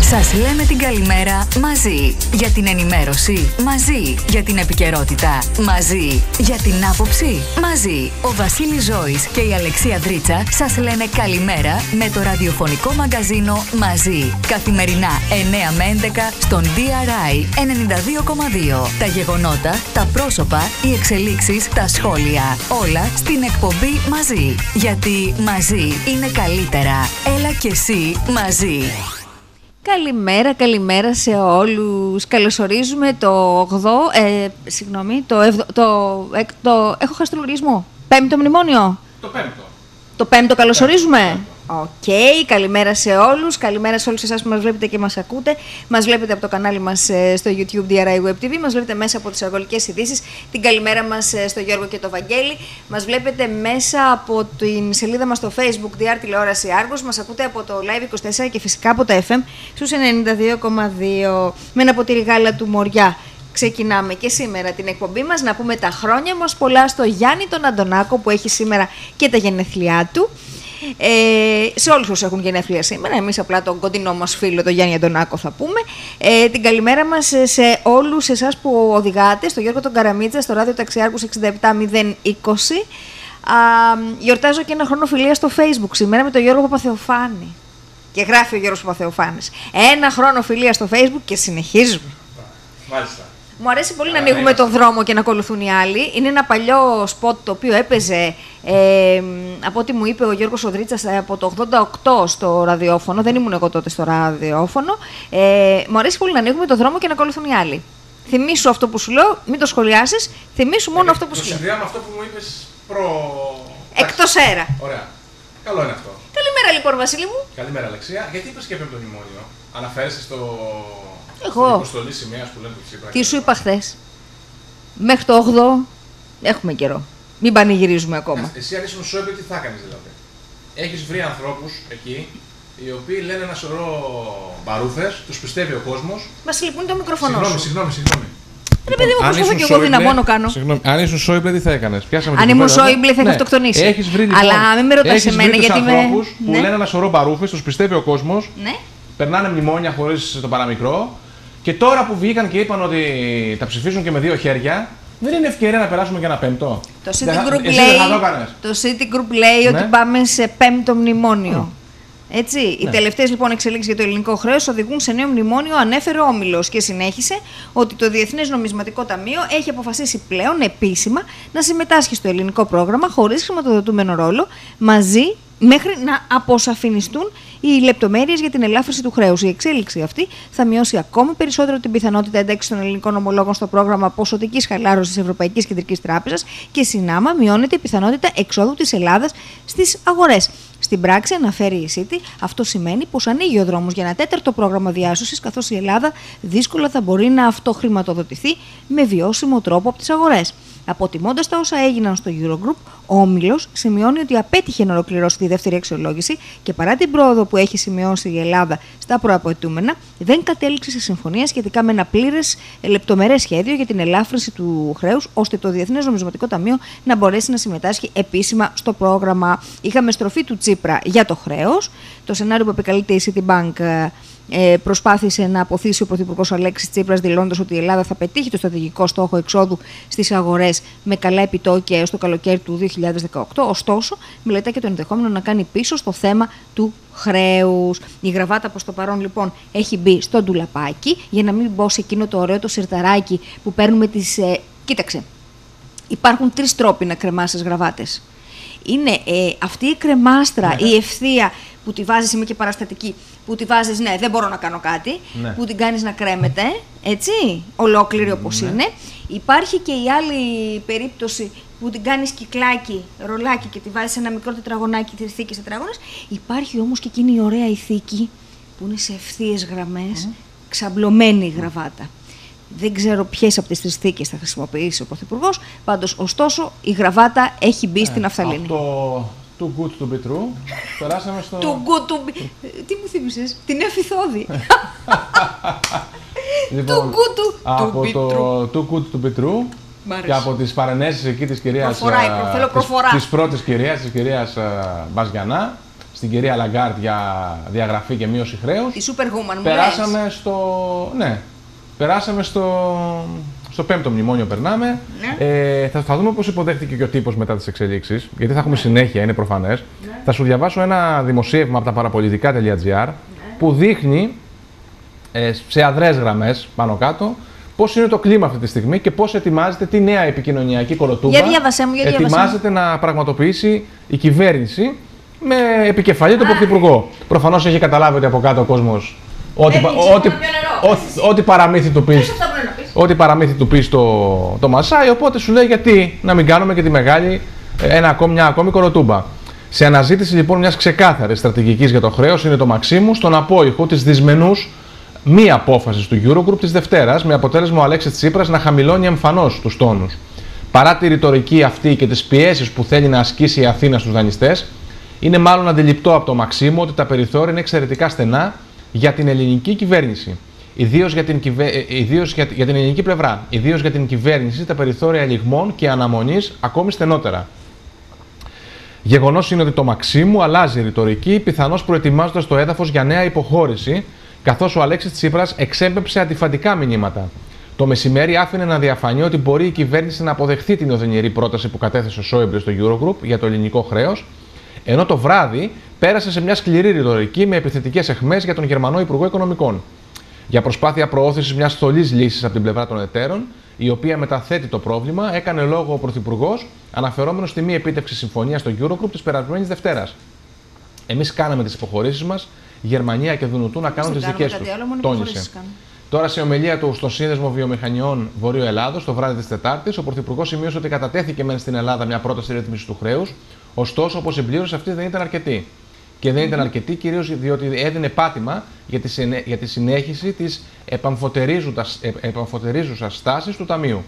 Σας λέμε την καλημέρα μαζί. Για την ενημέρωση μαζί. Για την επικαιρότητα μαζί. Για την άποψη μαζί. Ο Βασίλης Ζώης και η Αλεξία Δρίτσα σας λένε καλημέρα με το ραδιοφωνικό μαγκαζίνο μαζί. Καθημερινά 9 με 11 στον DRI 92,2. Τα γεγονότα, τα πρόσωπα, οι εξελίξεις, τα σχόλια. Όλα στην εκπομπή μαζί. Γιατί μαζί είναι καλύτερα. Έλα και εσύ μαζί. Καλημέρα, καλημέρα σε όλους. Καλωσορίζουμε το 8, ε, συγγνώμη, το, 7, το, ε, το, έχω χάσει το λογαριασμό. Πέμπτο μνημόνιο. Το πέμπτο. Το πέμπτο καλωσορίζουμε. Οκ, καλημέρα σε όλους, καλημέρα σε όλους εσάς που μας βλέπετε και μας ακούτε. Μας βλέπετε από το κανάλι μας ε, στο YouTube DRI Web TV, μας βλέπετε μέσα από τις αγγλικές ειδήσεις. την καλημέρα μας ε, στο Γιώργο και το Βαγγέλη. Μας βλέπετε μέσα από την σελίδα μας στο Facebook DR Τηλεόραση Άργος, μας ακούτε από το Live 24 και φυσικά από τα FM στους 92,2 με ένα ποτήρι γάλα του Μοριά. Ξεκινάμε και σήμερα την εκπομπή μας να πούμε τα χρόνια μας πολλά στο Γιάννη τον Αντωνάκο που έχει σήμερα και τα γενεθλιά του. Ε, σε όλους όσους έχουν γενέθλια σήμερα, εμείς απλά τον κοντινό μας φίλο, τον Γιάννη Αντωνάκο θα πούμε. Ε, την καλημέρα μας σε όλους εσάς που οδηγάτε, στο Γιώργο τον Καραμίτσα, στο ράδιο Ταξιάρχους 67020. Α, γιορτάζω και ένα χρόνο φιλία στο facebook σήμερα με τον Γιώργο Παπαθεοφάνη. Και γράφει ο Γιώργος Παπαθεοφάνης. Ένα χρόνο φιλία στο facebook και συνεχίζουμε. Μάλιστα. Μου αρέσει πολύ να Καλά, ανοίγουμε είμαστε. τον δρόμο και να ακολουθούν οι άλλοι. Είναι ένα παλιό σποτ το οποίο έπαιζε, ε, από ό,τι μου είπε ο Γιώργος Οδρίτσας, ε, από το 88 στο ραδιόφωνο. Δεν ήμουν εγώ τότε στο ραδιόφωνο. Ε, μου αρέσει πολύ να ανοίγουμε τον δρόμο και να ακολουθούν οι άλλοι. Θυμήσου αυτό που σου λέω, μην το σχολιάσεις. Θυμήσου μόνο αυτό που Το σου λέω. συνδυάμε αυτό που μου είπες προ. Εκτός αέρα. Ωραία. Καλό είναι αυτό. Καλημέρα λοιπόν, Βασίλη μου. Καλημέρα, Αλεξία. Γιατί είπες και πέμπτο μνημόνιο; Αναφέρεσαι στο. Εγώ. Στην υποστολή σημαίας που λένε του Τσίπρα. Τι σου είπα χθες; Μέχρι το 8 έχουμε καιρό. Μην πανηγυρίζουμε ακόμα. Ε, Εσύ αν ήσουν Σόιμπλε, τι θα έκανε δηλαδή. Έχεις βρει ανθρώπους εκεί οι οποίοι λένε ένα σωρό μπαρούφες, τους πιστεύει ο κόσμος. Βασίλη, που είναι το μικροφωνό Συγγνώμη, σου; συγγνώμη, συγγνώμη. Ρε παιδί μου, Αν προσπαθώ ήσουν και εγώ Σόιμπλε- δυναμώνω κάνω. Συγγνώμη, αν ήσουν Σόιμπλε, τι θα έκανες; Πιάσαμε Αν την ήμουν κουβέντα εδώ. Σόιμπλε, θα είχα Ναι. αυτοκτονήσεις. Έχεις βρει, λοιπόν, Αλλά μην με ρωτάς έχεις εμένα, βρει τους γιατί με- ανθρώπους που Ναι. λένε ένα σωρό μπαρούφες, τους πιστεύει ο κόσμος. Ναι. περνάνε μνημόνια χωρίς το παραμικρό. Και τώρα που βγήκαν και είπαν ότι τα ψηφίζουν και με δύο χέρια, δεν είναι ευκαιρία να περάσουμε και ένα πέμπτο. Το Δεν θα- Citigroup εσύ δεν θα το λέει, έκανες. το Citigroup λέει Ναι. ότι πάμε σε πέμπτο μνημόνιο. Έτσι, οι τελευταίες λοιπόν εξελίξεις για το ελληνικό χρέος οδηγούν σε νέο μνημόνιο, ανέφερε ο Όμιλος και συνέχισε ότι το Διεθνές Νομισματικό Ταμείο έχει αποφασίσει πλέον επίσημα να συμμετάσχει στο ελληνικό πρόγραμμα χωρίς χρηματοδοτούμενο ρόλο, μαζί μέχρι να αποσαφινιστούν οι λεπτομέρειες για την ελάφρυνση του χρέους. Η εξέλιξη αυτή θα μειώσει ακόμη περισσότερο την πιθανότητα ένταξης των ελληνικών ομολόγων στο πρόγραμμα ποσοτικής χαλάρωσης τη Ευρωπαϊκής Κεντρικής Τράπεζας και συνάμα μειώνεται η πιθανότητα εξόδου της Ελλάδας στις αγορές. Στην πράξη, αναφέρει η ΣΥΤΗ, αυτό σημαίνει πως ανοίγει ο δρόμος για ένα τέταρτο πρόγραμμα διάσωσης, καθώς η Ελλάδα δύσκολα θα μπορεί να αυτοχρηματοδοτηθεί με βιώσιμο τρόπο από τις αγορές. Αποτιμώντας τα όσα έγιναν στο Eurogroup, ο Όμιλος σημειώνει ότι απέτυχε να ολοκληρώσει τη δεύτερη αξιολόγηση και παρά την πρόοδο που έχει σημειώσει η Ελλάδα στα προαπαιτούμενα, δεν κατέληξε σε συμφωνία σχετικά με ένα πλήρες λεπτομερές σχέδιο για την ελάφρυνση του χρέους, ώστε το Διεθνές Νομισματικό Ταμείο να μπορέσει να συμμετάσχει επίσημα στο πρόγραμμα. Είχαμε στροφή του Τσίπρα για το χρέος. Το σενάριο που επικαλείται η Citibank ε, ε, προσπάθησε να αποθήσει ο Πρωθυπουργός Αλέξης Τσίπρας, δηλώνοντας ότι η Ελλάδα θα πετύχει το στρατηγικό στόχο εξόδου στις αγορές με καλά επιτόκια έως το καλοκαίρι του 2018. Ωστόσο, μελετά και το ενδεχόμενο να κάνει πίσω στο θέμα του χρέους. Η γραβάτα προς το παρόν λοιπόν έχει μπει στο ντουλαπάκι για να μην μπω σε εκείνο το ωραίο το σιρταράκι που παίρνουμε τις. Ε... Κοίταξε. Υπάρχουν τρεις τρόποι να κρεμάσει γραβάτες. Είναι ε, αυτή η κρεμάστρα, η ευθεία που τη βάζεις, είμαι και παραστατική, που τη βάζεις, ναι, δεν μπορώ να κάνω κάτι, Ναι. που την κάνεις να κρέμεται, έτσι, ολόκληρη όπως είναι. Υπάρχει και η άλλη περίπτωση που την κάνεις κυκλάκι, ρολάκι και τη βάζεις σε ένα μικρό τετραγωνάκι τη θήκη τετράγωνες. Υπάρχει όμως και εκείνη η ωραία η θήκη που είναι σε ευθείες γραμμές, ξαμπλωμένη η γραβάτα. Δεν ξέρω ποιες από τις τρεις θήκες θα χρησιμοποιήσει ο Πρωθυπουργός. Πάντως, ωστόσο, η γραβάτα έχει μπει στην Αφθαλήνη. Από το too good to be true, περάσαμε στο. Του γκου του. μπι- Τι μου θύμισες, την Εφηθόδη. Λοιπόν, του γκου του. από be το too good to be true Μ' αρέσει. και από τις παρενέσεις εκεί της κυρίας... Προφοράει, α, θέλω της- προφορά. Της πρώτης κυρίας, της κυρίας α, Μπαζιανά, στην κυρία Λαγκάρντ για διαγραφή και μείωση χρέους. Τη Superwoman μου Περάσαμε λες. στο. Ναι. Περάσαμε στο, στο πέμπτο μνημόνιο, περνάμε. Ναι. Ε, θα, θα δούμε πώς υποδέχτηκε και ο τύπος μετά τις εξελίξεις. Γιατί θα έχουμε συνέχεια, είναι προφανές. Θα σου διαβάσω ένα δημοσίευμα από τα παραπολιτικά.gr που δείχνει ε, σε αδρές γραμμές πάνω κάτω πώς είναι το κλίμα αυτή τη στιγμή και πώς ετοιμάζεται τη νέα επικοινωνιακή κωλοτούμπα. Για διάβασέ μου, για διάβασέ μου. ετοιμάζεται να πραγματοποιήσει η κυβέρνηση με επικεφαλή τον Πρωθυπουργό. Προφανώς έχει καταλάβει ότι από κάτω ο κόσμος. Ό,τι, πα- Ρίξε ό,τι, μόνο πιο νερό. ό,τι, ό,τι παραμύθι του πεις. Αυτό πρέπει να πεις. Ό,τι παραμύθι του πεις το, το μασάει, οπότε σου λέει γιατί να μην κάνουμε και τη μεγάλη, ε, ένα ακόμη, μια ακόμη κοροτούμπα. Σε αναζήτηση λοιπόν μιας ξεκάθαρης στρατηγικής για το χρέος είναι το Μαξίμου στον απόϊχο της δυσμενούς μη απόφασης του Eurogroup της Δευτέρας, με αποτέλεσμα ο Αλέξης Τσίπρας να χαμηλώνει εμφανώς τους τόνους. Παρά τη ρητορική αυτή και τις πιέσεις που θέλει να ασκήσει η Αθήνα στους δανειστές, είναι μάλλον αντιληπτό από το Μαξίμου ότι τα περιθώρια είναι εξαιρετικά στενά για την ελληνική κυβέρνηση. Ιδίως για, την κυβε... ε, ιδίως για... για την ελληνική πλευρά. Ιδίως για την κυβέρνηση, τα περιθώρια ελιγμών και αναμονής ακόμη στενότερα. Γεγονός είναι ότι το Μαξίμου αλλάζει η ρητορική, πιθανώς προετοιμάζοντας το έδαφος για νέα υποχώρηση, καθώς ο Αλέξης Τσίπρας εξέμπεψε αντιφατικά μηνύματα. Το μεσημέρι άφηνε να διαφανεί ότι μπορεί η κυβέρνηση να αποδεχθεί την οδυνηρή πρόταση που κατέθεσε ο Σόιμπλε στο Eurogroup για το ελληνικό χρέος, ενώ το βράδυ πέρασε σε μια σκληρή ρητορική με επιθετικές εχμέ για τον Γερμανό Υπουργό Οικονομικών. Για προσπάθεια προώθησης μιας στολή λύσης από την πλευρά των εταίρων, η οποία μεταθέτει το πρόβλημα, έκανε λόγο ο Πρωθυπουργός, αναφερόμενος στη μη επίτευξη συμφωνίας στο Eurogroup της περασμένης Δευτέρας. Εμείς κάναμε τις υποχωρήσεις μας, Γερμανία και Δουνουτού να κάνουν τις Δεν δικές κάνουμε τους. κάτι άλλο, μόνο Τόνισε. υποχωρήσεις κάνουμε. Τώρα, σε ομιλία του στο Σύνδεσμο Βιομηχανιών Βορείου Ελλάδος, το βράδυ της Τετάρτης, ο Πρωθυπουργός σημείωσε ότι κατατέθηκε μεν στην Ελλάδα μια πρόταση ρύθμισης του χρέους, ωστόσο, όπως συμπλήρωσε, αυτή δεν ήταν αρκετή. Και δεν ήταν αρκετή κυρίως διότι έδινε πάτημα για τη, συνέ- για τη συνέχιση της επαμφωτερίζουσας στάσης του Ταμείου.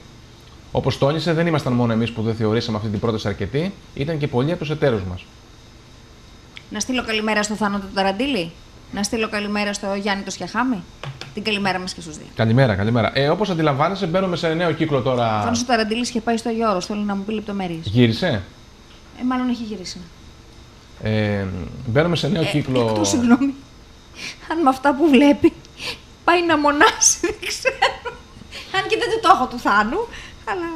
Όπως τόνισε, δεν ήμασταν μόνο εμείς που δεν θεωρήσαμε αυτή την πρόταση αρκετή, ήταν και πολλοί από τους εταίρους μας. Να στείλω καλημέρα στο Θάνο του Ταραντήλη. Να στείλω καλημέρα στο Γιάννη το Σιαχάμι. Την καλημέρα μας και στους δύο. Καλημέρα, καλημέρα. Ε, Όπως αντιλαμβάνεσαι, μπαίνουμε σε νέο κύκλο Ο τώρα. Θάνος του Ταραντήλης είχε πάει στο Αγιο Όρος, θέλει να μου πει λεπτομέρειες. Γύρισε; Ε, μάλλον έχει γυρίσει. Ε, μπαίνουμε σε νέο κύκλο. Εκτός, συγγνώμη, αν με αυτά που βλέπει πάει να μονάσει, δεν ξέρω. Αν και δεν του το έχω του Θάνου, αλλά...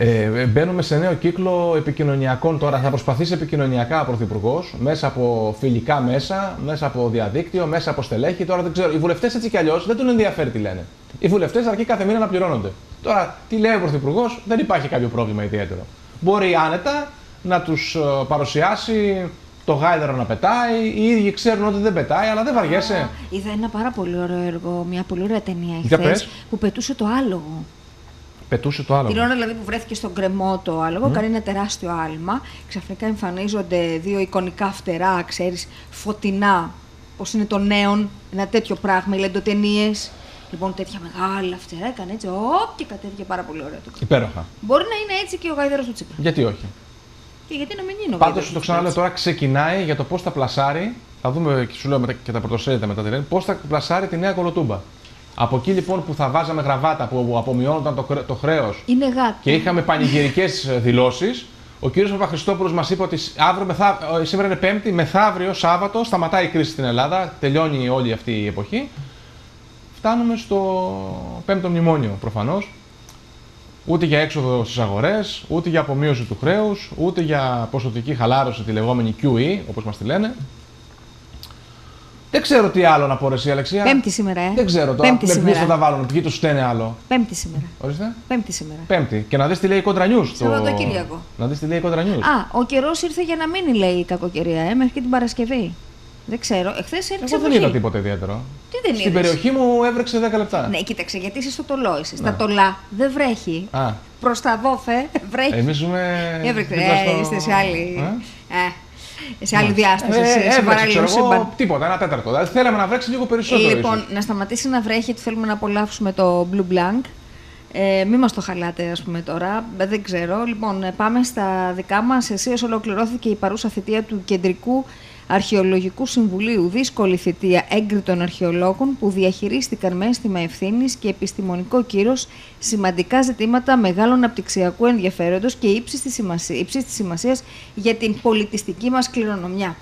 Ε, μπαίνουμε σε νέο κύκλο επικοινωνιακών τώρα. Θα προσπαθήσει επικοινωνιακά ο Πρωθυπουργός μέσα από φιλικά μέσα, μέσα από διαδίκτυο, μέσα από στελέχη. Τώρα δεν ξέρω. Οι βουλευτές έτσι κι αλλιώς δεν τον ενδιαφέρει τι λένε. Οι βουλευτές αρκεί κάθε μήνα να πληρώνονται. Τώρα, τι λέει ο Πρωθυπουργός, δεν υπάρχει κάποιο πρόβλημα ιδιαίτερο. Μπορεί άνετα να τους παρουσιάσει το γάιδαρο να πετάει. Οι ίδιοι ξέρουν ότι δεν πετάει, αλλά δεν βαριέσαι. Είδα ένα πάρα πολύ ωραίο έργο, μια πολύ ωραία ταινία Για εχθές, πες. που πετούσε το άλογο. Πετούσε το άλλο. Την ώρα δηλαδή που βρέθηκε στον κρεμό το άλογο, κάνει ένα τεράστιο άλμα. Ξαφνικά εμφανίζονται δύο εικονικά φτερά, ξέρεις, φωτεινά. Πώς είναι το νέον, ένα τέτοιο πράγμα, οι λεντοτενίες. Λοιπόν, τέτοια μεγάλα φτερά έκανε έτσι, όπ, και κατέβηκε πάρα πολύ ωραίο το κρεμό. Υπέροχα. Μπορεί να είναι έτσι και ο γαϊδέρο του Τσίπρα. Γιατί όχι; Και γιατί να μην είναι ο Πάντως γαϊδέρος το του ξαναλέω Τσίπρα, τώρα ξεκινάει για το πώς θα πλασάρει. Θα δούμε και σου λέω μετά και τα πρωτοσέλιδα μετά τι λένε. Πώς θα πλασάρει τη νέα κολοτούμπα. Από εκεί λοιπόν που θα βάζαμε γραβάτα που απομειώνονταν το, χρέ- το χρέος έτσι. Είναι γάτα. και είχαμε πανηγυρικές δηλώσεις, ο κ. Παπαχριστόπουλος μας είπε ότι αύριο, μεθα... ε, σήμερα είναι Πέμπτη, μεθαύριο Σάββατο σταματάει η κρίση στην Ελλάδα, τελειώνει όλη αυτή η εποχή. Φτάνουμε στο πέμπτο μνημόνιο προφανώς. Ούτε για έξοδο στις αγορές, ούτε για απομείωση του χρέους, ούτε για ποσοτική χαλάρωση, τη λεγόμενη QE, όπως μας τη λένε. Δεν ξέρω τι άλλο να πω, ρε, εσύ, Αλεξία. Πέμπτη σήμερα, ε. Δεν ξέρω τώρα. Πέμπτη με ποιους σήμερα. θα τα βάλουν, ποιοι τους στένε άλλο. Πέμπτη σήμερα. Ορίστε. Πέμπτη σήμερα. Πέμπτη. Και να δεις τι λέει η Κόντρα News. Σαββατοκύριακο. Να δεις τι λέει η Κόντρα News. Α, ο καιρός ήρθε για να μείνει, λέει η κακοκαιρία, ε, μέχρι και την Παρασκευή. Δεν ξέρω. Εχθές έριξε Εγώ δεν βροχή. είδα τίποτα ιδιαίτερο. Τι δεν Στην είδες; περιοχή μου έβρεξε 10 λεπτά. Ναι, κοίταξε, γιατί είσαι στο τολό. Είσαι. Στα τολά δεν βρέχει. Α, Προς τα δόθε βρέχει. εμείς ζούμε. Έβρεξε. δίπλα Ε, στο- είστε σε άλλη. Ε; Ε, σε άλλη διάσταση. Ε, σε- σε έβρεξε, παράλληλο ξέρω σύμπαν. εγώ, τίποτα, ένα τέταρτο. Δηλαδή θέλαμε να βρέξει λίγο περισσότερο. Λοιπόν, ίσως. να σταματήσει να βρέχει, γιατί θέλουμε να απολαύσουμε το Blue Blanc. Ε, μην μας το χαλάτε, ας πούμε, τώρα. Ε, Δεν ξέρω. Λοιπόν, ε, πάμε στα δικά μας. Εσείς ολοκληρώθηκε η παρούσα θητεία του Κεντρικού Αρχαιολογικού Συμβουλίου. Δύσκολη θητεία έγκριτων αρχαιολόγων που διαχειρίστηκαν με αίσθημα ευθύνης και επιστημονικό κύρος σημαντικά ζητήματα μεγάλων αναπτυξιακού ενδιαφέροντος και ύψης της σημασίας, ύψης της σημασίας για την πολιτιστική μας κληρονομιά.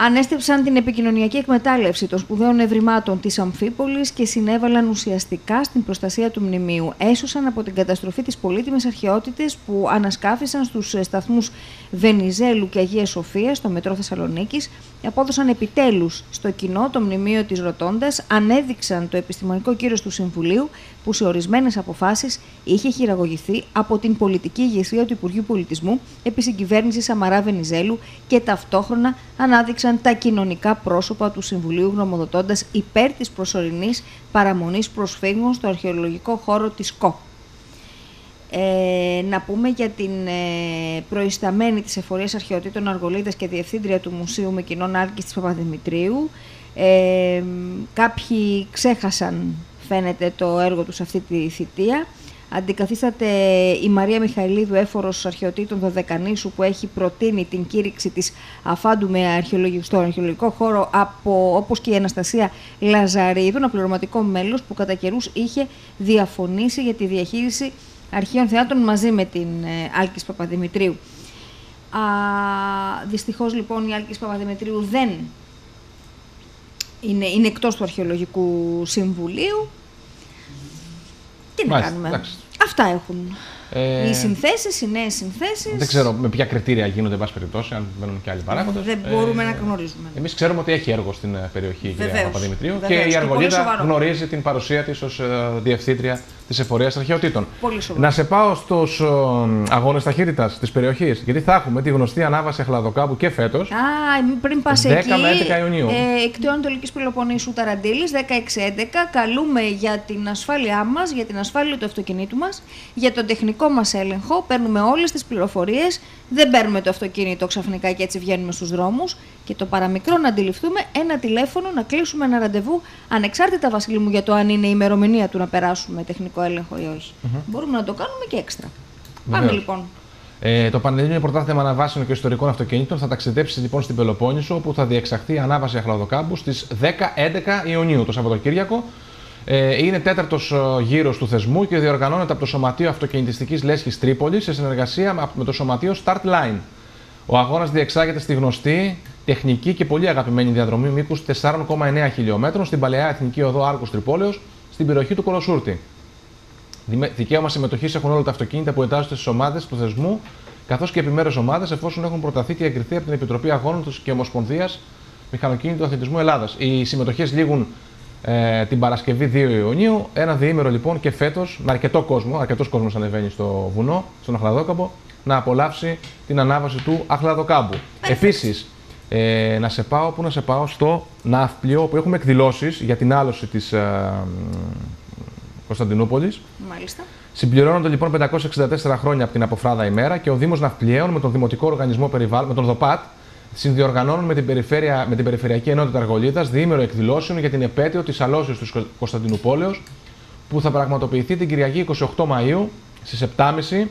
ανέστεψαν την επικοινωνιακή εκμετάλλευση των σπουδαίων ευρημάτων της Αμφίπολης και συνέβαλαν ουσιαστικά στην προστασία του μνημείου. Έσωσαν από την καταστροφή τις πολύτιμες αρχαιότητες που ανασκάφησαν στους σταθμούς Βενιζέλου και Αγίας Σοφίας στο μετρό Θεσσαλονίκης, απόδωσαν επιτέλους στο κοινό το μνημείο της Ροτώντας, ανέδειξαν το επιστημονικό κύρος του Συμβουλίου που σε ορισμένες αποφάσεις είχε χειραγωγηθεί από την πολιτική ηγεσία του Υπουργείου Πολιτισμού επί συγκυβέρνησης Σαμαρά Βενιζέλου και ταυτόχρονα ανάδειξαν τα κοινωνικά πρόσωπα του Συμβουλίου γνωμοδοτώντας υπέρ της προσωρινής παραμονής προσφύγων στο αρχαιολογικό χώρο της ΚΟ. Ε, να πούμε για την ε, προϊσταμένη της Εφορίας Αρχαιοτήτων Αργολίδας και Διευθύντρια του Μουσείου με κοινών Άρκης της Παπαδημητρίου. Ε, κάποιοι ξέχασαν, φαίνεται, το έργο τους αυτή τη θητεία. Αντικαθίσταται η Μαρία Μιχαηλίδου, έφορος αρχαιοτήτων Δωδεκανήσου, που έχει προτείνει την κήρυξη της αφάντου με στο αρχαιολογικό χώρο, από, όπως και η Αναστασία Λαζαρίδου, ένα πληρωματικό μέλος που κατά καιρούς είχε διαφωνήσει για τη διαχείριση αρχαίων θεάτρων μαζί με την ε, Άλκης Παπαδημητρίου. Α, δυστυχώς λοιπόν η Άλκης Παπαδημητρίου δεν είναι, είναι εκτός του Αρχαιολογικού Συμβουλίου. Τι να κάνουμε; Αυτά έχουν. Ε... Οι συνθέσεις, οι νέες συνθέσεις. Δεν ξέρω με ποια κριτήρια γίνονται, εν πάση περιπτώσει, αν μένουν και άλλοι παράγοντες. Δεν μπορούμε ε... να γνωρίζουμε. Εμείς ξέρουμε ότι έχει έργο στην ε, περιοχή η κυρία Παπαδημητρίου και η Αργολίδα γνωρίζει την παρουσία της ως ε, διευθύντρια της εφορίας αρχαιοτήτων. Πολύ Να σε πάω στους αγώνες ταχύτητας της περιοχής, γιατί θα έχουμε τη γνωστή ανάβαση Αχλαδοκάπου και φέτος. Α, πριν πας εκεί. 10 με 11 Ιουνίου. Ε, εκτεών Ανατολικής Πελοποννήσου Ταραντήλη, 16-11. Καλούμε για την ασφάλειά μας, για την ασφάλεια του αυτοκινήτου μας, για τον τεχνικό μας έλεγχο. Παίρνουμε όλες τις πληροφορίες. Δεν παίρνουμε το αυτοκίνητο ξαφνικά και έτσι βγαίνουμε στους δρόμους. Και το παραμικρό να αντιληφθούμε ένα τηλέφωνο, να κλείσουμε ένα ραντεβού, ανεξάρτητα Βασίλη μου για το αν είναι η ημερομηνία του να περάσουμε τεχνικό έλεγχο ή όχι. Μπορούμε να το κάνουμε και έξτρα. Πάμε λοιπόν. Ε, το Πανελλήνιο Πρωτάθλημα Αναβάσεων και Ιστορικών Αυτοκινήτων θα ταξιδέψει λοιπόν στην Πελοπόννησο, όπου θα διεξαχθεί η ανάβαση αχλαδοκάμπου στις 10-11 Ιουνίου το Σαββατοκύριακο. Ε, είναι τέταρτος ε, γύρος του θεσμού και διοργανώνεται από το Σωματείο Αυτοκινητιστικής Λέσχης Τρίπολης σε συνεργασία με το Σωματείο Start Line. Ο αγώνας διεξάγεται στη γνωστή, τεχνική και πολύ αγαπημένη διαδρομή μήκους 4,9 χιλιόμετρων στην παλαιά Εθνική Οδό Άρκου Τρυπόλεως στην περιοχή του Κολοσούρτη. Δικαίωμα συμμετοχής έχουν όλα τα αυτοκίνητα που εντάσσονται στις ομάδες του θεσμού, καθώς και επιμέρους ομάδες εφόσον έχουν προταθεί και εγκριθεί από την Επιτροπή Αγώνων και Ομοσπονδίας Μηχανοκίνητου Αθλητισμού Ελλάδας. Οι συμμετοχές λήγουν ε, την Παρασκευή 2 Ιουνίου. Ένα διήμερο λοιπόν και φέτος με αρκετό κόσμο, αρκετός κόσμος ανεβαίνει στο βουνό, στον Αχλαδόκαμπο, να απολαύσει την ανάβαση του Αχλαδοκάμπου. Επίσης, ε, να σε πάω, πού να σε πάω, στο Ναύπλιο, όπου έχουμε εκδηλώσεις για την άλωση της ε, Κωνσταντινούπολης. Μάλιστα. Συμπληρώνονται λοιπόν 564 χρόνια από την Αποφράδα ημέρα και ο Δήμος Ναυπλιαίων με τον Δημοτικό Οργανισμό Περιβάλλον, με τον ΔΟΠΑΤ, συνδιοργανώνουν με την, περιφέρεια, με την Περιφερειακή Ενότητα Αργολίδας διήμερο εκδηλώσεων για την επέτειο της αλώσεως του Κωνσταντινούπολεως που θα πραγματοποιηθεί την Κυριακή 28 Μαου στις 7.30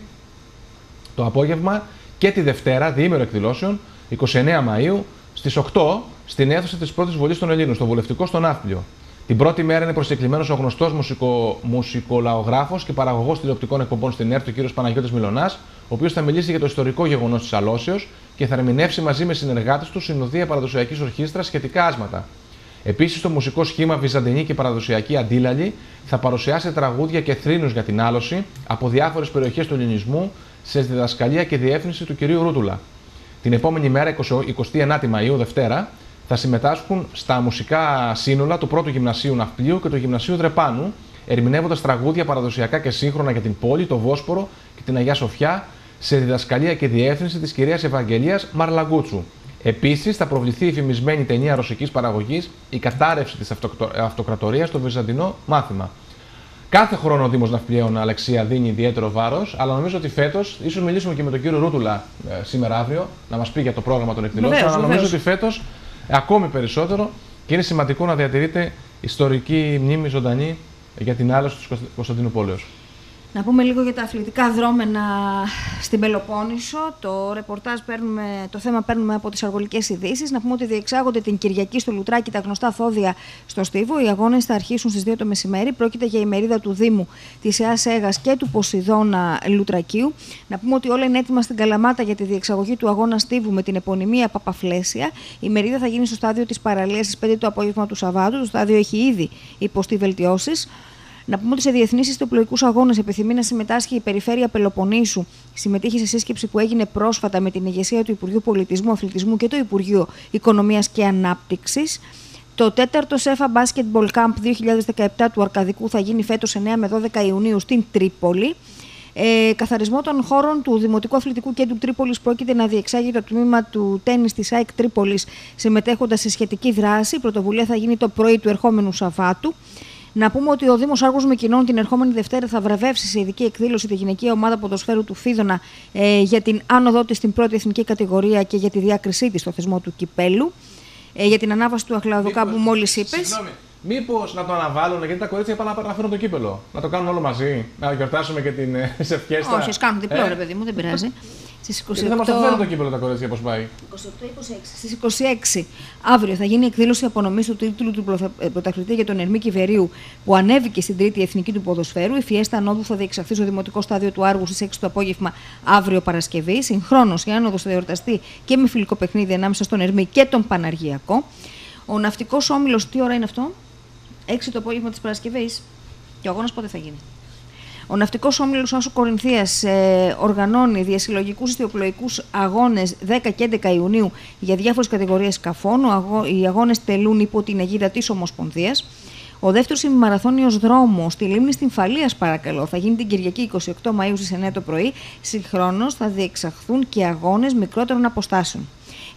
το απόγευμα και τη Δευτέρα, διήμερο εκδηλώσεων, 29 Μαου στις 8 στην αίθουσα της πρώτης βολής των Ελλήνων, στο βουλευτικό στον Ναύπλιο. Την πρώτη μέρα είναι προσκεκλημένος ο γνωστός μουσικο, μουσικολαογράφος και παραγωγός τηλεοπτικών εκπομπών στην ΕΡΤ, ο κ. Παναγιώτης Μιλονά, ο οποίος θα μιλήσει για το ιστορικό γεγονός της Αλώσεως και θα ερμηνεύσει μαζί με συνεργάτες του συνοδεία παραδοσιακής ορχήστρας σχετικά άσματα. Επίσης, το μουσικό σχήμα Βυζαντινή και Παραδοσιακή Αντίλαλη θα παρουσιάσει τραγούδια και θρήνους για την άλωση από διάφορες περιοχές του ελληνισμού σε διδασκαλία και διεύθυνση του κ. Ρούτουλα. Την επόμενη μέρα, 29η Μαου, Δευτέρα, θα συμμετάσχουν στα μουσικά σύνολα του πρώτου γυμνασίου Ναυπλίου και του γυμνασίου Δρεπάνου, ερμηνεύοντας τραγούδια παραδοσιακά και σύγχρονα για την πόλη, το Βόσπορο και την Αγία Σοφιά, σε διδασκαλία και διεύθυνση της κυρίας Ευαγγελίας Μαρλαγκούτσου. Επίσης, θα προβληθεί η φημισμένη ταινία ρωσικής παραγωγής Η κατάρρευση της αυτοκρατορίας στο Βυζαντινό μάθημα. Κάθε χρόνο ο Δήμος Ναυπλιαίων Αλεξία δίνει ιδιαίτερο βάρος, αλλά νομίζω ότι φέτος, ίσως μιλήσουμε και με τον κύριο Ρούτουλα ε, σήμερα αύριο, να μας πει για το πρόγραμμα των εκδηλώσεων, αλλά νομίζω ότι φέτος ακόμη περισσότερο και είναι σημαντικό να διατηρείται ιστορική μνήμη ζωντανή για την άλωση του Κωνσταντίνου Πόλεως. Να πούμε λίγο για τα αθλητικά δρόμενα στην Πελοπόννησο. Το ρεπορτάζ παίρνουμε, το θέμα παίρνουμε από τις αργολικές ειδήσεις. Να πούμε ότι διεξάγονται την Κυριακή στο Λουτράκι τα γνωστά θόδια στο Στίβο. Οι αγώνες θα αρχίσουν στις 2 το μεσημέρι. Πρόκειται για ημερίδα του Δήμου της ΕΑΣ Έγας και του Ποσειδώνα Λουτρακίου. Να πούμε ότι όλα είναι έτοιμα στην Καλαμάτα για τη διεξαγωγή του αγώνα Στίβου με την επωνυμία Παπαφλέσια. Η μερίδα θα γίνει στο στάδιο της παραλίας στις 5 το απόγευμα του Σαββάτου. Το στάδιο έχει ήδη υποστεί βελτιώσεις. Να πούμε ότι σε διεθνείς ιστοπλοϊκού αγώνες επιθυμεί να συμμετάσχει η Περιφέρεια Πελοποννήσου. Συμμετείχε σε σύσκεψη που έγινε πρόσφατα με την ηγεσία του Υπουργείου Πολιτισμού, Αθλητισμού και το Υπουργείο Οικονομίας και Ανάπτυξης. Το τέταρτο ΣΕΦΑ Basketball Camp 2017 του Αρκαδικού θα γίνει φέτος 9 με 12 Ιουνίου στην Τρίπολη. Ε, καθαρισμό των χώρων του Δημοτικού Αθλητικού Κέντρου Τρίπολης πρόκειται να διεξάγει το τμήμα του τέννη της ΑΕΚ Τρίπολης συμμετέχοντας σε σχετική δράση. Η πρωτοβουλία θα γίνει το πρωί του ερχόμενου Σαββάτου. Να πούμε ότι ο Δήμος Άργου Μικινών την ερχόμενη Δευτέρα θα βραβεύσει σε ειδική εκδήλωση τη γυναικεία ομάδα ποδοσφαίρου του Φίδωνα ε, για την άνοδό της στην πρώτη εθνική κατηγορία και για τη διάκρισή της στο θεσμό του κυπέλου. Ε, για την ανάβαση του Αχλαδοκά που μόλις είπες. Μήπως να το αναβάλουν, γιατί τα κορίτσια πάνε να παραφέρουν το κύπελο. Να το κάνουν όλο μαζί. Να γιορτάσουμε και την ε, σε Όχι, κάνουν διπλό, ε; ρε παιδί μου, δεν πειράζει. Στις 28... θα μας το φέρουν το κύπελο τα κορίτσια πώς πάει; 28-26. Στις 26 αύριο θα γίνει εκδήλωση απονομής του τίτλου του ε, πρωταθλητή για τον Ερμή Κιβερίου που ανέβηκε στην τρίτη εθνική του ποδοσφαίρου. Η Φιέστα Ανόδου θα διεξαχθεί στο δημοτικό στάδιο του Άργου στις 6 το απόγευμα αύριο Παρασκευή. Συγχρόνως η άνοδος θα εορταστεί και με φιλικό παιχνίδι ανάμεσα στον Ερμή και τον Παναργιακό. Ο ναυτικός όμιλος, τι ώρα είναι αυτό, 6 το απόγευμα της Παρασκευής. Και ο αγώνας πότε θα γίνει; Ο Ναυτικός Όμιλος Άσου Κορινθίας ε, οργανώνει διασυλλογικούς ιστιοπλοϊκούς αγώνες 10 και 11 Ιουνίου για διάφορες κατηγορίες σκαφών. Οι αγώνες τελούν υπό την αιγίδα της Ομοσπονδίας. Ο δεύτερος ημιμαραθώνιος δρόμος στη λίμνη στην Φαλίας, παρακαλώ, θα γίνει την Κυριακή 28 Μαου στις 9 το πρωί. Συγχρόνως θα διεξαχθούν και αγώνες μικρότερων αποστάσεων.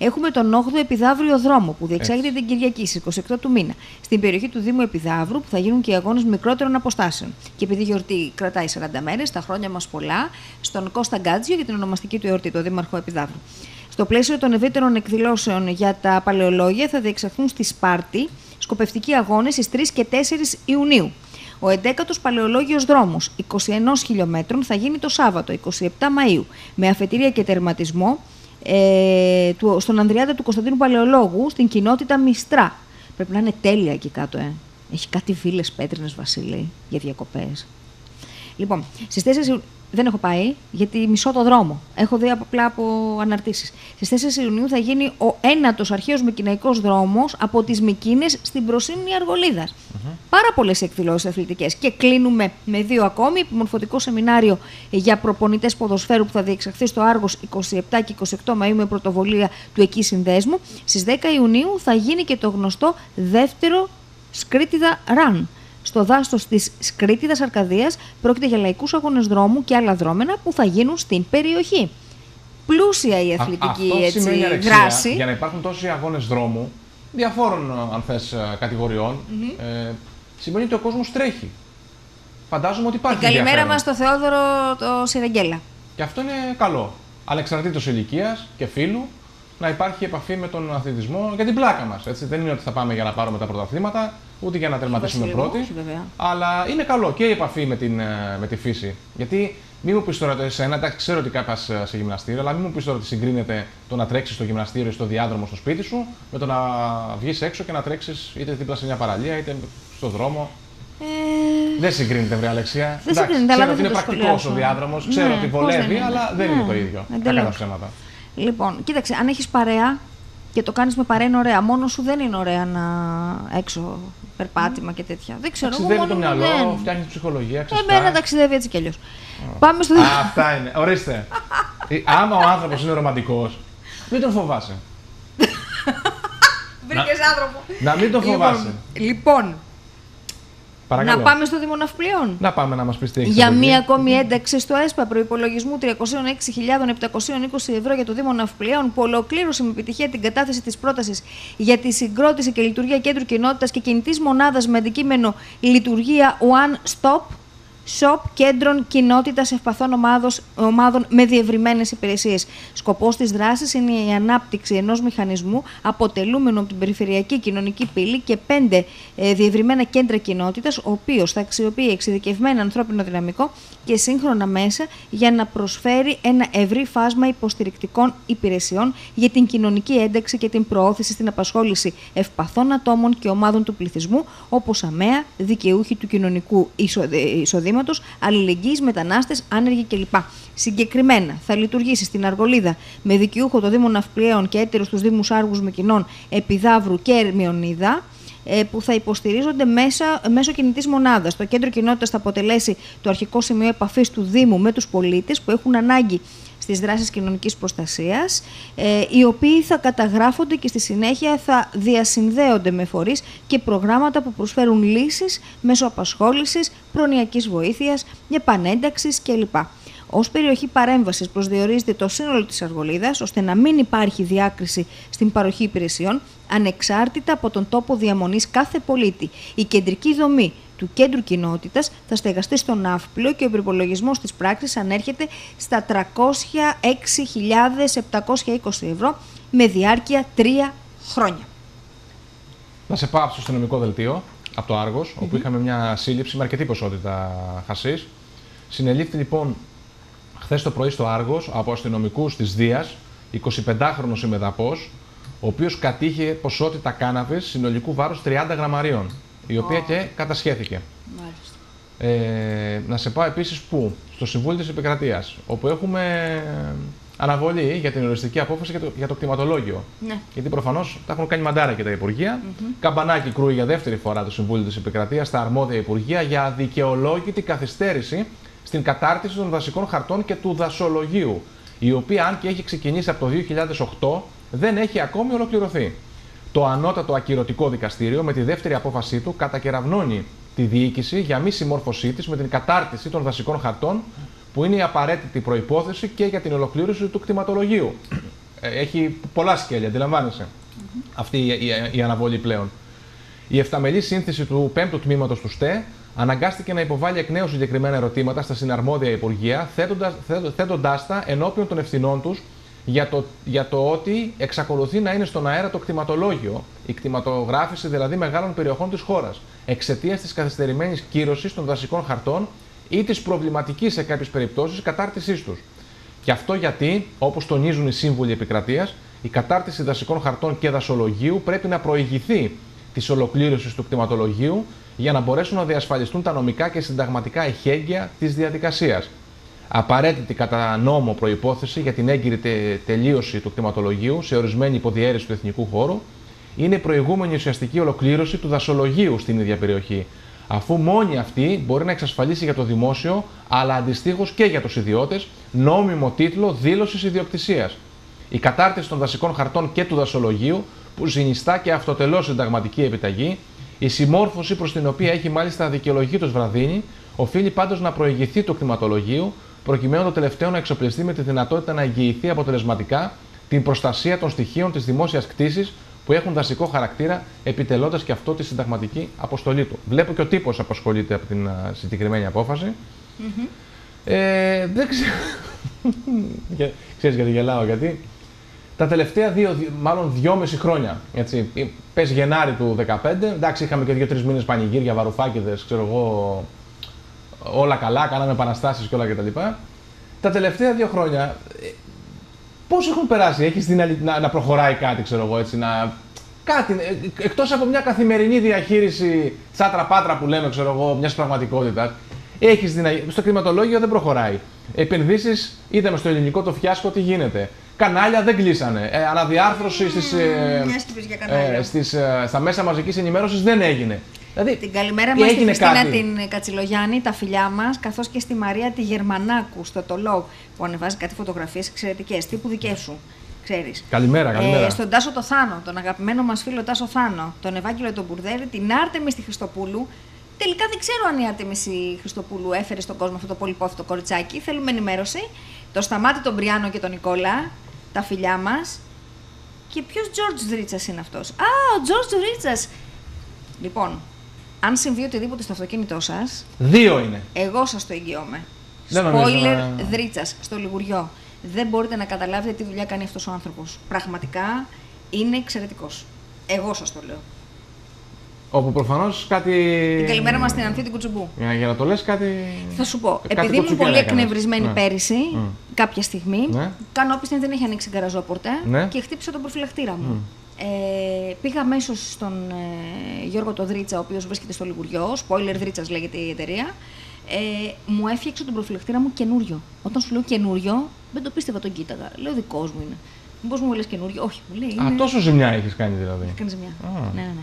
Έχουμε τον 8ο Επιδαύριο δρόμο που διεξάγεται την Κυριακή στις 28 του μήνα στην περιοχή του Δήμου Επιδαύρου που θα γίνουν και αγώνες μικρότερων αποστάσεων. Και επειδή η γιορτή κρατάει 40 μέρες, τα χρόνια μας πολλά, στον Κώστα Γκάτζιο για την ονομαστική του εορτή, το Δήμαρχο Επιδαύρου. Στο πλαίσιο των ευρύτερων εκδηλώσεων για τα παλαιολόγια θα διεξαχθούν στη Σπάρτη σκοπευτικοί αγώνες στις 3 και 4 Ιουνίου. Ο 11ο Παλαιολόγιος Δρόμος 21 χιλιόμετρων θα γίνει το Σάββατο 27 Μαου με αφετηρία και τερματισμό ε, του, στον Ανδριάδα του Κωνσταντίνου Παλαιολόγου στην κοινότητα Μιστρά. Πρέπει να είναι τέλεια εκεί κάτω, ε. Έχει κάτι φίλε πέτρινες Βασίλη για διακοπές. Λοιπόν, στις 4 δεν έχω πάει, γιατί μισώ το δρόμο. Έχω δει απλά από αναρτήσεις. Στις 4 Ιουνίου θα γίνει ο ένατος αρχαίος Μικυναϊκό δρόμος από τις Μικίνες στην προσύνη Αργολίδας. Mm-hmm. Πάρα πολλές εκδηλώσεις αθλητικές. Και κλείνουμε με δύο ακόμη. Μορφωτικό σεμινάριο για προπονητές ποδοσφαίρου που θα διεξαχθεί στο Άργος 27 και 28 Μαου με πρωτοβολία του εκεί συνδέσμου. Στις 10 Ιουνίου θα γίνει και το γνωστό δεύτερο Σκρίτιδα Run στο δάστος της Σκρίτιδα Αρκαδίας πρόκειται για λαϊκούς αγώνες δρόμου και άλλα δρόμενα που θα γίνουν στην περιοχή. Πλούσια η αθλητική Α, έτσι, αρεξία, δράση. Για να υπάρχουν τόσοι αγώνες δρόμου, διαφόρων αν θες, κατηγοριών, mm-hmm. ε, σημαίνει ότι ο κόσμος τρέχει. Φαντάζομαι ότι υπάρχει. καλημέρα μας στο Θεόδωρο το Σιραγγέλα. Και αυτό είναι καλό. Ανεξαρτήτως ηλικίας και φίλου, να υπάρχει επαφή με τον αθλητισμό για την πλάκα μας. Δεν είναι ότι θα πάμε για να πάρουμε τα πρωταθλήματα, ούτε για να τερματίσουμε πρώτοι. Αλλά είναι καλό και η επαφή με, την, ε, με τη φύση. Γιατί μην μου πεις τώρα το εσένα, εντάξει, ξέρω ότι κάποια ε, σε γυμναστήριο, αλλά μην μου πεις τώρα ότι συγκρίνεται το να τρέξεις στο γυμναστήριο ή στο διάδρομο στο σπίτι σου με το να βγεις έξω και να τρέξεις είτε δίπλα σε μια παραλία είτε στο δρόμο. Ε... Δεν συγκρίνεται, βρε Αλεξία. Δεν Εντάξει, συγκρίνεται, ξέρω ότι είναι πρακτικό ο διάδρομος, ξέρω ναι, ότι βολεύει, αλλά δεν είναι το ίδιο. Τα ψέματα. Λοιπόν, κοίταξε, αν έχεις παρέα και το κάνεις με παρέα είναι ωραία. Μόνος σου δεν είναι ωραία να έξω περπάτημα και τέτοια. Δεν ξέρω. Ταξιδεύει το μυαλό, δεν... φτιάχνεις ψυχολογία. Εμένα ταξιδεύει έτσι κι αλλιώς. Πάμε στο. Αυτά είναι. Ορίστε. Άμα ο άνθρωπος είναι ρομαντικός, μην τον φοβάσαι. Βρήκες άνθρωπο. Να μην τον λοιπόν, φοβάσαι. Λοιπόν, Παρακαλώ. Να πάμε στο Δήμο Ναυπλίων. Να πάμε να μας πει τι Για μία ακόμη ένταξη στο ΕΣΠΑ προπολογισμού 306.720 ευρώ για το Δήμο Ναυπλίων, που ολοκλήρωσε με επιτυχία την κατάθεση της πρότασης για τη συγκρότηση και λειτουργία κέντρου κοινότητας και κινητής μονάδας με αντικείμενο λειτουργία One Stop ΣΟΠ κέντρων κοινότητας ευπαθών ομάδος, ομάδων με διευρυμένες υπηρεσίες. Σκοπός της δράσης είναι η ανάπτυξη ενός μηχανισμού αποτελούμενου από την περιφερειακή κοινωνική πύλη και πέντε ε, διευρυμένα κέντρα κοινότητας, ο οποίος θα αξιοποιεί εξειδικευμένο ανθρώπινο δυναμικό και σύγχρονα μέσα για να προσφέρει ένα ευρύ φάσμα υποστηρικτικών υπηρεσιών για την κοινωνική ένταξη και την προώθηση στην απασχόληση ευπαθών ατόμων και ομάδων του πληθυσμού, όπως αμαία, δικαιούχοι του κοινωνικού εισοδήματος, αλληλεγγύης, μετανάστες, άνεργοι κλπ. Συγκεκριμένα, θα λειτουργήσει στην Αργολίδα με δικαιούχο το Δήμο Ναυπλιαίων και έτερο τους Δήμους Άργους Μεκινών, Επιδαύρου και Ερμιονίδα ε, που θα υποστηρίζονται μέσα, μέσω κινητής μονάδας. Το κέντρο κοινότητας θα αποτελέσει το αρχικό σημείο επαφής του Δήμου με τους πολίτες που έχουν ανάγκη στις δράσεις κοινωνικής προστασίας, ε, οι οποίοι θα καταγράφονται και στη συνέχεια θα διασυνδέονται με φορείς και προγράμματα που προσφέρουν λύσεις μέσω απασχόλησης, προνοιακής βοήθειας, επανένταξης κλπ. Ω περιοχή παρέμβασης προσδιορίζεται το σύνολο της Αργολίδας, ώστε να μην υπάρχει διάκριση στην παροχή υπηρεσιών, ανεξάρτητα από τον τόπο διαμονής κάθε πολίτη. Η κεντρική δομή του κέντρου κοινότητας θα στεγαστεί στο Ναύπλιο και ο υπερπολογισμό της πράξης ανέρχεται στα 306.720 ευρώ με διάρκεια τρία χρόνια. Να σε πάω στο αστυνομικό δελτίο από το Άργος, όπου είχαμε μια σύλληψη με αρκετή ποσότητα χασίς. Συνελήφθη λοιπόν χθες το πρωί στο Άργος από αστυνομικούς της Δίας, 25χρονο ημεδαπός, ο οποίος κατήχε ποσότητα κάναβης συνολικού βάρους 30 γραμμαρίων, η οποία και κατασχέθηκε. Μάλιστα. Ε, να σε πάω επίσης πού, στο Συμβούλιο της Επικρατείας, όπου έχουμε αναβολή για την οριστική απόφαση για το, για το κτηματολόγιο. Ναι. Γιατί προφανώς τα έχουν κάνει μαντάρα και τα Υπουργεία. Καμπανάκι κρούει για δεύτερη φορά το Συμβούλιο της Επικρατείας στα αρμόδια Υπουργεία για αδικαιολόγητη καθυστέρηση στην κατάρτιση των δασικών χαρτών και του δασολογίου, η οποία αν και έχει ξεκινήσει από το 2008 δεν έχει ακόμη ολοκληρωθεί. Το ανώτατο ακυρωτικό δικαστήριο με τη δεύτερη απόφασή του κατακεραυνώνει τη διοίκηση για μη συμμόρφωσή της με την κατάρτιση των δασικών χαρτών, που είναι η απαραίτητη προπόθεση και για την ολοκλήρωση του κτηματολογίου. Ε, έχει πολλά σκέλια, αντιλαμβάνεσαι αυτή η, η, η αναβολή πλέον. Η εφταμελή σύνθεση του 5ου τμήματος του ΣΤΕ αναγκάστηκε να υποβάλει εκ νέου συγκεκριμένα ερωτήματα στα συναρμόδια Υπουργεία, θέτοντάς τα ενώπιον των ευθυνών τους για το, για το ότι εξακολουθεί να είναι στον αέρα το κτηματολόγιο, η κτηματογράφηση δηλαδή μεγάλων περιοχών της χώρας, εξαιτίας της καθυστερημένης κύρωσης των δασικών χαρτών ή της προβληματικής σε κάποιες περιπτώσεις κατάρτισής τους. Και αυτό γιατί, όπως τονίζουν οι σύμβουλοι επικρατείας, η κατάρτιση δασικών χαρτών και δασολογίου πρέπει να προηγηθεί της ολοκλήρωσης του κτηματολογίου για να μπορέσουν να διασφαλιστούν τα νομικά και συνταγματικά εχέγγυα της διαδικασίας. Απαραίτητη κατά νόμο προπόθεση για την έγκυρη τε, τελείωση του κτηματολογίου σε ορισμένη υποδιέρεση του εθνικού χώρου είναι η προηγούμενη ουσιαστική ολοκλήρωση του δασολογίου στην ίδια περιοχή, αφού μόνη αυτή μπορεί να εξασφαλίσει για το δημόσιο, αλλά αντιστοίχως και για τους ιδιώτες, νόμιμο τίτλο δήλωσης ιδιοκτησίας. Η κατάρτιση των δασικών χαρτών και του δασολογίου, που συνιστά και αυτοτελώς συνταγματική επιταγή, η συμμόρφωση προς την οποία έχει μάλιστα δικαιολογήτω βραδύνει, οφείλει πάντως να προηγηθεί του κτηματολογίου, προκειμένου το τελευταίο να εξοπλιστεί με τη δυνατότητα να εγγυηθεί αποτελεσματικά την προστασία των στοιχείων της δημόσιας κτήση που έχουν δασικό χαρακτήρα, επιτελώντας και αυτό τη συνταγματική αποστολή του. Βλέπω και ο τύπος απασχολείται από την α, συγκεκριμένη απόφαση. Mm-hmm. Ε, δεν ξέρω. Ξέρεις γιατί γελάω, γιατί τα τελευταία δύο, μάλλον δυόμιση χρόνια, έτσι, πες Γενάρη του 2015, εντάξει είχαμε και δύο-τρεις μήνες πανηγύρια, βαρουφάκιδες, ξέρω εγώ, όλα καλά, κάναμε επαναστάσεις και όλα κτλ. Τα τελευταία δύο χρόνια, ε, πώς έχουν περάσει, έχεις δει να, να, να προχωράει κάτι, ξέρω εγώ, έτσι, να, κάτι, ε, εκτός από μια καθημερινή διαχείριση τσάτρα-πάτρα που λέμε, ξέρω εγώ, μιας πραγματικότητας, έχεις δει να, στο κλιματολόγιο δεν προχωράει. Επενδύσεις, είδαμε στο ελληνικό το φιάσκο τι γίνεται. Κανάλια δεν κλείσανε. Ε, αναδιάρθρωση στις, ε, ε, στις, ε, στα μέσα μαζικής ενημέρωσης δεν έγινε. Δηλαδή, την καλημέρα μας στη Χριστίνα την Κατσιλογιάννη, τα φιλιά μας, καθώς και στη Μαρία τη Γερμανάκου στο Τολόγ που ανεβάζει κάτι φωτογραφίες εξαιρετικές, τύπου δικές σου. Ξέρεις. Καλημέρα, καλημέρα. Ε, στον Τάσο το Θάνο, τον αγαπημένο μας φίλο Τάσο Θάνο, τον Ευάγγελο τον Μπουρδέρη, την Άρτεμις στη Χριστοπούλου. Τελικά δεν ξέρω αν η Άρτεμις στη Χριστοπούλου έφερε στον κόσμο αυτό το πολυπόθητο κοριτσάκι. Θέλουμε ενημέρωση. Το Σταμάτη τον Μπριάνο και τον Νικόλα, τα φιλιά μας. Και ποιος Τζορτζ Δρίτσα είναι αυτός; Α, ο Τζορτζ Δρίτσα. Λοιπόν, Αν συμβεί οτιδήποτε στο αυτοκίνητό σας, Δύο είναι. εγώ σας το εγγυώμαι. Δεν νομίζω Spoiler να- δρίτσας στο Λιγουριό. Δεν μπορείτε να καταλάβετε τι δουλειά κάνει αυτός ο άνθρωπος. Πραγματικά είναι εξαιρετικός. Εγώ σας το λέω. Όπου προφανώς κάτι. Την καλημέρα μας στην Ανθή την Κουτσουμπού. Για, για να το λες, κάτι. Θα σου πω, κάτι επειδή ήμουν κοτσουκιά πολύ έκανες. εκνευρισμένη Ναι. πέρυσι, Μμ. κάποια στιγμή, Ναι. κάνω όπισθεν δεν έχει ανοίξει γκαραζόπορτα Ναι. και χτύπησα τον προφυλακτήρα μου. Ε, πήγα αμέσως στον ε, Γιώργο το Δρίτσα, ο οποίος βρίσκεται στο Λιγουριό. Spoiler Δρίτσας λέγεται η εταιρεία. Ε, μου έφτιαξε τον προφυλακτήρα μου καινούριο. Όταν σου λέω καινούριο, δεν το πίστευα, τον κοίταγα. Λέω δικός μου είναι. Μήπως μου λες καινούριο, Όχι, μου λέει. Α, είναι- τόσο ζημιά έχεις κάνει δηλαδή. Έκανε ζημιά. Α. Ναι, ναι, ναι.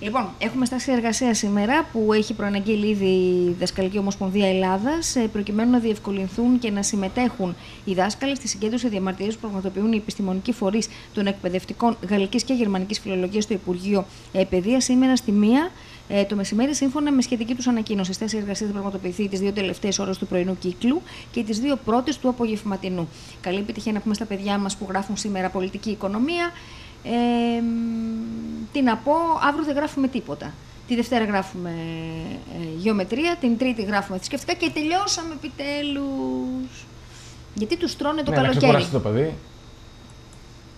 Λοιπόν, έχουμε στάση εργασία σήμερα που έχει προαναγγείλει ήδη η Δασκαλική Ομοσπονδία Ελλάδας προκειμένου να διευκολυνθούν και να συμμετέχουν οι δάσκαλοι στη συγκέντρωση διαμαρτυρίας που πραγματοποιούν οι επιστημονικοί φορείς των εκπαιδευτικών γαλλικής και γερμανικής φιλολογίας στο Υπουργείο ε, Παιδείας σήμερα στη μία ε, το μεσημέρι, σύμφωνα με σχετική τους ανακοίνωση. Η στάση εργασίας θα πραγματοποιηθεί τις δύο τελευταίες ώρες του πρωινού κύκλου και τις δύο πρώτες του απογευματινού. Καλή επιτυχία να πούμε στα παιδιά μας που γράφουν σήμερα πολιτική οικονομία. Ε, μ, τι να πω, αύριο δεν γράφουμε τίποτα. Τη Δευτέρα γράφουμε ε, γεωμετρία, την Τρίτη γράφουμε θρησκευτικά και τελειώσαμε επιτέλους. Γιατί τους τρώνε το ναι, να καλοκαίρι. ξεκουράσει το παιδί.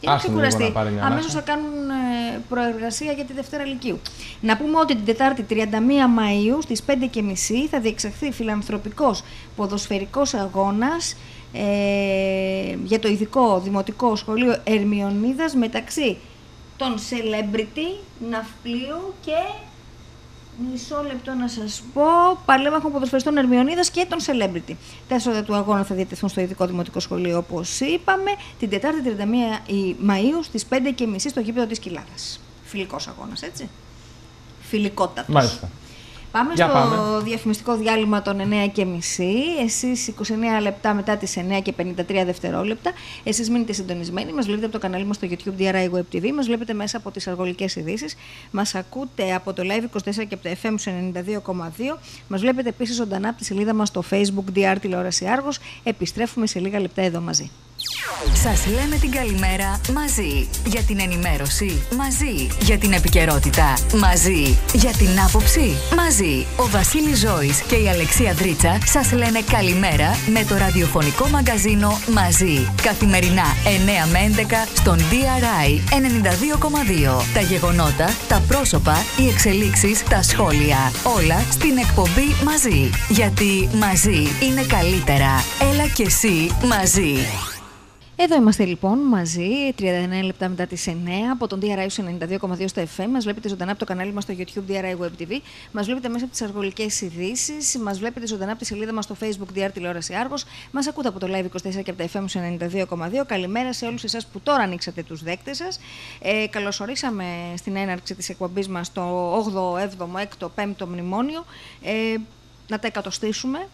Και να Άστε λίγο ξεκουραστεί. να πάρει μια Αμέσως ανάσα. θα κάνουν ε, προεργασία για τη Δευτέρα Λυκείου. Να πούμε ότι την Τετάρτη 31 Μαΐου στις 5.30 θα διεξαχθεί φιλανθρωπικός ποδοσφαιρικός αγώνας ε, για το ειδικό δημοτικό σχολείο Ερμιονίδας μεταξύ των celebrity, ναυπλίου και Μισό λεπτό να σας πω. Παλέμαχων ποδοσφαιριστών Ερμιονίδας και των Celebrity. Τα έσοδα του αγώνα θα διατεθούν στο ειδικό δημοτικό σχολείο, όπως είπαμε, την Τετάρτη 31 η Μαου στις 5.30 στο γήπεδο της Κοιλάδα. Φιλικός αγώνας, έτσι; Φιλικότατος. Μάλιστα. Πάμε Για στο πάμε. διαφημιστικό διάλειμμα των 9.30. Εσείς 29 λεπτά μετά τις 9 και 53 δευτερόλεπτα. Εσείς μείνετε συντονισμένοι. Μας βλέπετε από το κανάλι μας στο YouTube DRI Web TV. Μας βλέπετε μέσα από τις αργολικές ειδήσεις. Μας ακούτε από το Live 24 και από το FM σου 92,2. Μας βλέπετε επίσης ζωντανά από τη σελίδα μας στο Facebook DR Τηλεόραση Άργος. Επιστρέφουμε σε λίγα λεπτά εδώ μαζί. Σας λέμε την καλημέρα μαζί. Για την ενημέρωση μαζί. Για την επικαιρότητα μαζί. Για την άποψη μαζί. Ο Βασίλης Ζώης και η Αλεξία Δρίτσα σας λένε καλημέρα με το ραδιοφωνικό μαγκαζίνο μαζί. Καθημερινά 9 με 11 στον DRI 92,2. Τα γεγονότα, τα πρόσωπα, οι εξελίξεις, τα σχόλια. Όλα στην εκπομπή μαζί. Γιατί μαζί είναι καλύτερα. Έλα και εσύ μαζί. Εδώ είμαστε λοιπόν μαζί, 39 λεπτά μετά τις 9 από τον DRI 92,2 στο FM. Μας βλέπετε ζωντανά από το κανάλι μας στο YouTube DRI Web TV. Μας βλέπετε μέσα από τις αργολικές ειδήσεις. Μας βλέπετε ζωντανά από τη σελίδα μας στο Facebook DR Τηλεόραση Άργος. Μας ακούτε από το Live 24 και από τα FM 92,2. Καλημέρα σε όλους εσάς που τώρα ανοίξατε τους δέκτες σας. Ε, καλωσορίσαμε στην έναρξη της εκπομπής μας το 8ο, 7ο, 6ο, 5ο μνημόνιο. Ε, να τα εκατοστήσουμε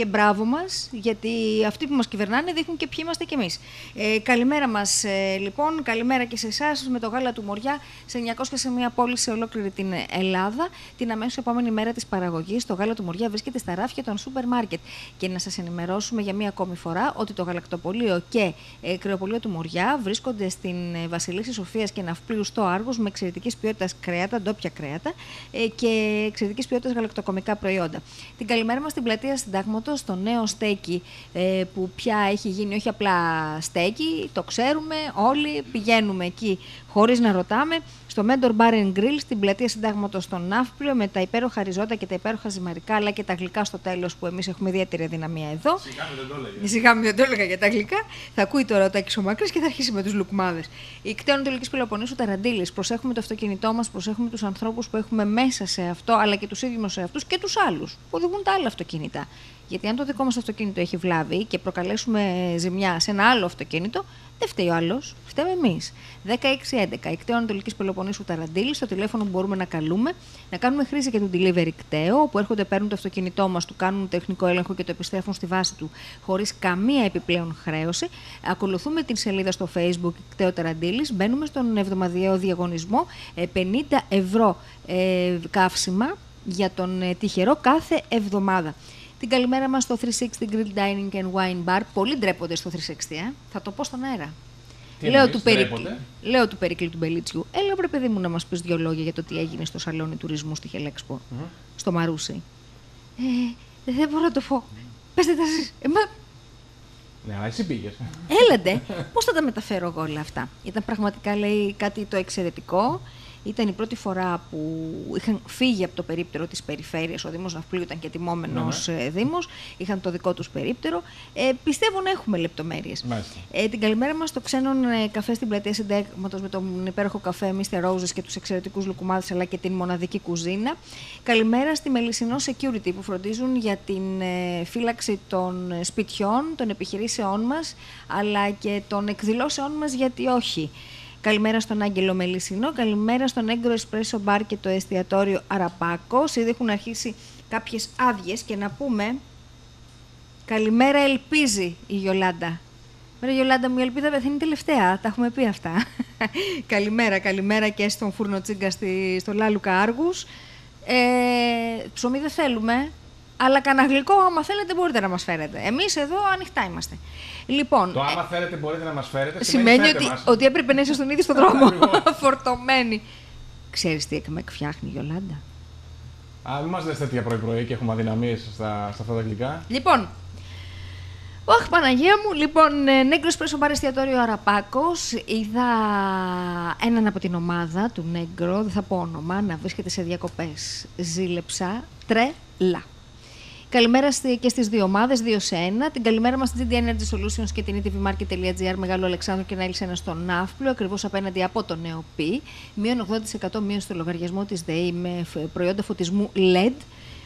και μπράβο μας, γιατί αυτοί που μας κυβερνάνε δείχνουν και ποιοι είμαστε κι εμείς. Ε, καλημέρα μας, ε, λοιπόν. Καλημέρα και σε εσάς με το γάλα του Μοριά σε 900 και σε μια πόλη σε ολόκληρη την Ελλάδα. Την αμέσως επόμενη μέρα της παραγωγής, το γάλα του Μοριά βρίσκεται στα ράφια των σούπερ μάρκετ. Και να σας ενημερώσουμε για μία ακόμη φορά ότι το γαλακτοπολείο και ε, κρεοπολείο του Μοριά βρίσκονται στην ε, Βασιλίση Σοφίας και Ναυπλίου στο Άργος με εξαιρετικής ποιότητας κρέατα, ντόπια κρέατα ε, και εξαιρετικής ποιότητας γαλακτοκομικά προϊόντα. Την καλημέρα μας στην πλατεία Συντάγματος, στο νέο στέκι ε, που πια έχει γίνει όχι απλά στέκι, το ξέρουμε όλοι, πηγαίνουμε εκεί χωρίς να ρωτάμε. Στο Mentor Bar and Grill, στην πλατεία Συντάγματος στο Ναύπλιο, με τα υπέροχα ριζότα και τα υπέροχα ζυμαρικά, αλλά και τα γλυκά στο τέλος που εμείς έχουμε ιδιαίτερη δυναμία εδώ. Σιγά μην δεν το έλεγα για τα γλυκά. Θα ακούει τώρα ο Τάκης ο Μακρύς και θα αρχίσει με τους λουκμάδες. Η κτέων τελική Πελοποννήσου Ταραντήλη. Προσέχουμε το αυτοκίνητό μας, προσέχουμε τους ανθρώπους που έχουμε μέσα σε αυτό, αλλά και τους ίδιους σε αυτούς και τους άλλους που οδηγούν τα άλλα αυτοκίνητα. Γιατί αν το δικό μας αυτοκίνητο έχει βλάβει και προκαλέσουμε ζημιά σε ένα άλλο αυτοκίνητο, δεν φταίει ο άλλος, φταίμε εμείς. 1611, εκτέο Ανατολικής Πελοποννήσου Ταραντήλη, στο τηλέφωνο που μπορούμε να καλούμε, να κάνουμε χρήση και του delivery κταίο, που έρχονται, παίρνουν το αυτοκίνητό μας, του κάνουν τεχνικό έλεγχο και το επιστρέφουν στη βάση του χωρίς καμία επιπλέον χρέωση. Ακολουθούμε την σελίδα στο Facebook Κταίο Ταραντήλης, μπαίνουμε στον εβδομαδιαίο διαγωνισμό ε, 50 ευρώ ε, καύσιμα για τον ε, τυχερό κάθε εβδομάδα. Την καλημέρα μας στο 360 Grill Dining and Wine Bar. Πολλοί ντρέπονται στο 360, ε. θα το πω στον αέρα. Τι λέω, εννοείς, του Περικλ... ντρέπονται; λέω του Περικλή του Μπελίτσιου, έλα βρε παιδί μου να μας πεις δύο λόγια για το τι έγινε στο σαλόνι τουρισμού στη Χελέξπο, στο Μαρούσι. Ε, δεν μπορώ να το πω. Πετε τα εσείς. Ε, μα Ναι, αλλά εσύ πήγες. Έλαντε, πώς θα τα μεταφέρω εγώ όλα αυτά; Ήταν πραγματικά, λέει, κάτι το εξαιρετικό. Ήταν η πρώτη φορά που είχαν φύγει από το περίπτερο της περιφέρειας. Ο Δήμος Ναυπλίου ήταν και τιμόμενος Ναι, ε, Δήμος. Είχαν το δικό τους περίπτερο. Ε, πιστεύω να έχουμε λεπτομέρειες. Μάλιστα. Ε, την καλημέρα μας στο ξένον ε, καφέ στην πλατεία Συντάγματος με τον υπέροχο καφέ Mr. Roses και τους εξαιρετικούς λουκουμάδες αλλά και την μοναδική κουζίνα. Καλημέρα στη Μελισσινό Security που φροντίζουν για την ε, φύλαξη των ε, σπιτιών, των επιχειρήσεών μας αλλά και των εκδηλώσεών μας γιατί όχι. Καλημέρα στον Άγγελο Μελισσινό, καλημέρα στον Έγκρο Espresso Bar και το εστιατόριο Αραπάκος. Ήδη έχουν αρχίσει κάποιες άδειες και να πούμε Καλημέρα, ελπίζει η Γιολάντα. Μέρα Γιολάντα μου, η ελπίδα πεθαίνει τελευταία. Τα έχουμε πει αυτά. καλημέρα, καλημέρα και στον φούρνο τσίγκα στη, στο Λάλουκα Άργους. Ε, ψωμί δεν θέλουμε, αλλά κανένα γλυκό, άμα θέλετε, μπορείτε να μας φέρετε. Εμείς εδώ ανοιχτά είμαστε. Λοιπόν, Το άμα θέλετε μπορείτε να μας φέρετε. σημαίνει φέρετε ότι, μας. ότι έπρεπε να είσαι στον ίδιο στον δρόμο, Ακριβώς. φορτωμένη. Ξέρεις τι εκμεκ φτιάχνει η Γιολάντα. Α, μην μας λε τέτοια πρωί-πρωί και έχουμε αδυναμίες στα, στα αυτά τα γλυκά. Λοιπόν, Ωχ, Παναγία μου, λοιπόν, ε, Νέγκρος Πρέσο Μπαρ εστιατόριο Αραπάκος. Είδα έναν από την ομάδα του Νέγκρο, δεν θα πω όνομα, να βρίσκεται σε διακοπές. Ζήλεψα τρελά. Καλημέρα στη- και στις δύο ομάδες, δύο σε ένα. Την καλημέρα μας στην GD Energy Solutions και την etvmarket.gr Μεγάλο Αλεξάνδρου και να έλυσε ένα στον Ναύπλο, ακριβώς απέναντι από το νέο πι. Μείον 80% μείωση στο λογαριασμό της ΔΕΗ με φ- προϊόντα φωτισμού LED.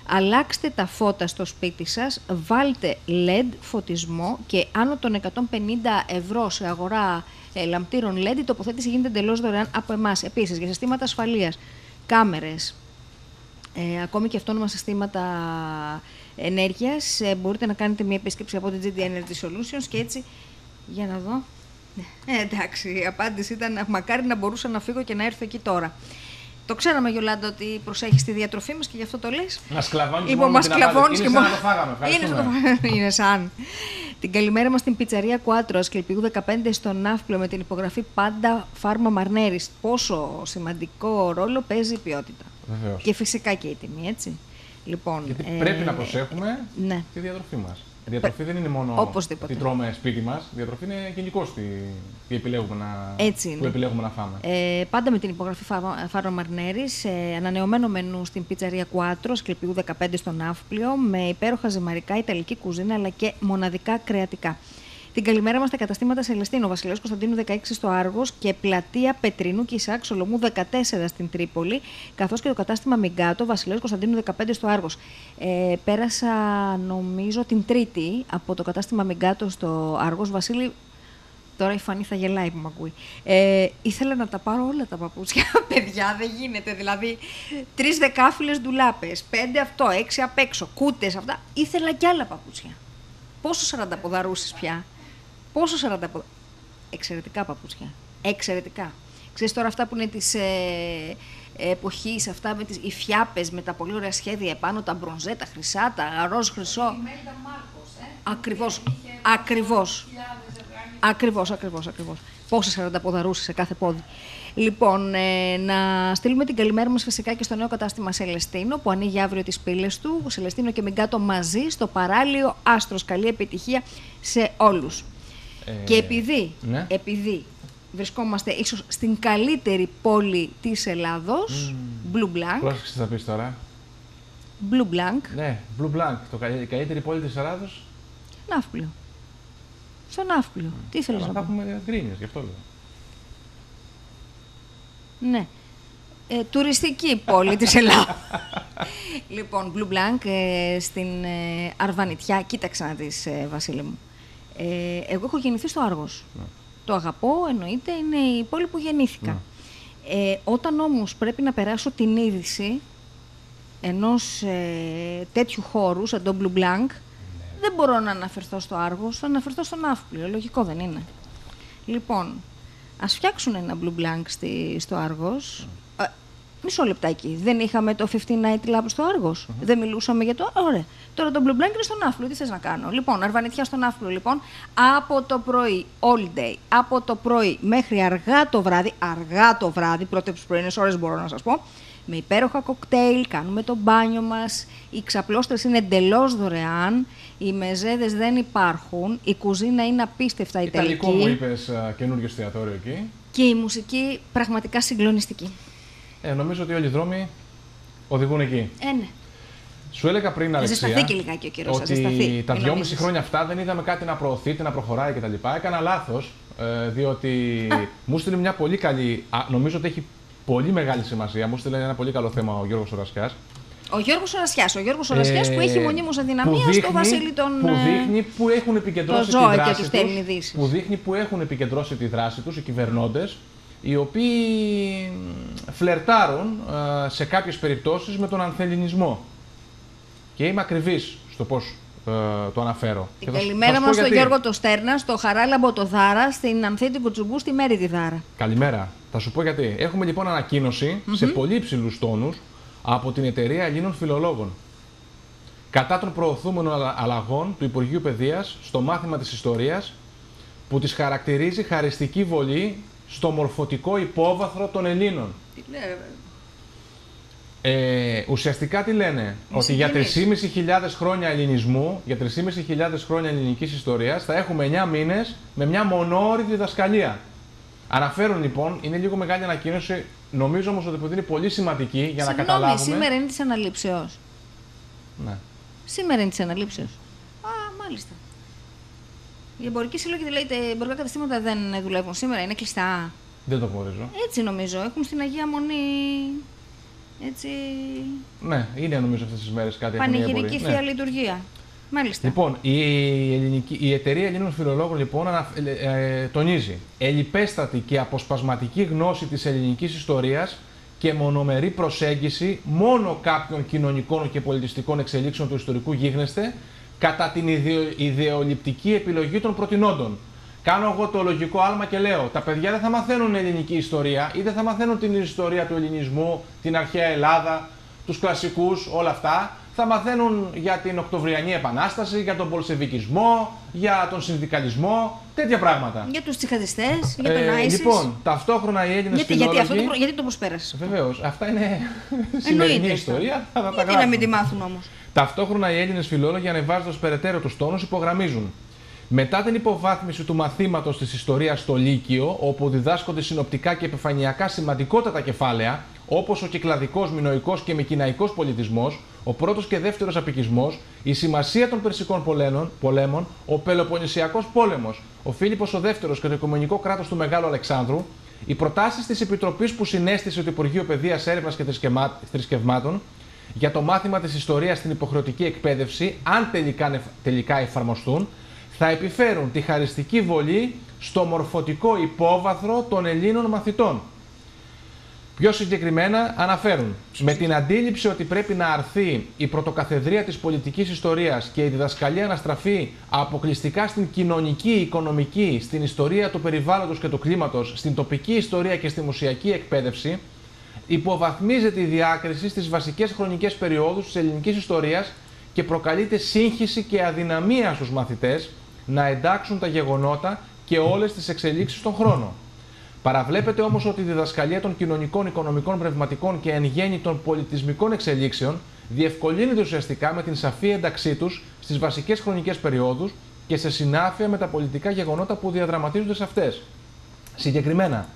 Αλλάξτε τα φώτα στο σπίτι σας, βάλτε LED φωτισμό και άνω των 150 ευρώ σε αγορά ε, λαμπτήρων LED η τοποθέτηση γίνεται εντελώς δωρεάν από εμάς. Επίσης, για συστήματα ασφαλείας, κάμερες, ε, ακόμη και αυτόνομα συστήματα ενέργειας, ε, μπορείτε να κάνετε μια επίσκεψη από την GD Energy Solutions και έτσι, για να δω. Ε, εντάξει, η απάντηση ήταν μακάρι να μπορούσα να φύγω και να έρθω εκεί τώρα. Το ξέραμε, Γιολάντα, ότι προσέχεις τη διατροφή μας και γι' αυτό το λες. Να σκλαβώνεις Λοιπόν, μα κλαβώνει Είναι σαν να το φάγαμε. Είναι, σαν Ευχαριστούμε. το... είναι σαν. Την καλημέρα μας στην πιτσαρία Κουάτρος, Ασκληπιού 15 στο Ναύπλιο με την υπογραφή Πάντα Φάρμα Μαρνέρης. Πόσο σημαντικό ρόλο παίζει η ποιότητα. Βεβαίως. Και φυσικά και η τιμή, έτσι. Λοιπόν, Γιατί ε, πρέπει να προσέχουμε Ναι. τη διατροφή μας. Η διατροφή δεν είναι μόνο Οπωσδήποτε. τι τρώμε σπίτι μας. Η διατροφή είναι γενικώ τι, τι επιλέγουμε να, Έτσι είναι. που επιλέγουμε να φάμε. Ε, πάντα με την υπογραφή Φα- Φάρο Μαρνέρη, ε, ανανεωμένο μενού στην πιτσαρία Quattro, Σκληπιού 15 στο Ναύπλιο, με υπέροχα ζυμαρικά, ιταλική κουζίνα αλλά και μοναδικά κρεατικά. Την καλημέρα μας στα καταστήματα Σελεστίνο, Βασιλέο Κωνσταντίνου 16 στο Άργος και πλατεία Πετρινού και Ισαάκ Σολομού 14 στην Τρίπολη, καθώς και το κατάστημα Μιγκάτο, Βασιλέο Κωνσταντίνου 15 στο Άργος. Ε, πέρασα, νομίζω, την Τρίτη από το κατάστημα Μιγκάτο στο Άργος. Βασίλη, Τώρα η Φανή θα γελάει που με ακούει. Ε, ήθελα να τα πάρω όλα τα παπούτσια. Παιδιά, δεν γίνεται. Δηλαδή, τρεις δεκάφυλλε ντουλάπες, πέντε αυτό, έξι απ' έξω, κούτες αυτά. Ήθελα κι άλλα παπούτσια. Πόσο σαρανταποδαρούσε πια. Πόσο σαρανταποδα... Εξαιρετικά παπούτσια. Εξαιρετικά. Ξέρεις τώρα αυτά που είναι της ε, εποχής, αυτά με τις οι φιάπες με τα πολύ ωραία σχέδια επάνω, τα μπρονζέ, τα χρυσά, τα ροζ χρυσό. Ακριβώς, ακριβώς. Ακριβώς, ακριβώς, ακριβώς. Πόσες σαρανταποδαρούσε σε κάθε πόδι. Λοιπόν, ε, να στείλουμε την καλημέρα μας φυσικά και στο νέο κατάστημα Σελεστίνο που ανοίγει αύριο τις πύλες του. Σελεστίνο και Μιγκάτο μαζί στο παράλιο Άστρος. Καλή επιτυχία σε όλους. Ε, Και επειδή, ναι. επειδή βρισκόμαστε ίσως στην καλύτερη πόλη της Ελλάδος, Blue Blanc, Πρόσεξε τι θα πεις τώρα; Blue Blanc, Ναι, Blue Blanc, το καλύ- η καλύτερη πόλη της Ελλάδος. Ναύπλιο. Στο Ναύπλιο. Τι θέλεις Αλλά να θα πω; έχουμε γκρίνιε, γι' αυτό λέω. Ναι. Ε, τουριστική πόλη της Ελλάδας. λοιπόν, Blue Blanc ε, στην ε, Αρβανιτιά. Κοίταξε να δεις, ε, Βασίλη μου. Ε, εγώ έχω γεννηθεί στο Άργος. Ναι. Το αγαπώ, εννοείται, είναι η πόλη που γεννήθηκα. Ε, όταν όμως πρέπει να περάσω την είδηση ενός ε, τέτοιου χώρου, σαν το Blue Blanc, δεν μπορώ να αναφερθώ στο Άργος, θα αναφερθώ στο Ναύπλιο. Λογικό δεν είναι. Λοιπόν, ας φτιάξουν ένα Blue Blanc στη, στο Άργος. Ε, Μισό λεπτάκι. Δεν είχαμε το 15 Night Lab στο αργο Δεν μιλούσαμε για το. Ωραία. Τώρα το Blue Blanket στον Άφλο. Τι θες να κάνω; Λοιπόν, αρβανιτιά στον Άφλο, λοιπόν. Από το πρωί, all day, από το πρωί μέχρι αργά το βράδυ, αργά το βράδυ, πρώτες πρωινές ώρες μπορώ να σας πω, με υπέροχα κοκτέιλ, κάνουμε το μπάνιο μας. Οι ξαπλώστρες είναι εντελώς δωρεάν. Οι μεζέδες δεν υπάρχουν. Η κουζίνα είναι απίστευτα Ιταλικό ιταλική. μου είπες καινούργιο εστιατόριο εκεί. Και η μουσική πραγματικά συγκλονιστική. Ε, νομίζω ότι όλοι οι δρόμοι οδηγούν εκεί. Ε, ναι. Σου έλεγα πριν, Θα Αλεξία, ζεσταθεί και λιγάκι ο καιρός, θα ότι ζεσταθεί, τα μην δυόμιση νομίζεις. χρόνια αυτά δεν είδαμε κάτι να προωθείται, να προχωράει κτλ. Έκανα λάθος, ε, διότι μου στείλε μια πολύ καλή. Α, νομίζω ότι έχει πολύ μεγάλη σημασία. Μου στείλε ένα πολύ καλό θέμα ο Γιώργος Ορασιάς. Ο Γιώργος Ορασιάς, ο Γιώργος Ορασιάς που Ε, έχει μονίμως αδυναμία που στο Βασίλη τον... Που ε, δείχνει που έχουν επικεντρώσει το τη ζώο και δράση τους στέλνει τους, ειδήσεις. Που δείχνει που έχουν επικεντρώσει τη δράση τους οι κυβερνώντες, οι οποίοι φλερτάρουν ε, σε κάποιες περιπτώσεις με τον ανθεληνισμό. Και είμαι ακριβής στο πώς ε, το αναφέρω. Και Την θα σου- θα καλημέρα σου πω μας στον γιατί. Γιώργο το Στέρνα, στο Χαράλαμπο το Δάρα, στην Ανθέτη Κουτσουμπού, στη Μέρη τη Δάρα. Καλημέρα. Θα σου πω γιατί. Έχουμε λοιπόν ανακοίνωση σε πολύ υψηλού τόνους από την εταιρεία Ελλήνων Φιλολόγων. Κατά των προωθούμενων αλλα- αλλαγών του Υπουργείου Παιδείας στο μάθημα της ιστορίας που τις χαρακτηρίζει χαριστική βολή στο μορφωτικό υπόβαθρο των Ελλήνων. Ε, ουσιαστικά τι λένε, ότι για 3.500 χρόνια ελληνισμού, για 3.500 χρόνια ελληνικής ιστορίας θα έχουμε 9 μήνες με μια μονόρη διδασκαλία. Αναφέρουν λοιπόν, είναι λίγο μεγάλη ανακοίνωση, νομίζω όμως ότι είναι πολύ σημαντική για να Συγγνώμη, καταλάβουμε. σήμερα είναι της αναλήψεως. Ναι. Σήμερα είναι της αναλήψεως. Α, μάλιστα. Οι εμπορικοί σύλλογοι, δηλαδή τα εμπορικά καταστήματα δεν δουλεύουν σήμερα, είναι κλειστά. Δεν το γνωρίζω. Έτσι νομίζω, έχουν στην Αγία Μονή. Έτσι. Ναι, είναι νομίζω αυτές τις μέρες κάτι έχουν οι Πανηγυρική έμποροι. θεία Ναι. λειτουργία. Μάλιστα. Λοιπόν, η, ελληνική, η εταιρεία Ελλήνων Φιλολόγων λοιπόν ανα- ε, ε, τονίζει ελλειπέστατη και αποσπασματική γνώση της ελληνικής ιστορίας και μονομερή προσέγγιση μόνο κάποιων κοινωνικών και πολιτιστικών εξελίξεων του ιστορικού γίγνεσθε κατά την ιδεο, ιδεολειπτική επιλογή των προτινόντων. Κάνω εγώ το λογικό άλμα και λέω: Τα παιδιά δεν θα μαθαίνουν ελληνική ιστορία ή δεν θα μαθαίνουν την ιστορία του ελληνισμού, την αρχαία Ελλάδα, τους κλασικούς, όλα αυτά. Θα μαθαίνουν για την Οκτωβριανή Επανάσταση, για τον Πολσεβικισμό, για τον συνδικαλισμό, τέτοια πράγματα. Για τους τσιχαδιστές, για τον ISIS. λοιπόν, ταυτόχρονα οι Έλληνες γιατί, γιατί, αυτό το, φιλόλογοι... προ- γιατί το προσπέρασες. Βεβαίως, αυτά είναι σημερινή Εννοείται. ιστορία, θα τα Γιατί να γράφουμε. μην τη μάθουν όμως; Ταυτόχρονα οι Έλληνες φιλόλογοι, ανεβάζοντα περαιτέρω τους τόνους, υπογραμμίζουν. Μετά την υποβάθμιση του μαθήματος της ιστορίας στο Λύκειο, όπου διδάσκονται συνοπτικά και επιφανειακά σημαντικότατα κεφάλαια, όπως ο κυκλαδικός, μινοϊκό και μικυναϊκό πολιτισμός, ο πρώτος και δεύτερος απικισμός, η σημασία των Περσικών πολέμων, πολέμων ο Πελοποννησιακός πόλεμος, ο Φίλιππος ο δεύτερος και το Οικουμενικό κράτος του Μεγάλου Αλεξάνδρου, οι προτάσεις της Επιτροπής που συνέστησε το Υπουργείο Παιδείας, Έρευνας και Θρησκευμά- Θρησκευμάτων για το μάθημα της ιστορίας στην υποχρεωτική εκπαίδευση, αν τελικά, τελικά εφαρμοστούν, θα επιφέρουν τη χαριστική βολή στο μορφωτικό υπόβαθρο των Ελλήνων μαθητών. Πιο συγκεκριμένα αναφέρουν με την αντίληψη ότι πρέπει να αρθεί η πρωτοκαθεδρία της πολιτικής ιστορίας και η διδασκαλία να στραφεί αποκλειστικά στην κοινωνική, οικονομική, στην ιστορία του περιβάλλοντος και του κλίματος, στην τοπική ιστορία και στη μουσιακή εκπαίδευση, υποβαθμίζεται η διάκριση στις βασικές χρονικές περιόδους της ελληνικής ιστορίας και προκαλείται σύγχυση και αδυναμία στους μαθητές να εντάξουν τα γεγονότα και όλες τις εξελίξεις στον χρόνο. Παραβλέπεται όμως ότι η διδασκαλία των κοινωνικών, οικονομικών, πνευματικών και εν γέννη των πολιτισμικών εξελίξεων διευκολύνεται ουσιαστικά με την σαφή ένταξή τους στις βασικές χρονικές περιόδους και σε συνάφεια με τα πολιτικά γεγονότα που διαδραματίζονται σε αυτές. Συγκεκριμένα,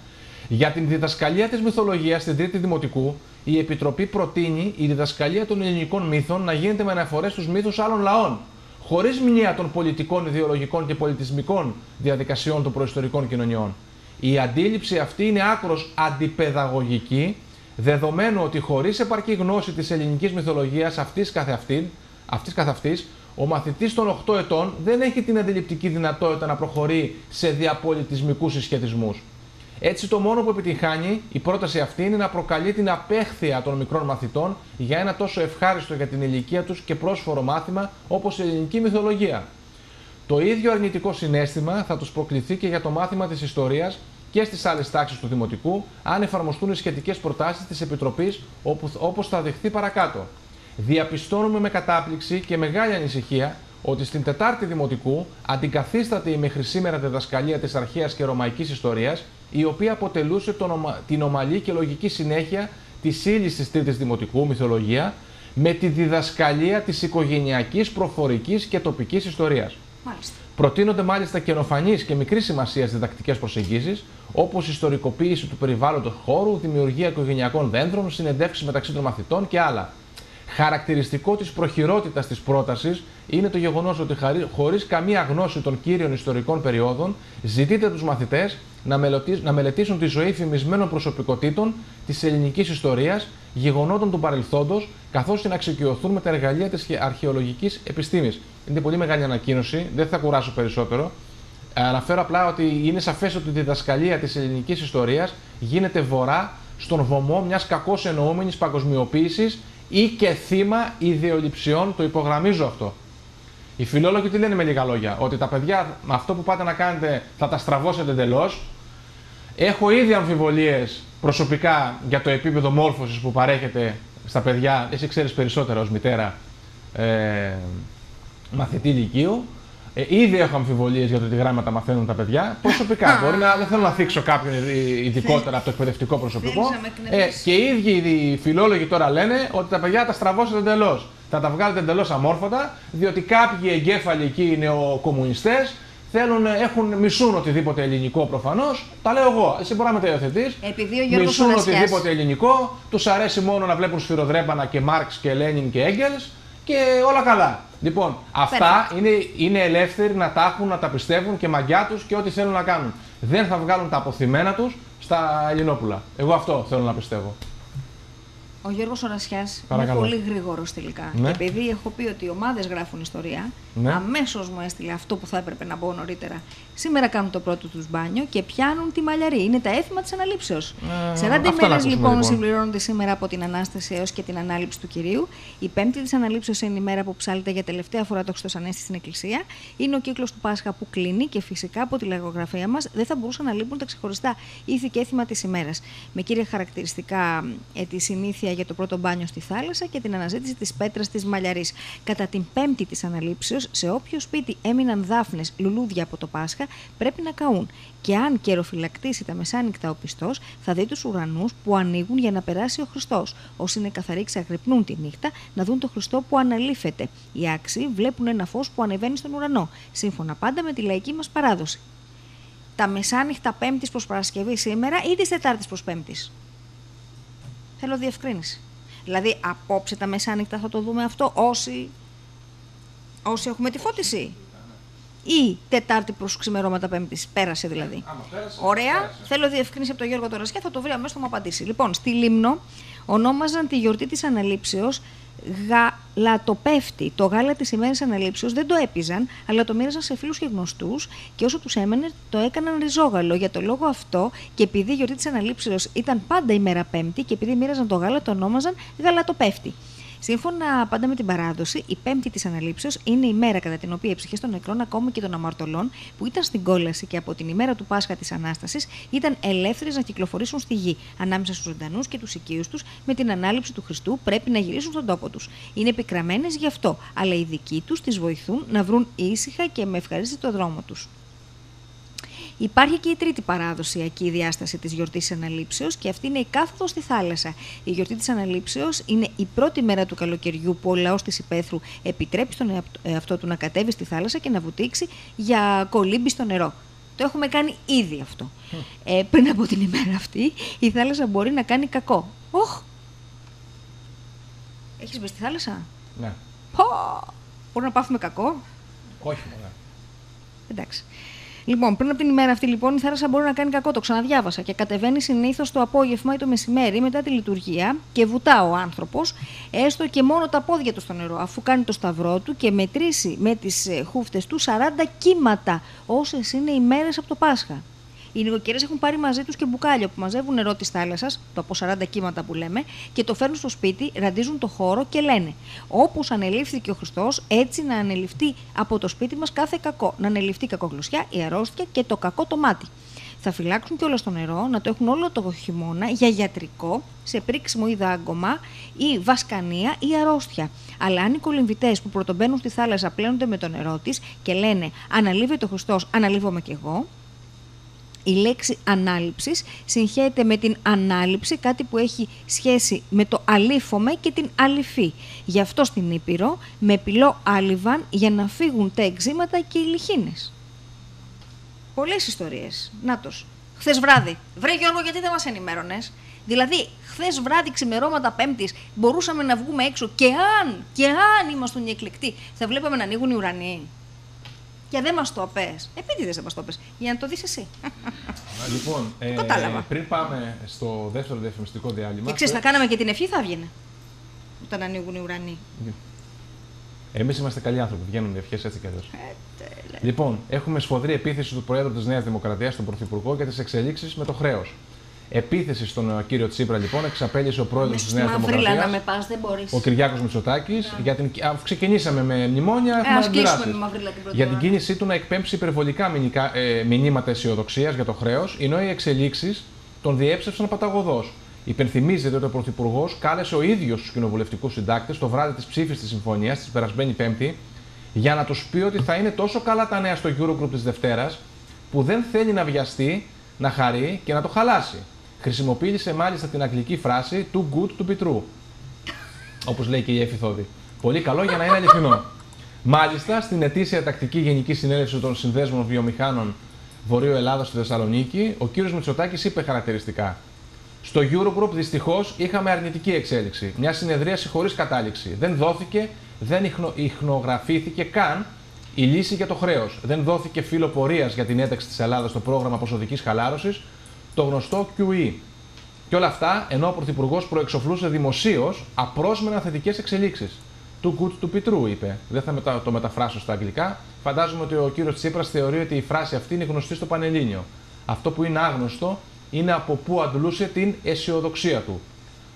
για την διδασκαλία της μυθολογίας στην Τρίτη Δημοτικού, η Επιτροπή προτείνει η διδασκαλία των ελληνικών μύθων να γίνεται με αναφορές στους μύθους άλλων λαών, χωρίς μνήμα των πολιτικών, ιδεολογικών και πολιτισμικών διαδικασιών των προϊστορικών κοινωνιών. Η αντίληψη αυτή είναι άκρος αντιπαιδαγωγική, δεδομένου ότι χωρίς επαρκή γνώση της ελληνικής μυθολογίας αυτής καθ' αυτήν, αυτής καθ' αυτής, ο μαθητής των 8 ετών δεν έχει την αντιληπτική δυνατότητα να προχωρεί σε διαπολιτισμικούς συσχετισμούς. Έτσι, το μόνο που επιτυγχάνει η πρόταση αυτή είναι να προκαλεί την απέχθεια των μικρών μαθητών για ένα τόσο ευχάριστο για την ηλικία τους και πρόσφορο μάθημα όπως η ελληνική μυθολογία. Το ίδιο αρνητικό συνέστημα θα τους προκληθεί και για το μάθημα της ιστορίας και στις άλλες τάξεις του Δημοτικού, αν εφαρμοστούν οι σχετικές προτάσεις της Επιτροπής, όπως θα δεχθεί παρακάτω. Διαπιστώνουμε με κατάπληξη και μεγάλη ανησυχία ότι στην Τετάρτη Δημοτικού αντικαθίσταται η μέχρι σήμερα διδασκαλία της αρχαίας και ρωμαϊκής ιστορίας, η οποία αποτελούσε τον, την ομαλή και λογική συνέχεια της ύλη της Τρίτης Δημοτικού, μυθολογία, με τη διδασκαλία της οικογενειακής, προφορικής και τοπικής ιστορίας. Μάλιστα. Προτείνονται μάλιστα καινοφανείς και μικρής σημασίας διδακτικές προσεγγίσεις, όπως ιστορικοποίηση του περιβάλλοντος χώρου, δημιουργία οικογενειακών δέντρων, συνεντεύξεις μεταξύ των μαθητών και άλλα. Χαρακτηριστικό της προχειρότητας της πρότασης είναι το γεγονός ότι χωρίς καμία γνώση των κύριων ιστορικών περιόδων, ζητείται τους μαθητές να μελετήσουν τη ζωή φημισμένων προσωπικότητων της ελληνικής ιστορίας, γεγονότων του παρελθόντος, καθώς και να εξοικειωθούν με τα εργαλεία της αρχαιολογικής επιστήμης. Είναι πολύ μεγάλη ανακοίνωση, δεν θα κουράσω περισσότερο. Αναφέρω απλά ότι είναι σαφές ότι η διδασκαλία της ελληνικής ιστορίας γίνεται βορρά στον βωμό μιας κακώς εννοούμενης παγκοσμιοποίησης ή και θύμα ιδεολειψιών. Το υπογραμμίζω αυτό. Οι φιλόλογοι τι λένε με λίγα λόγια, ότι τα παιδιά με αυτό που πάτε να κάνετε θα τα στραβώσετε εντελώς. Έχω ήδη αμφιβολίες προσωπικά για το επίπεδο μόρφωσης που παρέχεται στα παιδιά. Εσύ ξέρεις περισσότερα ως μητέρα ε, μαθητή ηλικίου. Ε, ήδη έχω αμφιβολίες για το τι γράμματα μαθαίνουν τα παιδιά. Προσωπικά. Μπορεί να δεν θέλω να θίξω κάποιον ειδικότερα από το εκπαιδευτικό προσωπικό. Ε, και οι ίδιοι οι φιλόλογοι τώρα λένε ότι τα παιδιά τα στραβώσετε εντελώς. Θα τα βγάλετε εντελώς αμόρφωτα, διότι κάποιοι εγκέφαλοι εκεί νεοκομμουνιστέ θέλουν, έχουν, μισούν οτιδήποτε ελληνικό προφανώς. Τα λέω εγώ. Εσύ μπορεί να με τα υιοθετείς. Μισούν οτιδήποτε ελληνικό. Τους αρέσει μόνο να βλέπουν σφυροδρέπανα και Μάρξ και Λένιν και Έγκελς και όλα καλά. Λοιπόν, αυτά είναι, είναι ελεύθεροι να τα έχουν, να τα πιστεύουν και μαγιά τους και ό,τι θέλουν να κάνουν. Δεν θα βγάλουν τα αποθυμένα τους στα Ελληνόπουλα. Εγώ αυτό θέλω να πιστεύω. Ο Γιώργος Ορασιάς είναι πολύ γρήγορος τελικά. Ναι. Και επειδή έχω πει ότι οι ομάδες γράφουν ιστορία, ναι. αμέσως μου έστειλε αυτό που θα έπρεπε να πω νωρίτερα. Σήμερα κάνουν το πρώτο τους μπάνιο και πιάνουν τη μαλλιαρή. Είναι τα έθιμα της αναλήψεως. Ε, 40 ημέρες λοιπόν, λοιπόν συμπληρώνονται σήμερα από την ανάσταση έως και την ανάληψη του κυρίου. Η πέμπτη της αναλήψεως είναι η μέρα που ψάλεται για τελευταία φορά το Χριστός στην Εκκλησία. Είναι ο κύκλος του Πάσχα που κλείνει και φυσικά από τη λογογραφία μας δεν θα μπορούσαν να λείπουν τα ξεχωριστά ήθη και έθιμα της ημέρας. Με κύρια χαρακτηριστικά ε, τη συνήθεια για το πρώτο μπάνιο στη θάλασσα και την αναζήτηση της πέτρας της μαλλιαρή. Κατά την πέμπτη της αναλήψεως, σε όποιο σπίτι έμειναν δάφνες λουλούδια από το Πάσχα, πρέπει να καούν. Και αν καιροφυλακτήσει τα μεσάνυχτα ο πιστός, θα δει τους ουρανούς που ανοίγουν για να περάσει ο Χριστός. Όσοι είναι καθαροί, ξαγρυπνούν τη νύχτα να δουν τον Χριστό που αναλήφεται. Οι άξιοι βλέπουν ένα φως που ανεβαίνει στον ουρανό, σύμφωνα πάντα με τη λαϊκή μας παράδοση. Τα μεσάνυχτα Πέμπτης προς Παρασκευή σήμερα ή της Τετάρτης προς Πέμπτης; Θέλω διευκρίνηση. Δηλαδή, απόψε τα μεσάνυχτα θα το δούμε αυτό όσοι, όσοι έχουμε τη φώτιση. Ή Τετάρτη προς ξημερώματα Πέμπτης. Πέρασε δηλαδή. Ωραία. Θέλω διευκρίνηση από τον Γιώργο Τωρασιά, θα το βρει αμέσω θα μου απαντήσει. Λοιπόν, στη Λίμνο ονόμαζαν τη γιορτή της Αναλήψεως γαλατοπέφτη. Το γάλα της ημέρα αναλήψεω δεν το έπιζαν, αλλά το μοίραζαν σε φίλους και γνωστούς και όσο τους έμενε το έκαναν ριζόγαλο. Για το λόγο αυτό και επειδή η γιορτή της αναλήψεω ήταν πάντα ημέρα Πέμπτη και επειδή μοίραζαν το γάλα, το ονόμαζαν γαλατοπέφτη. Σύμφωνα πάντα με την παράδοση, η πέμπτη της αναλήψεως είναι η μέρα κατά την οποία οι ψυχές των νεκρών, ακόμη και των αμαρτωλών, που ήταν στην κόλαση και από την ημέρα του Πάσχα της Ανάστασης, ήταν ελεύθερες να κυκλοφορήσουν στη γη. Ανάμεσα στους ζωντανούς και τους οικείους τους, με την ανάληψη του Χριστού, πρέπει να γυρίσουν στον τόπο τους. Είναι επικραμμένες γι' αυτό, αλλά οι δικοί τους τις βοηθούν να βρουν ήσυχα και με ευχαρίστηση το δρόμο τους. Υπάρχει και η τρίτη παράδοσιακή διάσταση της γιορτής Αναλήψεως και αυτή είναι η κάθοδο στη θάλασσα. Η γιορτή της Αναλήψεως είναι η πρώτη μέρα του καλοκαιριού που ο λαός της Υπαίθρου επιτρέπει στον εαυτό του να κατέβει στη θάλασσα και να βουτήξει για κολύμπι στο νερό. Το έχουμε κάνει ήδη αυτό. Ε, πριν από την ημέρα αυτή, η θάλασσα μπορεί να κάνει κακό. Όχ! Έχεις μπει στη θάλασσα; Ναι. Πω! Μπορεί να πάθουμε κακό; Όχι, ναι. Εντάξει. Λοιπόν, πριν από την ημέρα αυτή, λοιπόν, η θάλασσα μπορεί να κάνει κακό. Το ξαναδιάβασα. Και κατεβαίνει συνήθως το απόγευμα ή το μεσημέρι μετά τη λειτουργία και βουτά ο άνθρωπος, έστω και μόνο τα πόδια του στο νερό, αφού κάνει το σταυρό του και μετρήσει με τις ε, χούφτες του 40 κύματα, όσες είναι οι μέρες από το Πάσχα. Οι νοικοκυρές έχουν πάρει μαζί τους και μπουκάλια που μαζεύουν νερό της θάλασσας, το από 40 κύματα που λέμε, και το φέρνουν στο σπίτι, ραντίζουν το χώρο και λένε: Όπως ανελήφθηκε ο Χριστός, έτσι να ανεληφθεί από το σπίτι μας κάθε κακό. Να ανεληφθεί η κακογλωσιά, η αρρώστια και το κακό το μάτι. θα φυλάξουν και όλο στο νερό, να το έχουν όλο το χειμώνα για γιατρικό, σε πρίξιμο ή δάγκωμα ή βασκανία ή αρρώστια. Αλλά αν οι κολυμβητές που πρωτομπαίνουν στη θάλασσα πλένονται με το νερό της και λένε Αναλύβεται ο Χριστός, αναλύβομαι κι εγώ, η λέξη ανάληψης συγχαίεται με την ανάληψη, κάτι που έχει σχέση με το αλήφομαι και την αληφή. Γι' αυτό στην Ήπειρο με πυλό άλυβαν για να φύγουν τα εξήματα και οι λιχίνες. Πολλές ιστορίες. Νάτος. Χθες βράδυ. Βρε Γιώργο, γιατί δεν μας ενημέρωνες; Δηλαδή, χθες βράδυ ξημερώματα Πέμπτης μπορούσαμε να βγούμε έξω και αν, και αν ήμασταν εκλεκτοί, θα βλέπαμε να ανοίγουν οι ουρανοί. Και δεν μας το πες. Επίτηδε δεν μας το πες. Για να το δεις εσύ. Λοιπόν, ε, κατάλαβα. πριν πάμε στο δεύτερο διαφημιστικό διάλειμμα. Και ξέρεις, θα κάναμε και την ευχή, θα βγαίνει. Όταν ανοίγουν οι ουρανοί. Εμείς είμαστε καλοί άνθρωποι. Βγαίνουν οι ευχές έτσι κι αλλιώς. Ε, τέλε. Λοιπόν, έχουμε σφοδρή επίθεση του Προέδρου της Νέας Δημοκρατίας, τον Πρωθυπουργό, για τις εξελίξεις με το χρέος. Επίθεση στον ε, κύριο Τσίπρα, λοιπόν, εξαπέλυσε ο Πρόεδρος Μέσα της στη Νέας μαυρίλα να με Δημοκρατία, πας, δεν μπορείς. ο Κυριάκος Μητσοτάκης. Για την... αφού ξεκινήσαμε με μνημόνια, έχουμε Ε, ας κλείσουμε αντιδράσεις. με μαυρίλα την πρώτη Για την ώρα. κίνησή του να εκπέμψει υπερβολικά μηνυκα- ε, μηνύματα αισιοδοξίας για το χρέος, ενώ οι εξελίξεις τον διέψευσαν παταγωδός. Υπενθυμίζεται ότι ο Πρωθυπουργός κάλεσε ο ίδιος τους κοινοβουλευτικούς συντάκτες το βράδυ της ψήφης της συμφωνίας, της περασμένη Πέμπτη, για να τους πει ότι θα είναι τόσο καλά τα νέα στο Eurogroup της Δευτέρας, που δεν θέλει να βιαστεί, να χαρεί και να το χαλάσει. Χρησιμοποίησε μάλιστα την αγγλική φράση too good to be true. Όπως λέει και η Εφη Θόδη. Πολύ καλό για να είναι αληθινό. Μάλιστα, στην ετήσια τακτική Γενική Συνέλευση των Συνδέσμων Βιομηχάνων Βορείου Ελλάδα στη Θεσσαλονίκη, ο κ. Μητσοτάκης είπε χαρακτηριστικά. Στο Eurogroup δυστυχώς είχαμε αρνητική εξέλιξη. Μια συνεδρίαση χωρίς κατάληξη. Δεν δόθηκε, δεν ιχνο, ιχνογραφήθηκε καν η λύση για το χρέος. Δεν δόθηκε φύλλο πορείας για την ένταξη της Ελλάδας στο πρόγραμμα ποσοτική χαλάρωσης, το γνωστό QE. Και όλα αυτά ενώ ο Πρωθυπουργός προεξοφλούσε δημοσίως απρόσμενα θετικές εξελίξεις. Too good to be true, είπε. Δεν θα μετα... το μεταφράσω στα αγγλικά. Φαντάζομαι ότι ο κύριος Τσίπρας θεωρεί ότι η φράση αυτή είναι γνωστή στο Πανελλήνιο. Αυτό που είναι άγνωστο είναι από πού αντλούσε την αισιοδοξία του.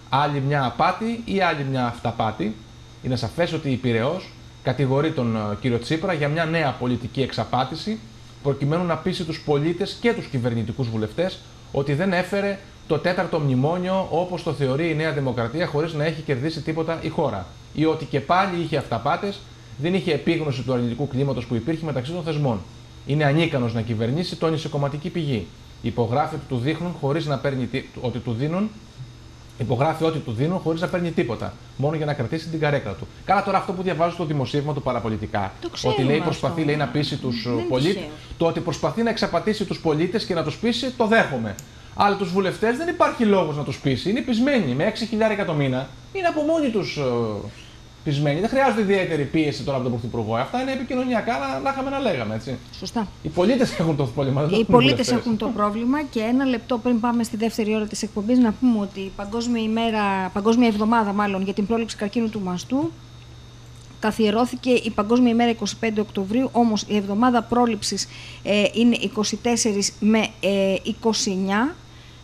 Άλλη μια απάτη ή άλλη μια αυταπάτη. Είναι σαφές ότι η Πυραιός κατηγορεί τον ε, κύριο Τσίπρα για μια νέα πολιτική εξαπάτηση προκειμένου να πείσει τους πολίτες και τους κυβερνητικούς βουλευτές ότι δεν έφερε το τέταρτο μνημόνιο όπως το θεωρεί η Νέα Δημοκρατία χωρίς να έχει κερδίσει τίποτα η χώρα. Ή ότι και πάλι είχε αυταπάτες, δεν είχε επίγνωση του αρνητικού κλίματος που υπήρχε μεταξύ των θεσμών. Είναι ανίκανος να κυβερνήσει, τόνισε κομματική πηγή. Υπογράφει ότι του δείχνουν χωρίς να παίρνει τι- ότι του δίνουν Υπογράφει ό,τι του δίνουν χωρίς να παίρνει τίποτα. Μόνο για να κρατήσει την καρέκλα του. Καλά τώρα αυτό που διαβάζω στο δημοσίευμα του παραπολιτικά. Το ξέρουμε ότι λέει αυτό. προσπαθεί λέει, να πείσει τους Δεν είναι πολίτες. τυχαίο. Το ότι προσπαθεί να εξαπατήσει τους πολίτες και να τους πείσει, το δέχομαι. Αλλά τους βουλευτές δεν υπάρχει λόγος να τους πείσει. Είναι πεισμένοι. Με 6.000 το μήνα είναι από μόνοι τους πεισμένοι. Δεν χρειάζεται ιδιαίτερη πίεση τώρα από τον Πρωθυπουργό. Αυτά είναι επικοινωνιακά, να, να είχαμε να λέγαμε. Έτσι. Σωστά. Οι πολίτες έχουν το πρόβλημα. δεν το Οι έχουν οι πολίτες βουλευτές. έχουν το πρόβλημα και ένα λεπτό πριν πάμε στη δεύτερη ώρα της εκπομπής να πούμε ότι η Παγκόσμια, ημέρα, Παγκόσμια Εβδομάδα μάλλον για την πρόληψη καρκίνου του μαστού καθιερώθηκε η Παγκόσμια ημέρα 25 Οκτωβρίου, όμως η εβδομάδα πρόληψης ε, είναι 24 με ε, 29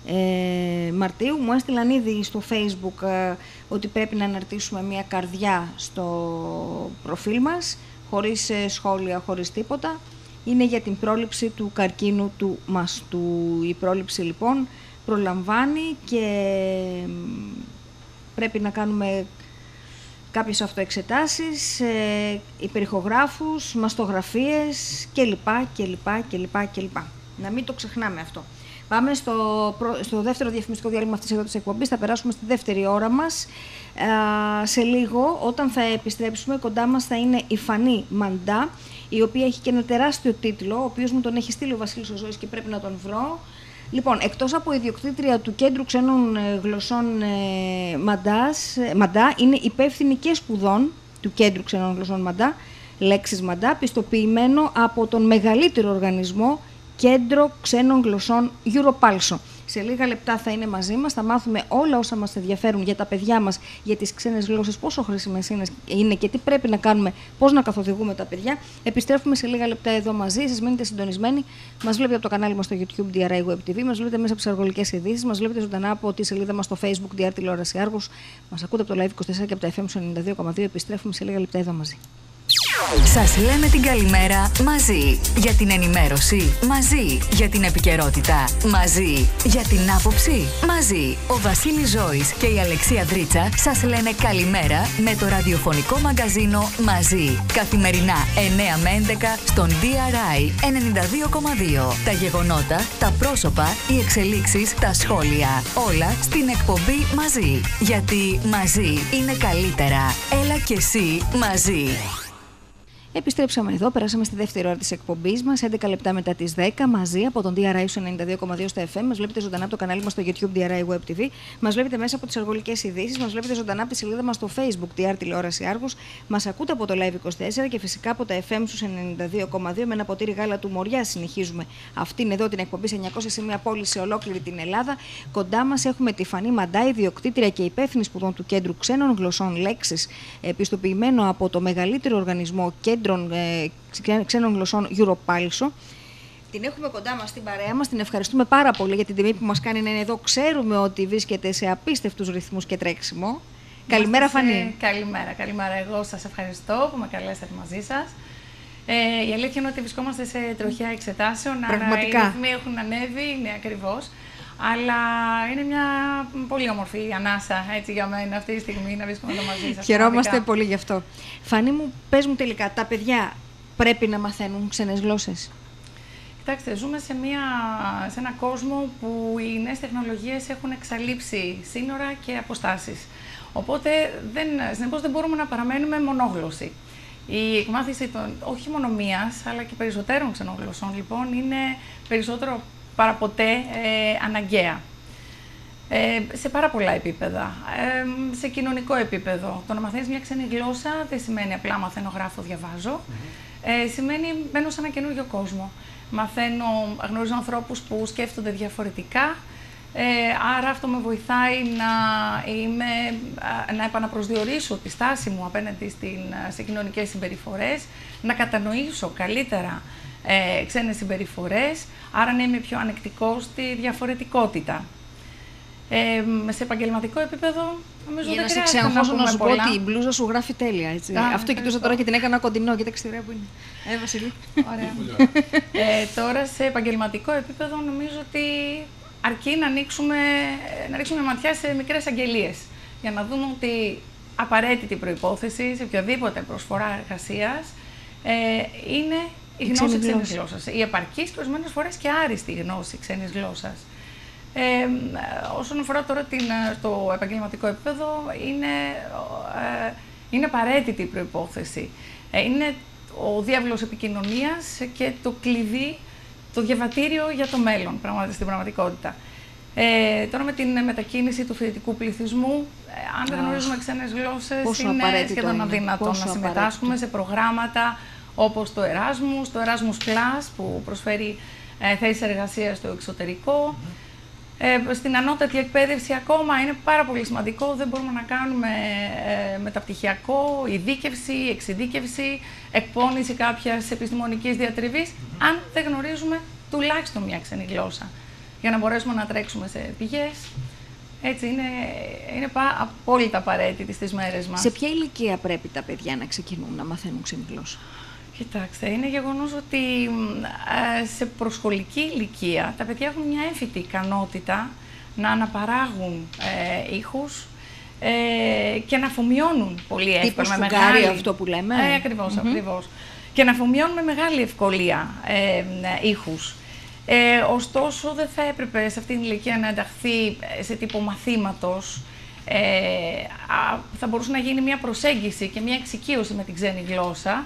ε, Μαρτίου. Μου έστειλαν ήδη στο facebook ε, ότι πρέπει να αναρτήσουμε μια καρδιά στο προφίλ μας, χωρίς ε, σχόλια, χωρίς τίποτα. Είναι για την πρόληψη του καρκίνου του μαστού. Η πρόληψη λοιπόν προλαμβάνει και μ, πρέπει να κάνουμε κάποιες αυτοεξετάσεις, ε, υπερηχογράφους, μαστογραφίες κλπ. κλπ, κλπ, κλπ. Να μην το ξεχνάμε αυτό. Πάμε στο, πρω- στο δεύτερο διαφημιστικό διάλειμμα αυτής εδώ της εκπομπής. Θα περάσουμε στη δεύτερη ώρα μας. Α, σε λίγο, όταν θα επιστρέψουμε, κοντά μας θα είναι η Φανή Μαντά, η οποία έχει και ένα τεράστιο τίτλο, ο οποίος μου τον έχει στείλει ο Βασίλης ο Ζώης και πρέπει να τον βρω. Λοιπόν, εκτός από ιδιοκτήτρια του Κέντρου Ξένων ε, Γλωσσών ε, Μαντάς, ε, Μαντά, είναι υπεύθυνη και σπουδών του Κέντρου Ξένων Γλωσσών Μαντά, λέξεις Μαντά, πιστοποιημένο από τον μεγαλύτερο οργανισμό Κέντρο Ξένων Γλωσσών Europalso. Σε λίγα λεπτά θα είναι μαζί μας, θα μάθουμε όλα όσα μας ενδιαφέρουν για τα παιδιά μας, για τις ξένες γλώσσες, πόσο χρήσιμες είναι- είναι και τι πρέπει να κάνουμε, πώς να καθοδηγούμε τα παιδιά. Επιστρέφουμε σε λίγα λεπτά εδώ μαζί, σας μείνετε συντονισμένοι. Μας βλέπετε από το κανάλι μας στο YouTube DRI Web TV, μας βλέπετε μέσα από τις αργολικές ειδήσεις, μας βλέπετε ζωντανά από τη σελίδα μας στο Facebook DR Τηλεόραση Άργους, μας ακούτε από το Live 24 και από τα FM 92,2. Επιστρέφουμε σε λίγα λεπτά εδώ μαζί. Σας λέμε την καλημέρα μαζί. Για την ενημέρωση μαζί. Για την επικαιρότητα μαζί. Για την άποψη μαζί. Ο Βασίλης Ζώης και η Αλεξία Δρίτσα σας λένε καλημέρα με το ραδιοφωνικό μαγκαζίνο μαζί. Καθημερινά 9 με 11 στον DRI 92,2. Τα γεγονότα, τα πρόσωπα, οι εξελίξεις, τα σχόλια. Όλα στην εκπομπή μαζί. Γιατί μαζί είναι καλύτερα. Έλα και εσύ μαζί. Επιστρέψαμε εδώ, περάσαμε στη δεύτερη ώρα της εκπομπής μας, 11 λεπτά μετά τις 10, μαζί από τον DRI 92,2 στο FM. Μας βλέπετε ζωντανά από το κανάλι μας στο YouTube DRI Web TV. Μας βλέπετε μέσα από τις αργολικές ειδήσεις. Μας βλέπετε ζωντανά από τη σελίδα μας στο Facebook DR Τηλεόραση Άργου. Μας ακούτε από το Live 24 και φυσικά από τα FM στους 92,2 με ένα ποτήρι γάλα του Μοριά. Συνεχίζουμε αυτήν εδώ την εκπομπή σε 900 σε μια πόλη σε ολόκληρη την Ελλάδα. Κοντά μας έχουμε τη Φανή Μαντάη, διοκτήτρια και υπεύθυνη σπουδών του Κέντρου Ξένων Γλωσσών Λέξης, επιστοποιημένο από το μεγαλύτερο οργανισμό κέντρων ε, ξένων γλωσσών Europalso. Την έχουμε κοντά μας στην παρέα μας, την ευχαριστούμε πάρα πολύ για την τιμή που μας κάνει να είναι εδώ. Ξέρουμε ότι βρίσκεται σε απίστευτους ρυθμούς και τρέξιμο. Καλημέρα Φανή. Καλημέρα, καλημέρα. Εγώ σας ευχαριστώ που με καλέσατε μαζί σας. Ε, η αλήθεια είναι ότι βρισκόμαστε σε τροχιά εξετάσεων, Πραγματικά. άρα οι ρυθμοί έχουν ανέβει, είναι ακριβώς. Αλλά είναι μια πολύ όμορφη ανάσα έτσι, για μένα αυτή τη στιγμή να βρίσκομαι εδώ μαζί σας. Χαιρόμαστε πραγματικά. πολύ γι' αυτό. Φανή μου, πες μου τελικά, τα παιδιά πρέπει να μαθαίνουν ξένες γλώσσες; Κοιτάξτε, ζούμε σε, μια, σε ένα κόσμο που οι νέες τεχνολογίες έχουν εξαλείψει σύνορα και αποστάσεις. Οπότε, δεν, συνεπώς, δεν μπορούμε να παραμένουμε μονόγλωσσοι. Η εκμάθηση των, όχι μόνο μίας, αλλά και περισσότερων ξενών γλωσσών, λοιπόν, είναι περισσότερο παραποτέ ε, αναγκαία. Ε, σε πάρα πολλά επίπεδα. Ε, σε κοινωνικό επίπεδο. Το να μαθαίνεις μια ξένη γλώσσα δεν σημαίνει απλά μαθαίνω, γράφω, διαβάζω. Ε, σημαίνει μπαίνω σε ένα καινούριο κόσμο. Μαθαίνω, γνωρίζω ανθρώπους που σκέφτονται διαφορετικά, ε, άρα αυτό με βοηθάει να, είμαι, α, να επαναπροσδιορίσω τη στάση μου απέναντι στην, α, σε κοινωνικές συμπεριφορές, να κατανοήσω καλύτερα ε, ξένες συμπεριφορές, άρα να είμαι πιο ανεκτικός στη διαφορετικότητα. Ε, σε επαγγελματικό επίπεδο, νομίζω Για δεν να σε χρειάζεται να ξεχάσω να πούμε σου πω πολλά. ότι η μπλούζα σου γράφει τέλεια. Έτσι. Α, Αυτό ευχαριστώ. κοιτούσα τώρα και την έκανα κοντινό. Κοίταξε τι ωραία που είναι. Ε, Βασίλη. Ωραία. ε, τώρα σε επαγγελματικό επίπεδο νομίζω ότι αρκεί να, ανοίξουμε, να ρίξουμε ματιά σε μικρές αγγελίες για να δούμε ότι απαραίτητη προϋπόθεση σε οποιαδήποτε προσφορά εργασίας ε, είναι η Η γνώση ξένης ξένης γλώσσας. γλώσσας. Η επαρκής και ορισμένες φορές και άριστη γνώση ξένης γλώσσας. Ε, όσον αφορά τώρα την, ε, το επαγγελματικό επίπεδο, είναι, ε, είναι απαραίτητη η προϋπόθεση. Ε, είναι ο διάβλος επικοινωνίας και το κλειδί, το διαβατήριο για το μέλλον πραγμα- στην πραγματικότητα. Ε, τώρα με την μετακίνηση του φοιτητικού πληθυσμού, ε, αν δεν Αχ, γνωρίζουμε ξένες γλώσσες, πόσο είναι απαραίτητο σχεδόν είναι, αδύνατο πόσο να συμμετάσχουμε απαραίτητο. σε προγράμματα όπως το Erasmus, το Erasmus Plus που προσφέρει ε, θέσεις εργασίας στο εξωτερικό. Ε, στην ανώτατη εκπαίδευση ακόμα είναι πάρα πολύ σημαντικό. Δεν μπορούμε να κάνουμε ε, μεταπτυχιακό, ειδίκευση, εξειδίκευση, εκπόνηση κάποιας επιστημονικής διατριβής, αν δεν γνωρίζουμε τουλάχιστον μια ξένη γλώσσα, για να μπορέσουμε να τρέξουμε σε πηγές. Έτσι, είναι, είναι πα, απόλυτα απαραίτητη στις μέρες μας. Σε ποια ηλικία πρέπει τα παιδιά να ξεκινούν να μαθαίνουν ξένη γλώσσα; Κοιτάξτε, είναι γεγονός ότι μ, ε, σε προσχολική ηλικία τα παιδιά έχουν μια έμφυτη ικανότητα να αναπαράγουν ε, ήχους ε, και να αφομοιώνουν πολύ εύκολα. Τύπου με σφουγγάρι μεγάλη- αυτό που λέμε. Ε, ακριβώς, ακριβώς. Και να αφομοιώνουν με μεγάλη ευκολία ε, ε, ήχους. Ε, ωστόσο, δεν θα έπρεπε σε αυτήν την ηλικία να ενταχθεί ε, σε τύπο μαθήματος. Ε, α, θα μπορούσε να γίνει μια προσέγγιση και μια εξοικείωση με την ξένη γλώσσα,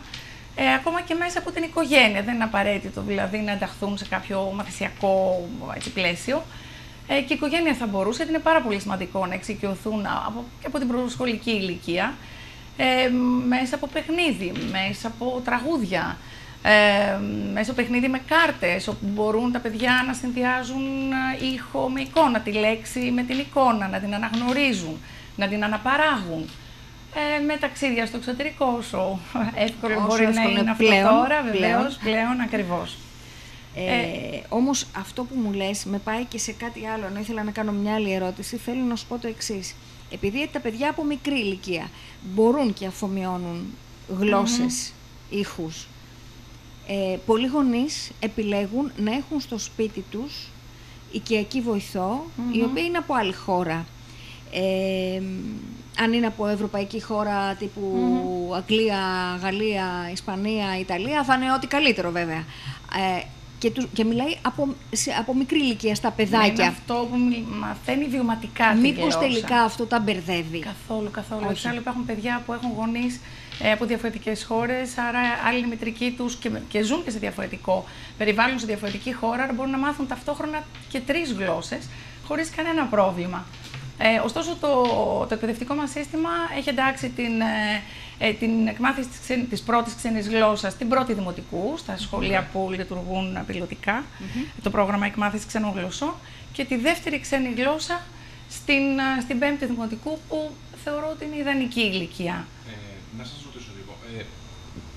ε, ακόμα και μέσα από την οικογένεια. Δεν είναι απαραίτητο δηλαδή να ενταχθούν σε κάποιο μαθησιακό έτσι, πλαίσιο. Ε, και η οικογένεια θα μπορούσε, γιατί είναι πάρα πολύ σημαντικό να εξοικειωθούν από, και από την προσχολική ηλικία, ε, μέσα από παιχνίδι, μέσα από τραγούδια, ε, μέσα από παιχνίδι με κάρτες, όπου μπορούν τα παιδιά να συνδυάζουν ε, ήχο με εικόνα, τη λέξη με την εικόνα, να την αναγνωρίζουν, να την αναπαράγουν. Ε, με ταξίδια στο εξωτερικό, όσο εύκολο Όσο μπορεί να εύκολο είναι είναι αυτό πλέον, τώρα, πλέον. βεβαίως, πλέον ακριβώς. Ε, όμως αυτό που μου λες με πάει και σε κάτι άλλο, ενώ ήθελα να κάνω μια άλλη ερώτηση, θέλω να σου πω το εξής. Επειδή τα παιδιά από μικρή ηλικία μπορούν και αφομοιώνουν γλώσσες ήχους. Ε, πολλοί γονείς επιλέγουν να έχουν στο σπίτι τους οικιακή βοηθό, η οποία είναι από άλλη χώρα. Ε, αν είναι από ευρωπαϊκή χώρα τύπου Αγγλία, Γαλλία, Ισπανία, Ιταλία, θα είναι ό,τι καλύτερο βέβαια. Ε, και, τους, και μιλάει από, σε, από μικρή ηλικία στα παιδάκια. Είναι αυτό που μη- μαθαίνει βιωματικά τη Μήπως γλώσσα. τελικά αυτό τα μπερδεύει. Καθόλου, καθόλου. Όχι. Εξάλλου υπάρχουν παιδιά που έχουν γονείς από διαφορετικές χώρες, άρα άλλη είναι η μητρική τους και, και ζουν και σε διαφορετικό περιβάλλον, σε διαφορετική χώρα, άρα μπορούν να μάθουν ταυτόχρονα και τρεις γλώσσες χωρίς κανένα πρόβλημα. Ε, ωστόσο, το, το εκπαιδευτικό μας σύστημα έχει εντάξει την, ε, ε, την εκμάθηση της, ξεν, της πρώτης ξένης γλώσσας την πρώτη δημοτικού, στα σχολεία που λειτουργούν πιλωτικά, το πρόγραμμα εκμάθησης ξένων γλωσσών, και τη δεύτερη ξένη γλώσσα στην, ε, στην πέμπτη δημοτικού, που θεωρώ ότι είναι ιδανική ηλικία. Ε, να σας ρωτήσω λίγο. Ε,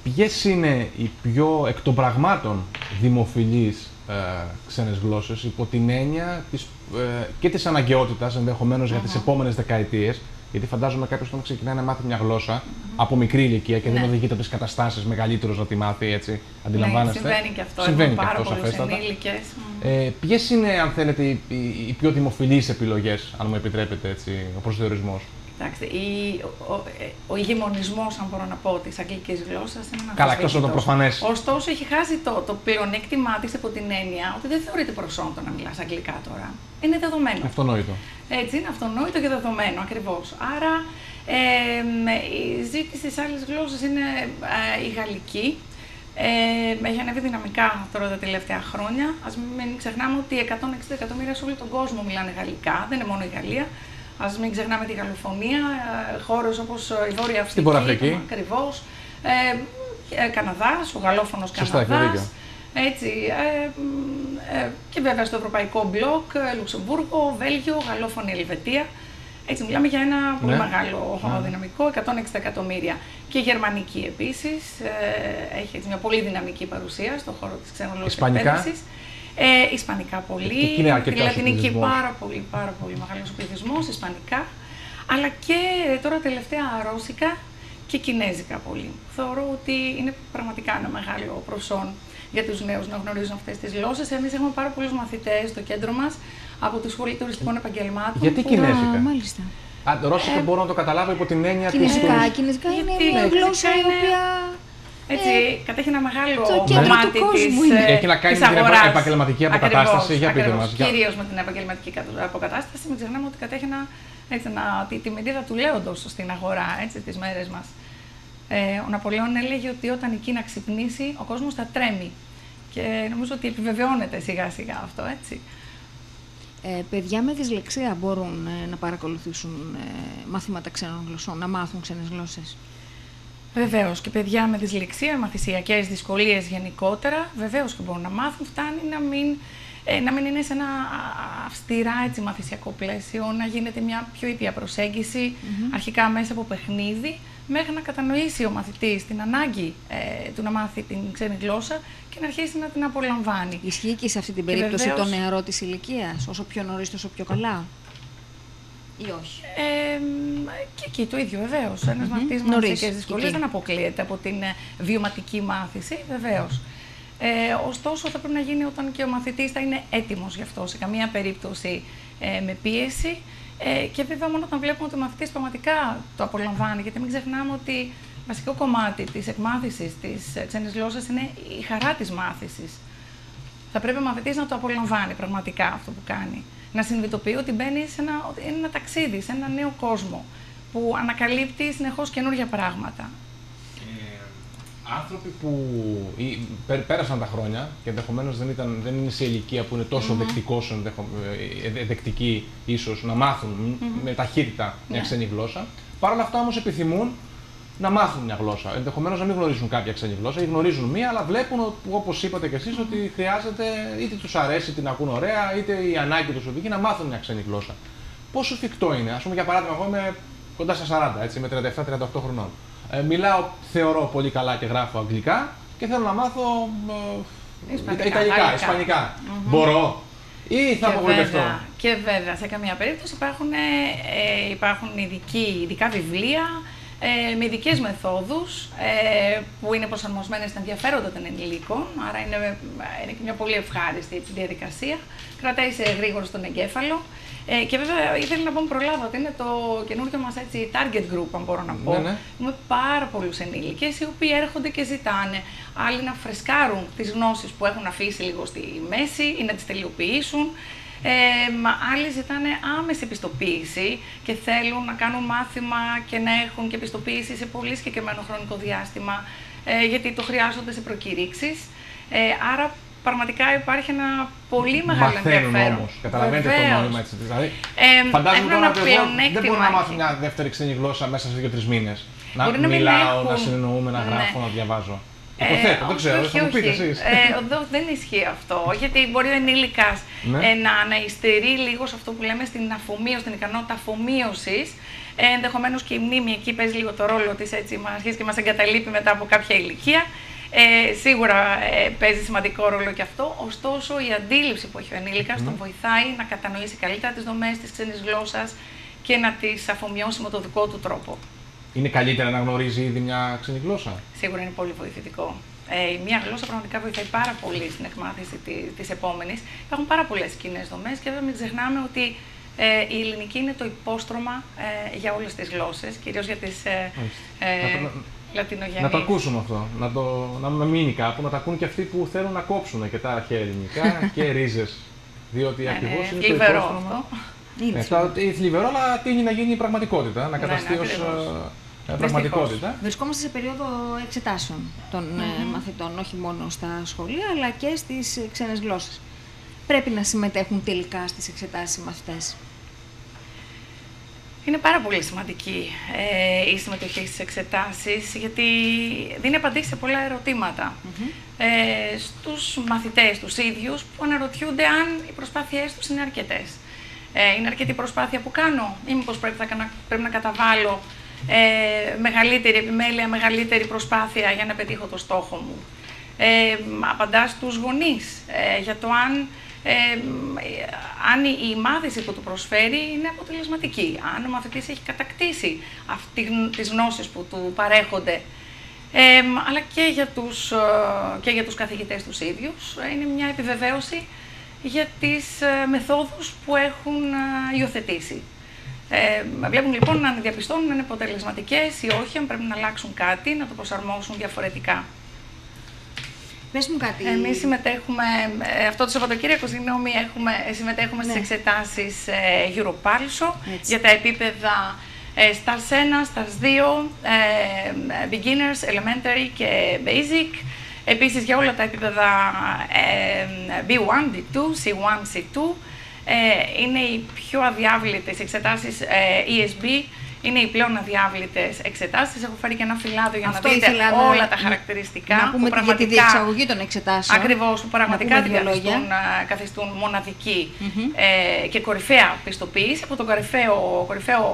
ποιες είναι οι πιο εκ των πραγμάτων δημοφιλείς ε, ξένες γλώσσες υπό την έννοια της, ε, και της αναγκαιότητας ενδεχομένως για τις επόμενες δεκαετίες γιατί φαντάζομαι κάποιος όταν ξεκινάει να μάθει μια γλώσσα από μικρή ηλικία και δεν Ναι. οδηγείται από τις καταστάσεις μεγαλύτερος να τη μάθει, έτσι. Αντιλαμβάνεστε. Ναι, συμβαίνει και αυτό. Συμβαίνει Έχουμε και πάρα αυτό, πολλούς σαφέστατα. ενήλικες. Μμ. Ε, Ποιες είναι, αν θέλετε, οι, οι- οι πιο δημοφιλείς επιλογές, αν μου επιτρέπετε έτσι, ο προσδιορισμός; Κοιτάξτε, η, ο, ο, ε, ο ηγεμονισμός, αν μπορώ να πω, της αγγλικής γλώσσας είναι ένας Καλά, εκτός από το προφανές. Ωστόσο, έχει χάσει το, το πλεονέκτημά της από την έννοια ότι δεν θεωρείται προσόντο να μιλάς αγγλικά τώρα. Είναι δεδομένο. Αυτονόητο. Έτσι, είναι αυτονόητο και δεδομένο ακριβώς. Άρα, ε, μ, η ζήτηση της άλλης γλώσσας είναι ε, η γαλλική. Ε, έχει ανέβει δυναμικά τώρα τα τελευταία χρόνια. Α μην ξεχνάμε ότι 160 εκατομμύρια σε όλο τον κόσμο μιλάνε γαλλικά, δεν είναι μόνο η Γαλλία. Α μην ξεχνάμε τη γαλλοφωνία, ε, χώρε όπως η Βόρεια Αφρική. Βόρεια Αφρική. Ακριβώς. Ε, ε, Καναδάς, ο γαλλόφωνος Σωστά, έχετε Καναδά. δίκιο. Έτσι, ε, μ, ε, και βέβαια στο ευρωπαϊκό μπλοκ, ε, Λουξεμβούργο, Βέλγιο, γαλλόφωνη Ελβετία. Έτσι, μιλάμε για ένα πολύ Ναι. μεγάλο Ναι. δυναμικό, 160 εκατομμύρια. Και η γερμανική επίσης, ε, έχει έτσι μια πολύ δυναμική παρουσία στον χώρο της ξενολόγησης Ισπανικά. Εκπαίδευσης. Ε, ισπανικά πολύ, Εκεί είναι αρκετά η λατινική πληθυσμός. πάρα πολύ, πάρα πολύ μεγάλος πληθυσμός, ισπανικά, αλλά και ε, τώρα τελευταία ρώσικα και κινέζικα πολύ. Θεωρώ ότι είναι πραγματικά ένα μεγάλο προσόν για τους νέους να γνωρίζουν αυτές τις γλώσσες. Εμείς έχουμε πάρα πολλούς μαθητές στο κέντρο μας από τη Σχολή Τουριστικών Επαγγελμάτων. Γιατί που- Κινέζικα; Α, μάλιστα. Α, ρώσικα μπορώ να το καταλάβω υπό την έννοια της. Κινέζικα, κινέζικα είναι Γιατί μια φυσικά γλώσσα η είναι- οποία. Έτσι, κατέχει ένα μεγάλο το κέντρο κομμάτι του κόσμου της, είναι. ε, Έχει να κάνει της με την αγοράς. επαγγελματική αποκατάσταση. Ακριβώς, Για πείτε ακριβώς. μας, για- Κυρίως με την επαγγελματική κατα- αποκατάσταση. Μην ξεχνάμε ότι κατέχει ένα, έτσι, ένα, τη, τη μερίδα του λέοντος στην αγορά έτσι, τις μέρες μας. Ε, ο Ναπολέον έλεγε ότι όταν η Κίνα ξυπνήσει, ο κόσμος θα τρέμει. Και νομίζω ότι επιβεβαιώνεται σιγά σιγά αυτό, έτσι. Ε, παιδιά με δυσλεξία μπορούν ε, να παρακολουθήσουν ε, μαθήματα ξένων γλωσσών, να μάθουν ξένες γλώσσες. Βεβαίως και παιδιά με δυσλεξία, μαθησιακές δυσκολίες γενικότερα, βεβαίως και μπορούν να μάθουν. Φτάνει να μην, ε, να μην είναι σε ένα α, αυστηρά έτσι, μαθησιακό πλαίσιο, να γίνεται μια πιο ήπια προσέγγιση, αρχικά μέσα από παιχνίδι, μέχρι να κατανοήσει ο μαθητής την ανάγκη ε, του να μάθει την ξένη γλώσσα και να αρχίσει να την απολαμβάνει. Ισχύει και σε αυτή την Και περίπτωση βεβαίως- το νεαρό της ηλικίας, όσο πιο νωρίς τόσο πιο καλά; Ή όχι. Ε, μ, και εκεί το ίδιο βεβαίως. Ένας Μμμ. μαθητής με Νωρίς, μαθησιακέ δυσκολίες εκεί. δεν αποκλείεται από την ε, βιωματική μάθηση, βεβαίως. Ε, ωστόσο, θα πρέπει να γίνει όταν και ο μαθητής θα είναι έτοιμος γι' αυτό, σε καμία περίπτωση ε, με πίεση. Ε, και βέβαια, μόνο όταν βλέπουμε ότι ο μαθητής πραγματικά το απολαμβάνει, γιατί μην ξεχνάμε ότι βασικό κομμάτι της εκμάθησης της ε, ξένης γλώσσας είναι η χαρά της μάθησης. Θα πρέπει ο μαθητής να το απολαμβάνει πραγματικά αυτό που κάνει. Να συνειδητοποιεί ότι μπαίνει σε ένα, ότι είναι ένα ταξίδι, σε ένα νέο κόσμο που ανακαλύπτει συνεχώς καινούργια πράγματα. Ε, άνθρωποι που ή, πέ- πέρασαν τα χρόνια και ενδεχομένως δεν, ήταν- δεν είναι σε ηλικία που είναι τόσο δεκτικός, ενδεχο- ε, ε, δεκτικοί ίσως να μάθουν με ταχύτητα μια Ναι. ξένη γλώσσα. Παρ' όλα αυτά όμως επιθυμούν να μάθουν μια γλώσσα. Ενδεχομένως να μην γνωρίζουν κάποια ξένη γλώσσα ή γνωρίζουν μία, αλλά βλέπουν όπως είπατε κι εσείς ότι χρειάζεται είτε τους αρέσει, την ακούν ωραία, είτε η ανάγκη τους οδηγεί να μάθουν μια ξένη γλώσσα. Πόσο φυκτό είναι, ας πούμε για παράδειγμα, εγώ είμαι κοντά στα 40, έτσι, με 37-38 χρονών. Ε, μιλάω, θεωρώ πολύ καλά και γράφω αγγλικά και θέλω να μάθω ε, Ισπανικά, ιταλικά, γαλλικά. ισπανικά. Μπορώ ή θα και, απογοητευτώ. βέβαια, και βέβαια, σε καμία περίπτωση υπάρχουν, ε, υπάρχουν ειδικοί, ειδικά βιβλία ε, με ειδικές μεθόδους ε, που είναι προσαρμοσμένες στα ενδιαφέροντα των ενηλίκων, άρα είναι, είναι και μια πολύ ευχάριστη διαδικασία. Κρατάει σε γρήγορο στον εγκέφαλο. Ε, και βέβαια ήθελα να πω προλάβω ότι είναι το καινούργιο μας έτσι target group, αν μπορώ να πω. Ναι, ναι. Με πάρα πολλούς ενήλικες οι οποίοι έρχονται και ζητάνε άλλοι να φρεσκάρουν τις γνώσεις που έχουν αφήσει λίγο στη μέση ή να τις τελειοποιήσουν. Ε, μα άλλοι ζητάνε άμεση επιστοποίηση και θέλουν να κάνουν μάθημα και να έχουν και επιστοποίηση σε πολύ συγκεκριμένο χρονικό διάστημα, ε, γιατί το χρειάζονται σε προκηρύξεις. Ε, άρα πραγματικά υπάρχει ένα πολύ μεγάλο Μαθαίνουν ενδιαφέρον. όμως. Καταλαβαίνετε το Βεβαίως. νόημα έτσι. Δηλαδή, Ε, φαντάζομαι έχουν τώρα ένα ότι εγώ δεν πλεονέκτημα μπορώ να μάθω εκεί. μια δεύτερη ξένη γλώσσα μέσα σε δύο-τρεις μήνες. Να Μπορεί να μην μιλάω, να έχουν. συνεννοούμε, να Ναι. γράφω, να διαβάζω. Ε, Υποθέτω, δεν όχι, ξέρω, όχι, θα μου πείτε όχι. εσείς. Ε, εδώ δεν ισχύει αυτό, γιατί μπορεί ο ενήλικας Ναι. ε, να, να υστερεί λίγο σε αυτό που λέμε στην αφομοίωση, στην ικανότητα αφομοίωσης. Ε, Ενδεχομένως και η μνήμη εκεί παίζει λίγο το ρόλο της, έτσι, μας αρχίζει και μας εγκαταλείπει μετά από κάποια ηλικία. Ε, σίγουρα ε, παίζει σημαντικό ρόλο και αυτό. Ωστόσο, η αντίληψη που έχει ο ενήλικας Ναι. τον βοηθάει να κατανοήσει καλύτερα τις δομές της ξένης γλώσσας και να τις αφομοιώσει με τον δικό του τρόπο. Είναι καλύτερα να γνωρίζει ήδη μια ξένη γλώσσα; Σίγουρα είναι πολύ βοηθητικό. Ε, η μία γλώσσα πραγματικά βοηθάει πάρα πολύ στην εκμάθηση τη της επόμενης. Υπάρχουν πάρα πολλές κοινές δομές και βέβαια μην ξεχνάμε ότι ε, η ελληνική είναι το υπόστρωμα ε, για όλες τις γλώσσες, κυρίως για τις ε, Μάλιστα. ε, Να το- λατινογενείς. Να το ακούσουμε αυτό, να, το, να με μείνει κάπου, να τα ακούν και αυτοί που θέλουν να κόψουν και τα αρχαία ελληνικά και ρίζες. Διότι Ναι, ακριβώς ναι, είναι το θλιβερό υπόστρωμα. αυτό. Είναι Ναι, θλιβερό. αυτό είναι θλιβερό, αλλά τίνει να γίνει πραγματικότητα, να Ναι, ναι, καταστεί ως ακριβώς. Πραγματικότητα. Βρισκόμαστε σε περίοδο εξετάσεων των ε, μαθητών, όχι μόνο στα σχολεία, αλλά και στις ε, ξένες γλώσσες. Πρέπει να συμμετέχουν τελικά στις εξετάσεις οι μαθητές. Είναι πάρα πολύ σημαντική ε, η συμμετοχή στις εξετάσεις γιατί δίνει απαντήσεις σε πολλά ερωτήματα. Ε, στους μαθητές τους ίδιους που αναρωτιούνται αν οι προσπάθειές τους είναι αρκετές. Ε, είναι αρκετή προσπάθεια που κάνω ή μήπως πρέπει, θα κατα- πρέπει να καταβάλω ε, μεγαλύτερη επιμέλεια, μεγαλύτερη προσπάθεια για να πετύχω το στόχο μου. Ε, απαντάς στους γονείς ε, για το αν, ε, μ, ε, αν η, η μάθηση που του προσφέρει είναι αποτελεσματική, αν ο μαθητής έχει κατακτήσει αυτή, γν- τις γνώσεις που του παρέχονται. Ε, μ, αλλά και για, τους, ε, και για τους καθηγητές τους ίδιους ε, είναι μια επιβεβαίωση για τις ε, μεθόδους που έχουν ε, υιοθετήσει. Ε, βλέπουν λοιπόν να διαπιστώνουν αν είναι αποτελεσματικές ή όχι, αν πρέπει να αλλάξουν κάτι, να το προσαρμόσουν διαφορετικά. Πες μου κάτι. Εμείς συμμετέχουμε, ε, αυτό το Σαββατοκύριακο, συγγνώμη, έχουμε, ε, συμμετέχουμε Ναι. στις εξετάσεις ε, Europulso Έτσι. για τα επίπεδα ε, Stars 1, Stars 2, ε, Beginners, Elementary και Basic. Επίσης για όλα τα επίπεδα ε, B1, D2, C1, C2. Ε, είναι οι πιο αδιάβλητες εξετάσεις ε, ESB, είναι οι πλέον αδιάβλητες εξετάσεις. Έχω φέρει και ένα φυλάδιο για Αυτό να δείτε ήθελα να- όλα τα χαρακτηριστικά. Να που πούμε για τη πραγματικά- διεξαγωγή των εξετάσεων. Ακριβώς, που πραγματικά Να την πούμε δύο λόγια. καθιστούν, α, καθιστούν μοναδική ε, και κορυφαία πιστοποίηση από τον κορυφαίο, κορυφαίο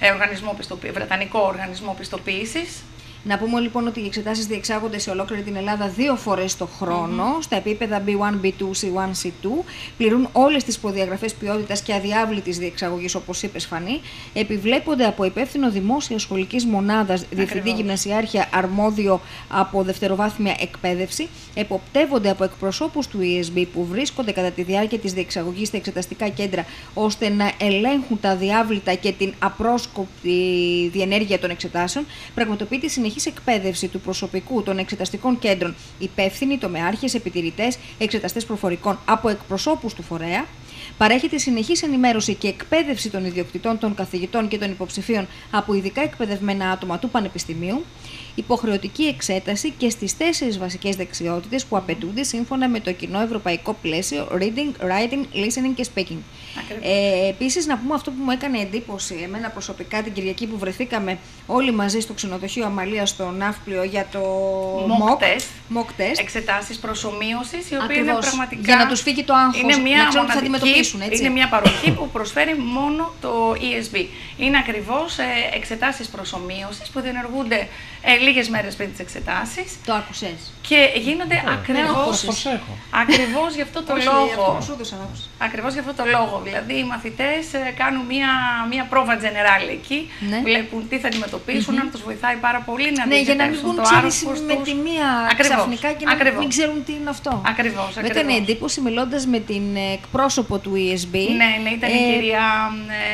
ε, οργανισμό πιστοποι... βρετανικό οργανισμό πιστοποίησης. Να πούμε λοιπόν ότι οι εξετάσεις διεξάγονται σε ολόκληρη την Ελλάδα δύο φορές το χρόνο, στα επίπεδα B1, B2, C1, C2. Πληρούν όλες τις προδιαγραφές ποιότητας και αδιάβλητης διεξαγωγής, όπως είπες Φανή. Επιβλέπονται από υπεύθυνο δημόσια σχολικής μονάδας, διευθυντή Ακριβώς. γυμνασιάρχια, αρμόδιο από δευτεροβάθμια εκπαίδευση. Εποπτεύονται από εκπροσώπους του ESB που βρίσκονται κατά τη διάρκεια της διεξαγωγής στα εξεταστικά κέντρα, ώστε να ελέγχουν τα αδιάβλητα και την απρόσκοπτη διενέργεια των εξετάσεων. Πραγματοποιείται συνεχής εκπαίδευση του προσωπικού των εξεταστικών κέντρων, υπεύθυνοι, τομεάρχες, επιτηρητές, εξεταστές προφορικών από εκπροσώπους του φορέα. Παρέχεται συνεχής ενημέρωση και εκπαίδευση των ιδιοκτητών, των καθηγητών και των υποψηφίων από ειδικά εκπαιδευμένα άτομα του Πανεπιστημίου. Υποχρεωτική εξέταση και στις τέσσερις βασικές δεξιότητες που απαιτούνται σύμφωνα με το κοινό ευρωπαϊκό πλαίσιο Reading, Writing, Listening και Speaking. Ακριβώς. Ε, Επίσης, να πούμε αυτό που μου έκανε εντύπωση εμένα προσωπικά την Κυριακή που βρεθήκαμε όλοι μαζί στο ξενοδοχείο Αμαλίας στο Ναύπλιο για το Mock mock, test. mock test. Εξετάσεις προσωμείωσης, οι οποίε είναι Ακριβώς. πραγματικά. Για να τους φύγει το άγχος, Είναι μια να ξέρουν ότι θα μοναδική υλοποιήσουν, έτσι. είναι μια παροχή που προσφέρει μόνο το ESB. Είναι ακριβώς ε, εξετάσεις προσωμείωσης που διενεργούνται ε, λίγες μέρες πριν τις εξετάσεις Το άκουσες. και γίνονται ναι, ακριβώς, προσέχω. ακριβώς γι' αυτό το Πώς λέει αυτό, λόγο. σου έδωσα να ακούσεις. Ακριβώς για αυτό το λόγο. Δηλαδή, οι μαθητές ε, κάνουν μία, μία πρόβα general εκεί, Ναι. βλέπουν τι θα αντιμετωπίσουν, αν τους βοηθάει πάρα πολύ να Ναι, για να μην διοχετεύσουν βγουν το ξέρεις, άρρωστος με τους. τη μία Ακριβώς, ξαφνικά και να ακριβώς. μην ξέρουν τι είναι αυτό. Ακριβώς, Μου έκανε ακριβώς. εντύπωση μιλώντας με την ε, εκπρόσωπο του ESB. Ναι, ναι, ήταν η ε, κυρία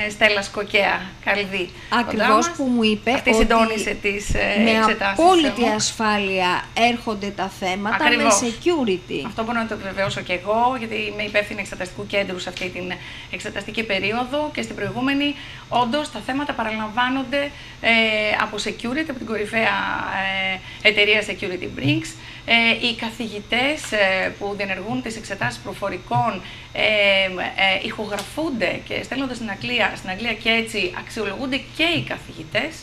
ε, Στέλλα Σκοκέα, Καλδί. Ακριβώς που μου είπε Αυτή ότι συντόνισε τις ε, με εξετάσεις. απόλυτη μου. ασφάλεια έρχονται τα θέματα Ακριβώς. με security. Αυτό μπορώ να το επιβεβαιώσω και εγώ, γιατί είμαι υπεύθυνη εξεταστικού κέντρου σε αυτή την εξεταστική περίοδο και στην προηγούμενη, όντως τα θέματα παραλαμβάνονται ε, από security, από την κορυφαία ε, εταιρεία Security Brinks. Ε, οι καθηγητές ε, που διενεργούν τις εξετάσεις προφορικών ε, ε, ηχογραφούνται και στέλνονται στην Αγγλία, στην Αγγλία και έτσι αξιολογούνται και οι καθηγητες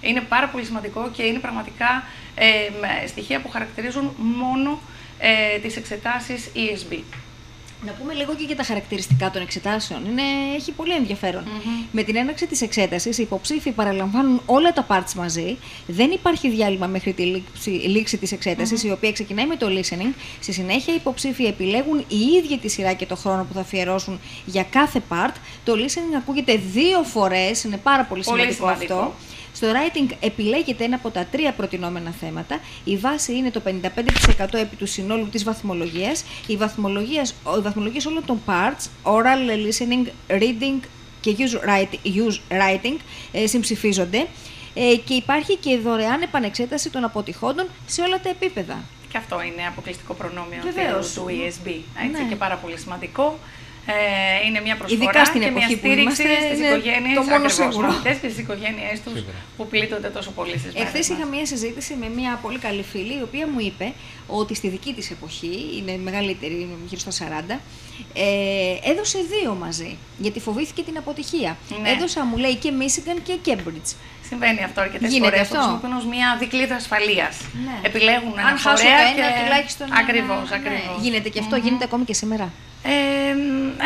Είναι πάρα πολύ σημαντικό και είναι πραγματικά ε, με στοιχεία που χαρακτηρίζουν μόνο ε, τις εξετάσεις ESB. Να πούμε λίγο και για τα χαρακτηριστικά των εξετάσεων. Είναι, έχει πολύ ενδιαφέρον. Με την έναρξη της εξέτασης, οι υποψήφοι παραλαμβάνουν όλα τα parts μαζί. Δεν υπάρχει διάλειμμα μέχρι τη λήξη, λήξη της εξεταση η οποία ξεκινάει με το listening. Στη συνέχεια, οι υποψήφοι επιλέγουν οι ίδιοι τη σειρά και το χρόνο που θα αφιερώσουν για κάθε part. Το listening ακούγεται δύο φορές, είναι πάρα πολύ, Πολύ σημαντικό, σημαντικό. αυτό. Στο writing επιλέγεται ένα από τα τρία προτινόμενα θέματα. Η βάση είναι το 55% επί του συνόλου της βαθμολογίας. Οι βαθμολογίες, οι βαθμολογίες όλων των parts, oral, listening, reading και use writing, use writing ε, συμψηφίζονται. Ε, και υπάρχει και δωρεάν επανεξέταση των αποτυχόντων σε όλα τα επίπεδα. Και αυτό είναι αποκλειστικό προνόμιο Βεβαίως. του, του ESB. Έτσι, Ναι. και πάρα πολύ σημαντικό. Ε, είναι μια προσφορά Ειδικά στην και μια εποχή που στήριξη είμαστε, στις είναι οικογένειες, το μόνο ακριβώς, σίγουρο. μαθητές και στις οικογένειές τους Σίγουρα. που πλήττονται τόσο πολύ στις μέρες Εχθές μας. είχα μία συζήτηση με μία πολύ καλή φίλη, η οποία μου είπε ότι στη δική της εποχή, είναι μεγαλύτερη, είναι γύρω στα 40, ε, έδωσε δύο μαζί, γιατί φοβήθηκε την αποτυχία. Ναι. Έδωσα, μου λέει, και Michigan και Cambridge. Συμβαίνει αυτό αρκετές Γίνεται φορές. αυτό; Το χρησιμοποιούν ω μια δικλίδα ασφαλείας. Ναι. Επιλέγουν ένα Αν χάσω φορέα το ένα, και... τουλάχιστον. Ακριβώς, ένα- ναι. ακριβώς. Γίνεται και αυτό, γίνεται ακόμη και σήμερα; Ε,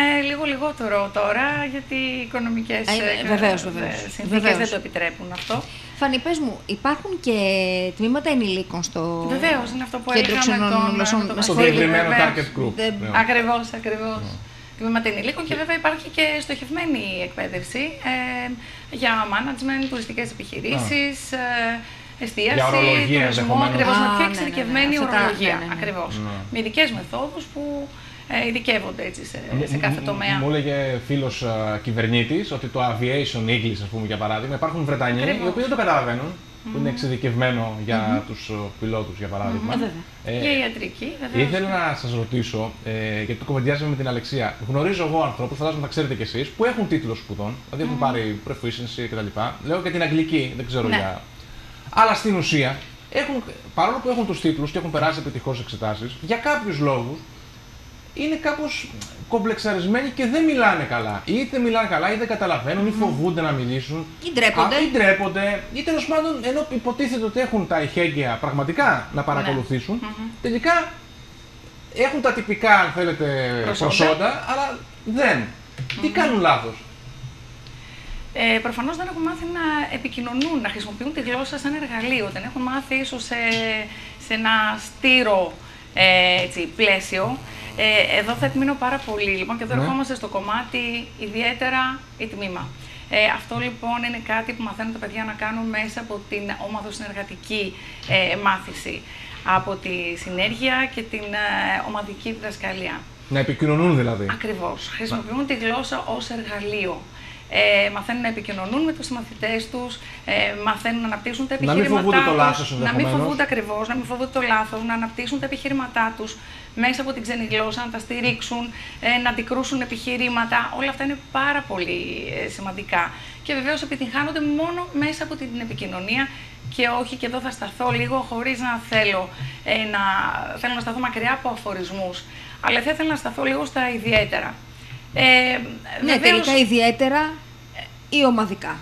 ε, λίγο λιγότερο τώρα, γιατί οι οικονομικές Ε, ε, βεβαίως, ε, βεβαίως. συνθήκες Βεβαίως. δεν το επιτρέπουν αυτό. Φανή, πες μου, υπάρχουν και τμήματα ενηλίκων στο Βεβαίως, είναι αυτό που κέντρο έλεγα με ξενών τον, γλωσσών. με τον Με Στο συγχωρείτε, διευρυμένο βεβαίως. target group. Δεν- πλέον. Ακριβώς, ακριβώς. Τμήματα ενηλίκων και βέβαια υπάρχει και στοχευμένη εκπαίδευση ε, για management, τουριστικές επιχειρήσεις, ε, εστίαση, Για ορολογία τουρισμό, ενδεχομένως. ακριβώς με Α, πιο ναι, ναι, ναι. εξειδικευμένη Αυτά τα- ορολογία. ναι, ναι, ναι. Ακριβώς. Ναι. Με ειδικές μεθόδους που ε, ειδικεύονται έτσι σε, σε Μου- κάθε μου- τομέα. Μου έλεγε φίλος κυβερνήτης ότι το aviation English, ας πούμε για παράδειγμα, υπάρχουν Βρετανοί Ακριβώς. οι οποίοι δεν το καταλαβαίνουν, που είναι εξειδικευμένο για τους του πιλότους για παράδειγμα. Ε, βέβαια. Ε, Και η ιατρική, βεβαίως. Ήθελα να σας ρωτήσω, ε, γιατί το κουβεντιάζαμε με την Αλεξία. Γνωρίζω εγώ ανθρώπους, φαντάζομαι τα ξέρετε κι εσείς, που έχουν τίτλο σπουδών, δηλαδή έχουν πάρει proficiency κτλ. Λέω και την αγγλική, δεν ξέρω Ναι. για. Αλλά στην ουσία, έχουν, παρόλο που έχουν τους τίτλους και έχουν περάσει επιτυχώς εξετάσεις, για κάποιους λόγους είναι κάπως κομπλεξαρισμένοι και δεν μιλάνε καλά. Είτε μιλάνε καλά, είτε δεν καταλαβαίνουν, ή φοβούνται να μιλήσουν. Ή ντρέπονται. Α, Ή ντρέπονται, ή τέλος πάντων, ενώ υποτίθεται ότι έχουν τα ηχέγγυα πραγματικά να παρακολουθήσουν, τελικά έχουν τα τυπικά, αν θέλετε, Προσόντα. προσόντα, αλλά δεν. Τι κάνουν λάθος; Ε, Προφανώς δεν έχουν μάθει να επικοινωνούν, να χρησιμοποιούν τη γλώσσα σαν εργαλείο. Δεν έχουν μάθει ίσως σε, σε ένα στήρο ε, έτσι, πλαίσιο. Ε, εδώ θα επιμείνω πάρα πολύ. Λοιπόν, και εδώ Ναι. ερχόμαστε στο κομμάτι ιδιαίτερα η τμήμα. Ε, αυτό λοιπόν είναι κάτι που μαθαίνουν τα παιδιά να κάνουν μέσα από την ομαδοσυνεργατική ε, μάθηση. Από τη συνέργεια και την ε, ομαδική διδασκαλία. Να επικοινωνούν δηλαδή. Ακριβώς. Χρησιμοποιούν τη γλώσσα ως εργαλείο. Ε, μαθαίνουν να επικοινωνούν με τους μαθητές τους, ε, μαθαίνουν να αναπτύσσουν τα Να μην επιχειρήματά φοβούνται το τους, λάθος να μην ενδεχομένως. φοβούνται ακριβώς, να μην φοβούνται το λάθος, να αναπτύσσουν τα επιχειρήματά τους μέσα από την ξένη γλώσσα, να τα στηρίξουν, ε, να αντικρούσουν επιχειρήματα. Όλα αυτά είναι πάρα πολύ ε, σημαντικά. Και βεβαίως επιτυγχάνονται μόνο μέσα από την επικοινωνία και όχι, και εδώ θα σταθώ λίγο χωρίς να θέλω, ε, να, θέλω να σταθώ μακριά από αφορισμούς, αλλά θα ήθελα να σταθώ λίγο στα ιδιαίτερα. Ε, Ναι, βεβαίως- τελικά ιδιαίτερα ή ομαδικά.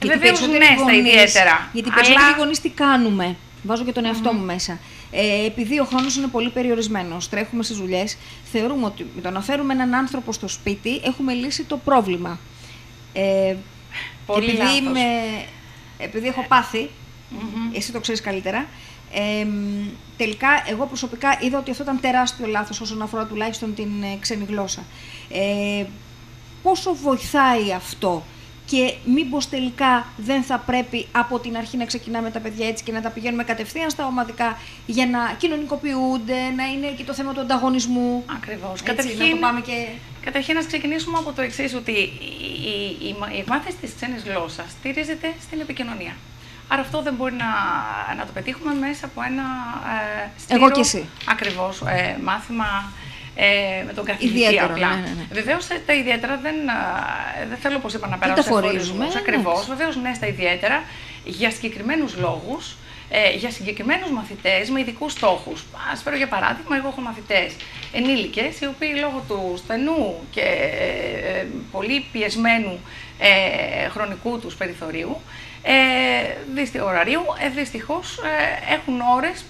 Βεβαίως, περισσότεροι ναι, στα γονείς- ιδιαίτερα. Γιατί Αλλά- περισσότεροι γονείς τι κάνουμε. Βάζω και τον εαυτό μου μέσα. Ε, επειδή ο χρόνος είναι πολύ περιορισμένος, τρέχουμε στις δουλειές, θεωρούμε ότι με το να φέρουμε έναν άνθρωπο στο σπίτι έχουμε λύσει το πρόβλημα. Ε, Πολύ επειδή, λάθος. είμαι- επειδή έχω πάθει, εσύ το ξέρεις καλύτερα, ε, μ, τελικά εγώ προσωπικά είδα ότι αυτό ήταν τεράστιο λάθος όσον αφορά τουλάχιστον την ε, ξένη γλώσσα. Ε, πόσο βοηθάει αυτό και μήπως τελικά δεν θα πρέπει από την αρχή να ξεκινάμε τα παιδιά έτσι και να τα πηγαίνουμε κατευθείαν στα ομαδικά για να κοινωνικοποιούνται, να είναι και το θέμα του ανταγωνισμού. Ακριβώς. Έτσι, να το πάμε και... Καταρχήν, να ξεκινήσουμε από το εξής, ότι η, η, η, μα- η εκμάθηση της ξένης γλώσσας στηρίζεται στην επικοινωνία. Άρα αυτό δεν μπορεί να, να το πετύχουμε μέσα από ένα ε, στήρο, Εγώ και εσύ. Ακριβώς, ε, μάθημα ε, με τον καθηγητή Ιδιαίτερο, απλά. ναι, ναι, ναι. Βεβαίως ε, τα ιδιαίτερα δεν, ε, δεν θέλω όπως είπα να περάσω τα φορίζουμε, χωρισμούς. ναι, Ακριβώς, εντάξει. βεβαίως ναι στα ιδιαίτερα για συγκεκριμένους λόγους, ε, για συγκεκριμένους μαθητές με ειδικούς στόχους. Ας φέρω για παράδειγμα, εγώ έχω μαθητές ενήλικες, οι οποίοι λόγω του στενού και ε, ε, πολύ πιεσμένου ε, χρονικού τους περιθωρίου, ε, δυστι- ωραρίου, ε, δυστυχώς ε, έχουν ώρες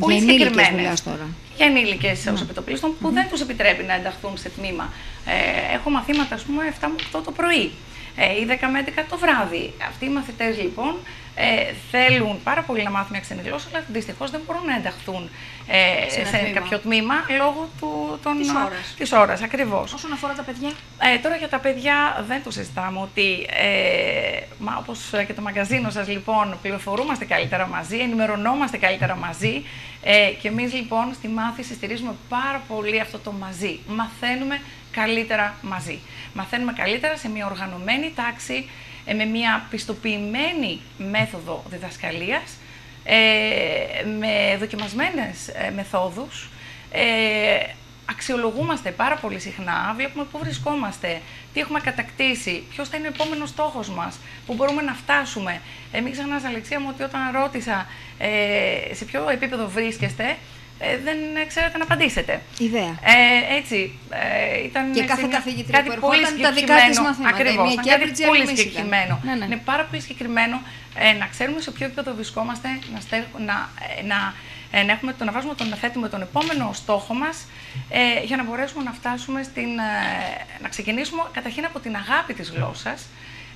πολύ Για ενήλικες συγκεκριμένες μιλάς τώρα. για ενήλικες ω επιτοπλίστων που δεν τους επιτρέπει να ενταχθούν σε τμήμα. Ε, έχω μαθήματα, ας πούμε, 7 με 8 το πρωί ε, ή 10 με 11 το βράδυ. Αυτοί οι μαθητές λοιπόν ε, θέλουν πάρα πολύ να μάθουν μια ξένη γλώσσα, αλλά δυστυχώς δεν μπορούν να ενταχθούν ε, Σε σε, ένα τμήμα. κάποιο τμήμα λόγω του, των, Της ώρας. Της ώρας, ακριβώς. Όσον αφορά τα παιδιά, Ε, τώρα για τα παιδιά δεν το συζητάμε ότι, ε, μα, όπως και το μαγκαζίνο σας λοιπόν, πληροφορούμαστε καλύτερα μαζί, ενημερωνόμαστε καλύτερα μαζί ε, και εμείς λοιπόν στη μάθηση στηρίζουμε πάρα πολύ αυτό το μαζί. Μαθαίνουμε καλύτερα μαζί. Μαθαίνουμε καλύτερα σε μια οργανωμένη τάξη, ε, με μια πιστοποιημένη μέθοδο διδασκαλίας, ε, με δοκιμασμένες ε, μεθόδους, ε, αξιολογούμαστε πάρα πολύ συχνά, βλέπουμε πού βρισκόμαστε, τι έχουμε κατακτήσει, ποιος θα είναι ο επόμενος στόχος μας, πού μπορούμε να φτάσουμε. Ε, μην ξεχνάς, Αλεξία μου, ότι όταν ρώτησα ε, σε ποιο επίπεδο βρίσκεστε, ε, δεν ξέρετε να απαντήσετε. ιδέα. Ε, έτσι, ε, ήταν Και σε κάθε μια- καθηγήτρια κάτι που πολύ ερχόταν, τα δικά της συγκεκριμένο. μαθήματα. Η Ακριβώς, μία ήταν κάτι Cambridge, η άλλη πολύ Michigan. συγκεκριμένο. Ναι, ναι. Είναι πάρα πολύ συγκεκριμένο ε, να ξέρουμε σε ποιο επίπεδο βρισκόμαστε, να, στε- να, ε, να, ε, να, έχουμε, το, να βάζουμε τον, να θέτουμε τον επόμενο στόχο μας ε, για να μπορέσουμε να φτάσουμε στην, ε, να ξεκινήσουμε καταρχήν από την αγάπη της γλώσσας,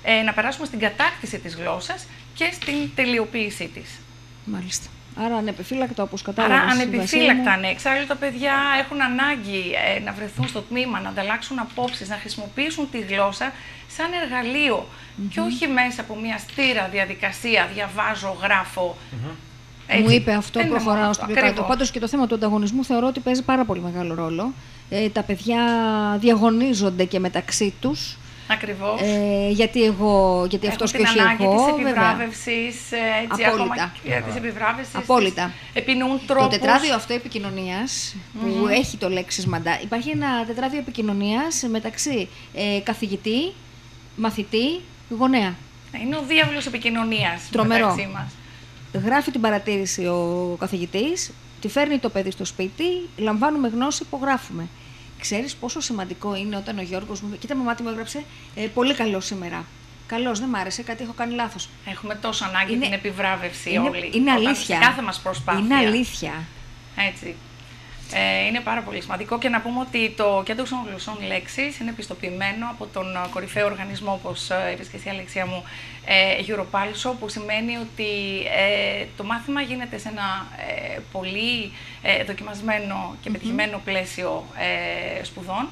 ε, να περάσουμε στην κατάκτηση της γλώσσας και στην τελειοποίησή της. Μάλιστα. Άρα ανεπιφύλακτα, όπως κατάλαβες. Άρα, Βασίλη ανεπιφύλακτα, μου. ναι. Εξάλλου, τα παιδιά έχουν ανάγκη ε, να βρεθούν στο τμήμα, να ανταλλάξουν απόψεις, να χρησιμοποιήσουν τη γλώσσα σαν εργαλείο και όχι μέσα από μια στήρα διαδικασία, διαβάζω, γράφω. Έτσι. Μου είπε αυτό, Δεν είναι προχωράω μόνο στο αυτό. πιο κάτω. Ακριβώς. Πάντως και το θέμα του ανταγωνισμού θεωρώ ότι παίζει πάρα πολύ μεγάλο ρόλο. Ε, τα παιδιά διαγωνίζονται και μεταξύ τους. Ακριβώς. Ε, γιατί εγώ, γιατί Έχουν αυτός και την όχι ανάγκη εγώ. της βέβαια. επιβράβευσης, ε, έτσι, Απόλυτα. ακόμα και της επιβράβευσης, Απόλυτα. της Επινοούν τρόπους. Το τετράδιο αυτό επικοινωνίας που έχει το λέξισμαντα, υπάρχει ένα τετράδιο επικοινωνίας μεταξύ ε, καθηγητή, μαθητή, γονέα. Είναι ο διάβλος επικοινωνίας Τρομερό. μεταξύ μας. Γράφει την παρατήρηση ο καθηγητής, τη φέρνει το παιδί στο σπίτι, λαμβάνουμε γνώση, υπογράφουμε. Ξέρεις πόσο σημαντικό είναι όταν ο Γιώργος μου... Κοίτα μαμάτι μου έγραψε, ε, πολύ καλό σήμερα. Καλός, δεν μ' άρεσε, κάτι έχω κάνει λάθος. Έχουμε τόσο ανάγκη Είναι- την επιβράβευση Είναι, όλοι. είναι όταν- αλήθεια. Σε κάθε μας προσπάθεια. Είναι αλήθεια. Έτσι. Ε, είναι πάρα πολύ σημαντικό και να πούμε ότι το Κέντρο Ξενογλωσσών Λέξης είναι επιστοποιημένο από τον ε, κορυφαίο οργανισμό, όπως ε, είπες και εσύ Αλεξία μου, ε, Europalso, που σημαίνει ότι ε, το μάθημα γίνεται σε ένα ε, πολύ ε, δοκιμασμένο και πετυχημένο πλαίσιο ε, σπουδών,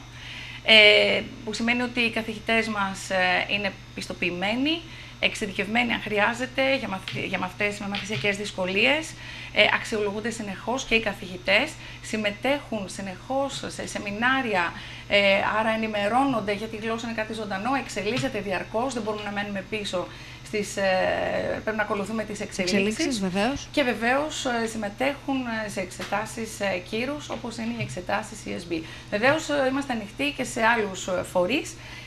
ε, που σημαίνει ότι οι καθηγητές μας ε, είναι πιστοποιημένοι, εξειδικευμένοι αν χρειάζεται για, μαθη, για μαθητές με μαθησιακές δυσκολίες, ε, αξιολογούνται συνεχώς και οι καθηγητές, συμμετέχουν συνεχώς σε σεμινάρια, ε, άρα ενημερώνονται γιατί η γλώσσα είναι κάτι ζωντανό, εξελίσσεται διαρκώς, δεν μπορούμε να μένουμε πίσω στις, ε, πρέπει να ακολουθούμε τις εξελίξεις. Εξελίξεις βεβαίως. Και βεβαίως συμμετέχουν ε, σε εξετάσεις κύρους όπως είναι οι εξετάσεις ESB. Βεβαίως είμαστε ανοιχτοί και σε άλλους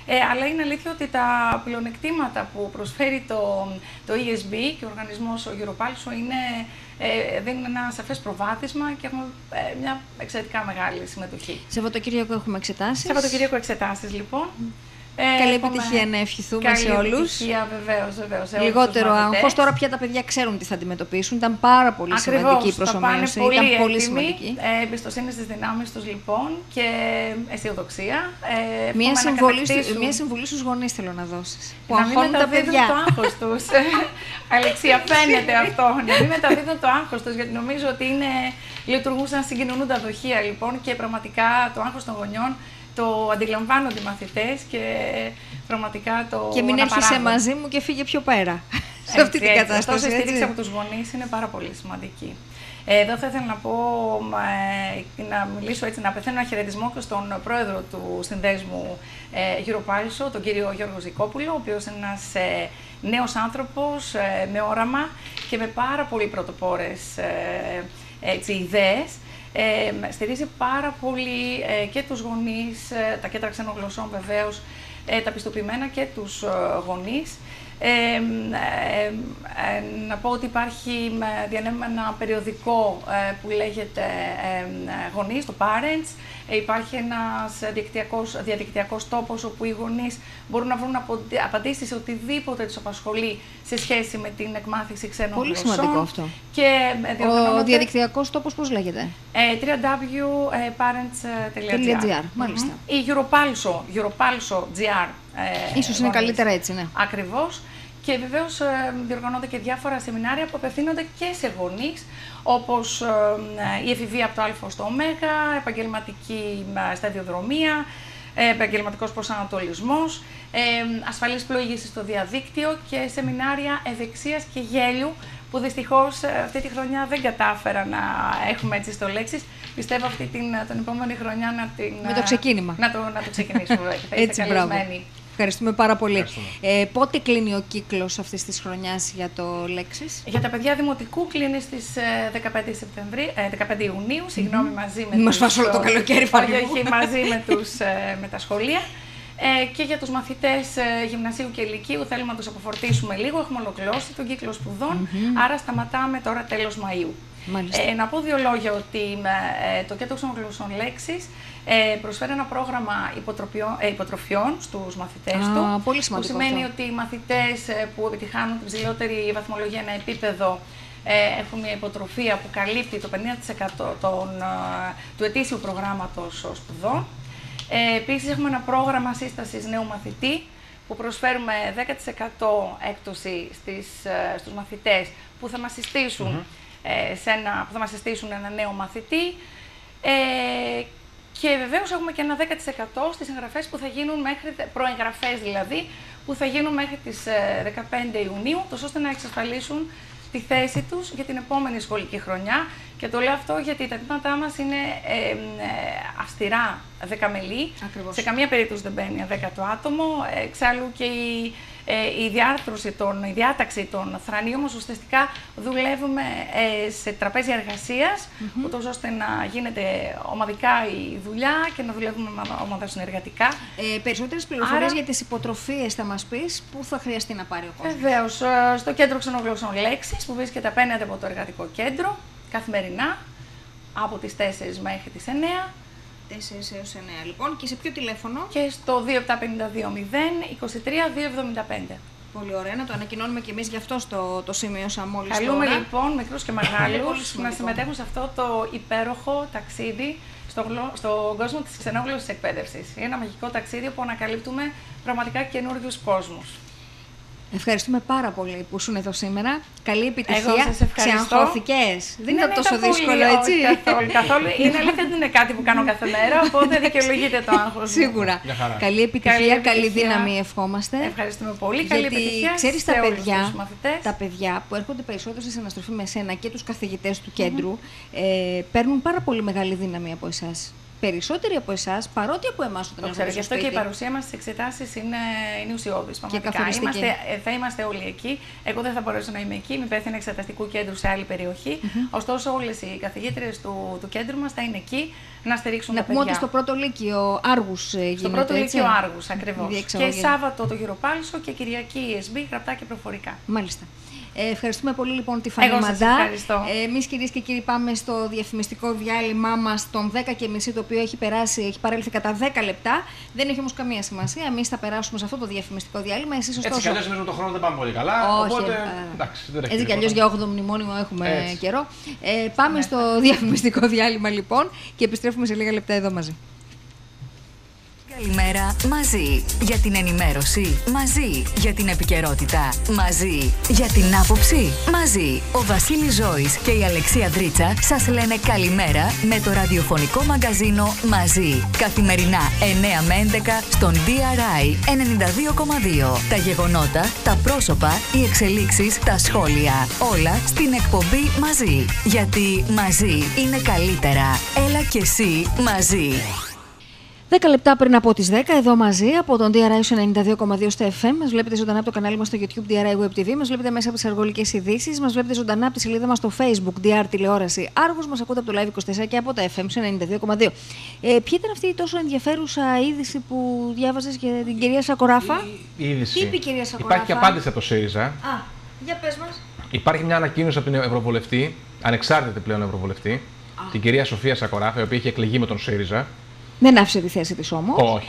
φορεί, αλλά είναι αλήθεια ότι τα πλεονεκτήματα που προσφέρει το, το ESB και ο οργανισμός ο Europalso είναι, ε, δίνουν ένα σαφές προβάδισμα και έχουμε ε, μια εξαιρετικά μεγάλη συμμετοχή. Σαββατοκύριακο έχουμε εξετάσεις. Σαββατοκυριακό εξετάσεις λοιπόν. Ε, καλή επιτυχία να ευχηθούμε καλή σε όλους. Επιτυχία, βεβαίως, βεβαίως. Λιγότερο άγχος. Τώρα πια τα παιδιά ξέρουν τι θα αντιμετωπίσουν. Ήταν πάρα πολύ Ακριβώς, σημαντική η προσωμείωση. Πολύ Ήταν πολύ έτοιμοι, σημαντική. Ε, εμπιστοσύνη στις δυνάμεις τους λοιπόν και αισιοδοξία. Ε, Μία εύχομαι να συμβολή, κατακτήσουν- μια συμβουλή στους γονείς θέλω να δώσεις. Που να μην αγχώνουν τα μεταδίδουν παιδιά. το άγχος τους. Αλεξία, φαίνεται αυτό. Να μην μεταδίδουν το άγχος τους, γιατί νομίζω ότι είναι, λειτουργούν σαν συγκοινωνούν τα δοχεία λοιπόν και πραγματικά το άγχος των γονιών το αντιλαμβάνονται οι μαθητές και πραγματικά το Και μην έρχεσαι αναπαράγουν. μαζί μου και φύγε πιο πέρα. Σε αυτή την Έτσι, κατάσταση. Ωστόσο, η στήριξη έτσι. από τους γονείς είναι πάρα πολύ σημαντική. Ε, Εδώ θα ήθελα να πω, ε, να μιλήσω έτσι, να απευθύνω ένα χαιρετισμό και στον πρόεδρο του συνδέσμου ε, Europulso, τον κύριο Γιώργο Ζικόπουλο, ο οποίος είναι ένας ε, νέος άνθρωπος ε, με όραμα και με πάρα πολύ πρωτοπόρες ε, έτσι, ιδέες. Ε, στηρίζει πάρα πολύ ε, και τους γονείς, ε, τα κέντρα ξένων γλωσσών βεβαίως, ε, τα πιστοποιημένα και τους ε, γονείς. Ε, ε, ε, να πω ότι υπάρχει ε, διανέμουμε ένα περιοδικό ε, που λέγεται ε, ε, Γονείς, το Parents. Ε, υπάρχει ένας διαδικτυακός, διαδικτυακός τόπος όπου οι γονείς μπορούν να βρουν απο- απαντήσεις σε οτιδήποτε τους απασχολεί σε σχέση με την εκμάθηση ξένων Πολύ γλωσσών. σημαντικό αυτό. Και ε, Ο διοργανώνονται- διαδικτυακός τόπος πώς λέγεται; ε, www.parents.gr .gr, μάλιστα. Ή Europalso, Europalso.gr. Ε, Ίσως είναι γονείς. καλύτερα έτσι, ναι. Ακριβώς. Και βεβαίως ε, διοργανώνται και διάφορα σεμινάρια που απευθύνονται και σε γονείς, όπως ε, ε, η εφηβεία από το Α στο Ω, επαγγελματική ε, σταδιοδρομία, ε, επαγγελματικός προσανατολισμός, ε, ασφαλής πλοήγηση στο διαδίκτυο και σεμινάρια ευεξίας και γέλιου που δυστυχώς ε, αυτή τη χρονιά δεν κατάφερα να έχουμε έτσι στο λέξεις. Πιστεύω αυτή την, την επόμενη χρονιά να την... Με το ε, ξεκίνημα. Να το, να το ξεκινήσουμε. και θα είστε Έτσι, μπράβο. καλεσμένοι. Ευχαριστούμε πάρα πολύ. Ευχαριστούμε. Ε, πότε κλείνει ο κύκλος αυτής της χρονιάς για το λέξει. Για τα παιδιά δημοτικού κλείνει στις ε, 15, Σεπτεμβρίου, ε, 15 Ιουνίου, συγγνώμη, μαζί με Μη μας τους, φας όλο το ε, καλοκαίρι, όχι, Φάνη μου. όχι, μαζί με, τους, ε, με τα σχολεία. Ε, και για τους μαθητές ε, γυμνασίου και ηλικίου θέλουμε να τους αποφορτήσουμε λίγο. Έχουμε ολοκληρώσει τον κύκλο σπουδών, άρα σταματάμε τώρα τέλος Μαΐου. Μάλιστα. Ε, να πω δύο λόγια ότι ε, το Κέντρο Ξενών Γλωσσών Λέξης ε, προσφέρει ένα πρόγραμμα υποτροφιών, ε, υποτροφιών στους μαθητές Α, του. πολύ σημαντικό Που σημαίνει αυτό. ότι οι μαθητές ε, που επιτυχάνουν την ψηλότερη βαθμολογία ένα επίπεδο ε, έχουν μια υποτροφία που καλύπτει το 50% των, ε, του ετήσιου προγράμματος ε, σπουδών. Ε, επίσης έχουμε ένα πρόγραμμα σύστασης νέου μαθητή που προσφέρουμε 10% έκπτωση στις, ε, στους μαθητές που θα μας συστησουν ε, σε ένα, που θα μας συστήσουν ένα νέο μαθητή. Ε, και βεβαίως έχουμε και ένα 10% στις εγγραφές που θα γίνουν μέχρι, προεγγραφές δηλαδή, που θα γίνουν μέχρι τις ε, 15 Ιουνίου, τόσο ώστε να εξασφαλίσουν τη θέση τους για την επόμενη σχολική χρονιά. Και το λέω αυτό γιατί τα τμήματά μας είναι ε, ε, αυστηρά δεκαμελή. Ακριβώς. Σε καμία περίπτωση δεν μπαίνει δέκατο άτομο. Ε, Εξάλλου και η, ε, η διάρθρωση των, η διάταξη των θρανίων μας ουσιαστικά δουλεύουμε ε, σε τραπέζια εργασίας, ούτως ώστε να γίνεται ομαδικά η δουλειά και να δουλεύουμε ομα- ομαδοσυνεργατικά. Ε, Περισσότερες πληροφορίες Άρα- για τις υποτροφίες θα μας πεις που θα χρειαστεί να πάρει ο κόσμος; Βεβαίως, στο κέντρο ξενογλωσσών λέξης που βρίσκεται απέναντι από το εργατικό κέντρο, καθημερινά από τις 4 μέχρι τις 9 4 έως 9 λοιπόν. Και σε ποιο τηλέφωνο; και στο 27520 23 275. Πολύ ωραία, να το ανακοινώνουμε και εμείς γι' αυτό στο, το σημείωσα μόλις Καλούμε τώρα. λοιπόν μικρούς και πολύ μεγάλους σημαντικό. να συμμετέχουν σε αυτό το υπέροχο ταξίδι στο γλω- στον κόσμο της ξενόγλωσσης εκπαίδευσης. Είναι ένα μαγικό ταξίδι που ανακαλύπτουμε πραγματικά καινούριους κόσμους. Ευχαριστούμε πάρα πολύ που ήσουν εδώ σήμερα. Καλή επιτυχία. Εγώ σας ευχαριστώ. Ξεαγχώθηκες. Δεν Ναι, ήταν ναι, τόσο καθόλου, δύσκολο, όχι, έτσι. Καθόλου, καθόλου. Είναι αλήθεια ότι είναι κάτι που κάνω κάθε μέρα, οπότε δικαιολογείται το άγχος. μου. Σίγουρα. Μια χαρά. Καλή επιτυχία, Καλή καλή, επιτυχία. δύναμη ευχόμαστε. Ευχαριστούμε πολύ. Καλή Γιατί επιτυχία ξέρεις σε τα όλους παιδιά, τους μαθητές. τα παιδιά που έρχονται περισσότερο σε συναστροφή με σένα και τους καθηγητές του κέντρου ε, παίρνουν πάρα πολύ μεγάλη δύναμη από εσάς. Περισσότεροι από εσάς, παρότι από εμάς όταν Το έρχονται ξέρω, στο γι' αυτό και η σπίτι. παρουσία μας στις εξετάσεις είναι, είναι ουσιώδης. Πραγματικά. καθοριστική. Είμαστε, ε, θα είμαστε όλοι εκεί. Εγώ δεν θα μπορέσω να είμαι εκεί. Είμαι υπεύθυνη εξεταστικού κέντρου σε άλλη περιοχή. Ωστόσο, όλες οι καθηγήτριες του, του κέντρου μας θα είναι εκεί να στηρίξουν Να τα πούμε παιδιά. ότι στο πρώτο λύκειο Άργους ε, γίνεται, Στο πρώτο έτσι; Λύκειο Άργους, ακριβώς. Και Διεξαγωγή. Σάββατο το Γυροπάλσο και Κυριακή ESB, γραπτά και προφορικά. Μάλιστα. Ε, ευχαριστούμε πολύ λοιπόν τη Εγώ Φανή σας Μαντά. ευχαριστώ. Ε, Εμείς κυρίες και κύριοι πάμε στο διαφημιστικό διάλειμμά μας των 10.30 το οποίο έχει περάσει, έχει παρέλθει κατά 10 λεπτά. Δεν έχει όμως καμία σημασία. Εμείς θα περάσουμε σε αυτό το διαφημιστικό διάλειμμα. Εσείς Έτσι κι ωστόσο. αλλιώς εμείς με τον χρόνο δεν πάμε πολύ καλά. Όχι, οπότε. ε, εντάξει, δεν έχει Έτσι κι τίποτα. αλλιώς για 8ο μνημόνιο έχουμε Έτσι. καιρό. Ε, πάμε στο διαφημιστικό διάλειμμα λοιπόν και επιστρέφουμε σε λίγα λεπτά εδώ μαζί. Καλημέρα μαζί για την ενημέρωση, μαζί για την επικαιρότητα, μαζί για την άποψη, μαζί. Ο Βασίλης Ζώης και η Αλεξία Δρίτσα σας λένε καλημέρα με το ραδιοφωνικό μαγκαζίνο «Μαζί». Καθημερινά 9 με 11 στον DRI 92,2. Τα γεγονότα, τα πρόσωπα, οι εξελίξεις, τα σχόλια. Όλα στην εκπομπή «Μαζί». Γιατί μαζί είναι καλύτερα. Έλα και εσύ μαζί. 10 λεπτά πριν από τις 10, εδώ μαζί από τον DRI 92,2 στο FM. Μας βλέπετε ζωντανά από το κανάλι μας στο YouTube DRI Web TV. Μας βλέπετε μέσα από τις αργολικές ειδήσεις. Μας βλέπετε ζωντανά από τη σελίδα μας στο Facebook DR Τηλεόραση Άργος. Μας ακούτε από το Live 24 και από τα FM 92,2. Ε, ποια ήταν αυτή η τόσο ενδιαφέρουσα είδηση που διάβαζες για την κυρία Σακοράφα; Η είδηση. Τι είπε η κυρία Σακοράφα; Υπάρχει και απάντηση από το ΣΥΡΙΖΑ. Α, για πες μας. Υπάρχει μια ανακοίνωση από την Ευρωβουλευτή, ανεξάρτητη πλέον Ευρωβουλευτή, την κυρία Σοφία Σακοράφα, η οποία είχε εκλεγεί με τον ΣΥΡΙΖΑ. Δεν άφησε τη θέση της όμως. Όχι.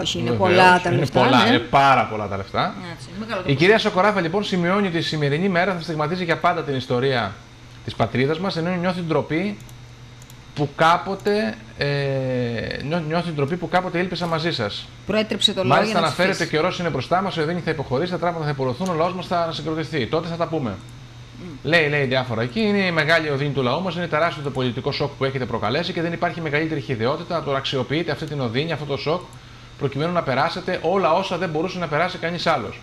Όχι, είναι Βεβαίως, πολλά τα είναι λεφτά. πολλά, ναι. είναι πάρα πολλά τα λεφτά. Έτσι, μεγάλο το Η κυρία Σακοράφα λοιπόν σημειώνει ότι η σημερινή μέρα θα στιγματίζει για πάντα την ιστορία της πατρίδας μας, ενώ νιώθει ντροπή που κάποτε, ε, νιώ- νιώθει ντροπή που κάποτε ήλπισα μαζί σας. Προέτρεψε το λόγο για Μάλιστα να αναφέρεται ψηφίσει. ο καιρό είναι μπροστά μας, ο Εδένη θα υποχωρήσει, τα τράπεζα θα υπορροφθούν, ο λαός μας θα συγκροτηθεί. Τότε θα τα πούμε. Λέει, λέει διάφορα εκεί. Είναι η μεγάλη οδύνη του λαού μας, είναι τεράστιο το πολιτικό σοκ που έχετε προκαλέσει και δεν υπάρχει μεγαλύτερη χειδαιότητα να το αξιοποιείτε αυτή την οδύνη, αυτό το σοκ, προκειμένου να περάσετε όλα όσα δεν μπορούσε να περάσει κανείς άλλος.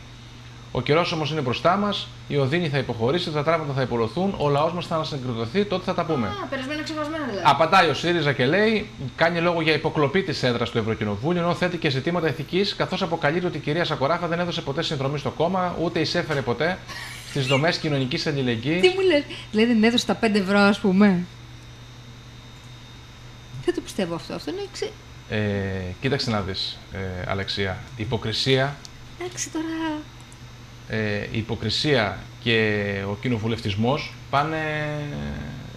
Ο καιρός όμως είναι μπροστά μας, η οδύνη θα υποχωρήσει, τα τράπεζα θα υπορροφθούν, ο λαός μας θα ανασυγκροτηθεί, τότε θα τα πούμε. Α, περασμένα ξεχασμένα δηλαδή. Απαντάει ο ΣΥΡΙΖΑ και λέει, κάνει λόγο για υποκλοπή της έδρας του Ευρωκοινοβούλιο, ενώ θέτει και ζητήματα ηθικής, καθώς αποκαλύπτει ότι η κυρία Σακοράφα δεν έδωσε ποτέ συνδρομή στο κόμμα, ούτε εισέφερε ποτέ στις δομές κοινωνικής αλληλεγγύης. Τι μου λες, λέει δεν έδωσε τα 5 ευρώ ας πούμε. Δεν το πιστεύω αυτό, αυτό είναι εξή. Ε, κοίταξε να δεις, ε, Αλεξία. Η υποκρισία, Εντάξει τώρα, ε, η υποκρισία και ο κοινοβουλευτισμός πάνε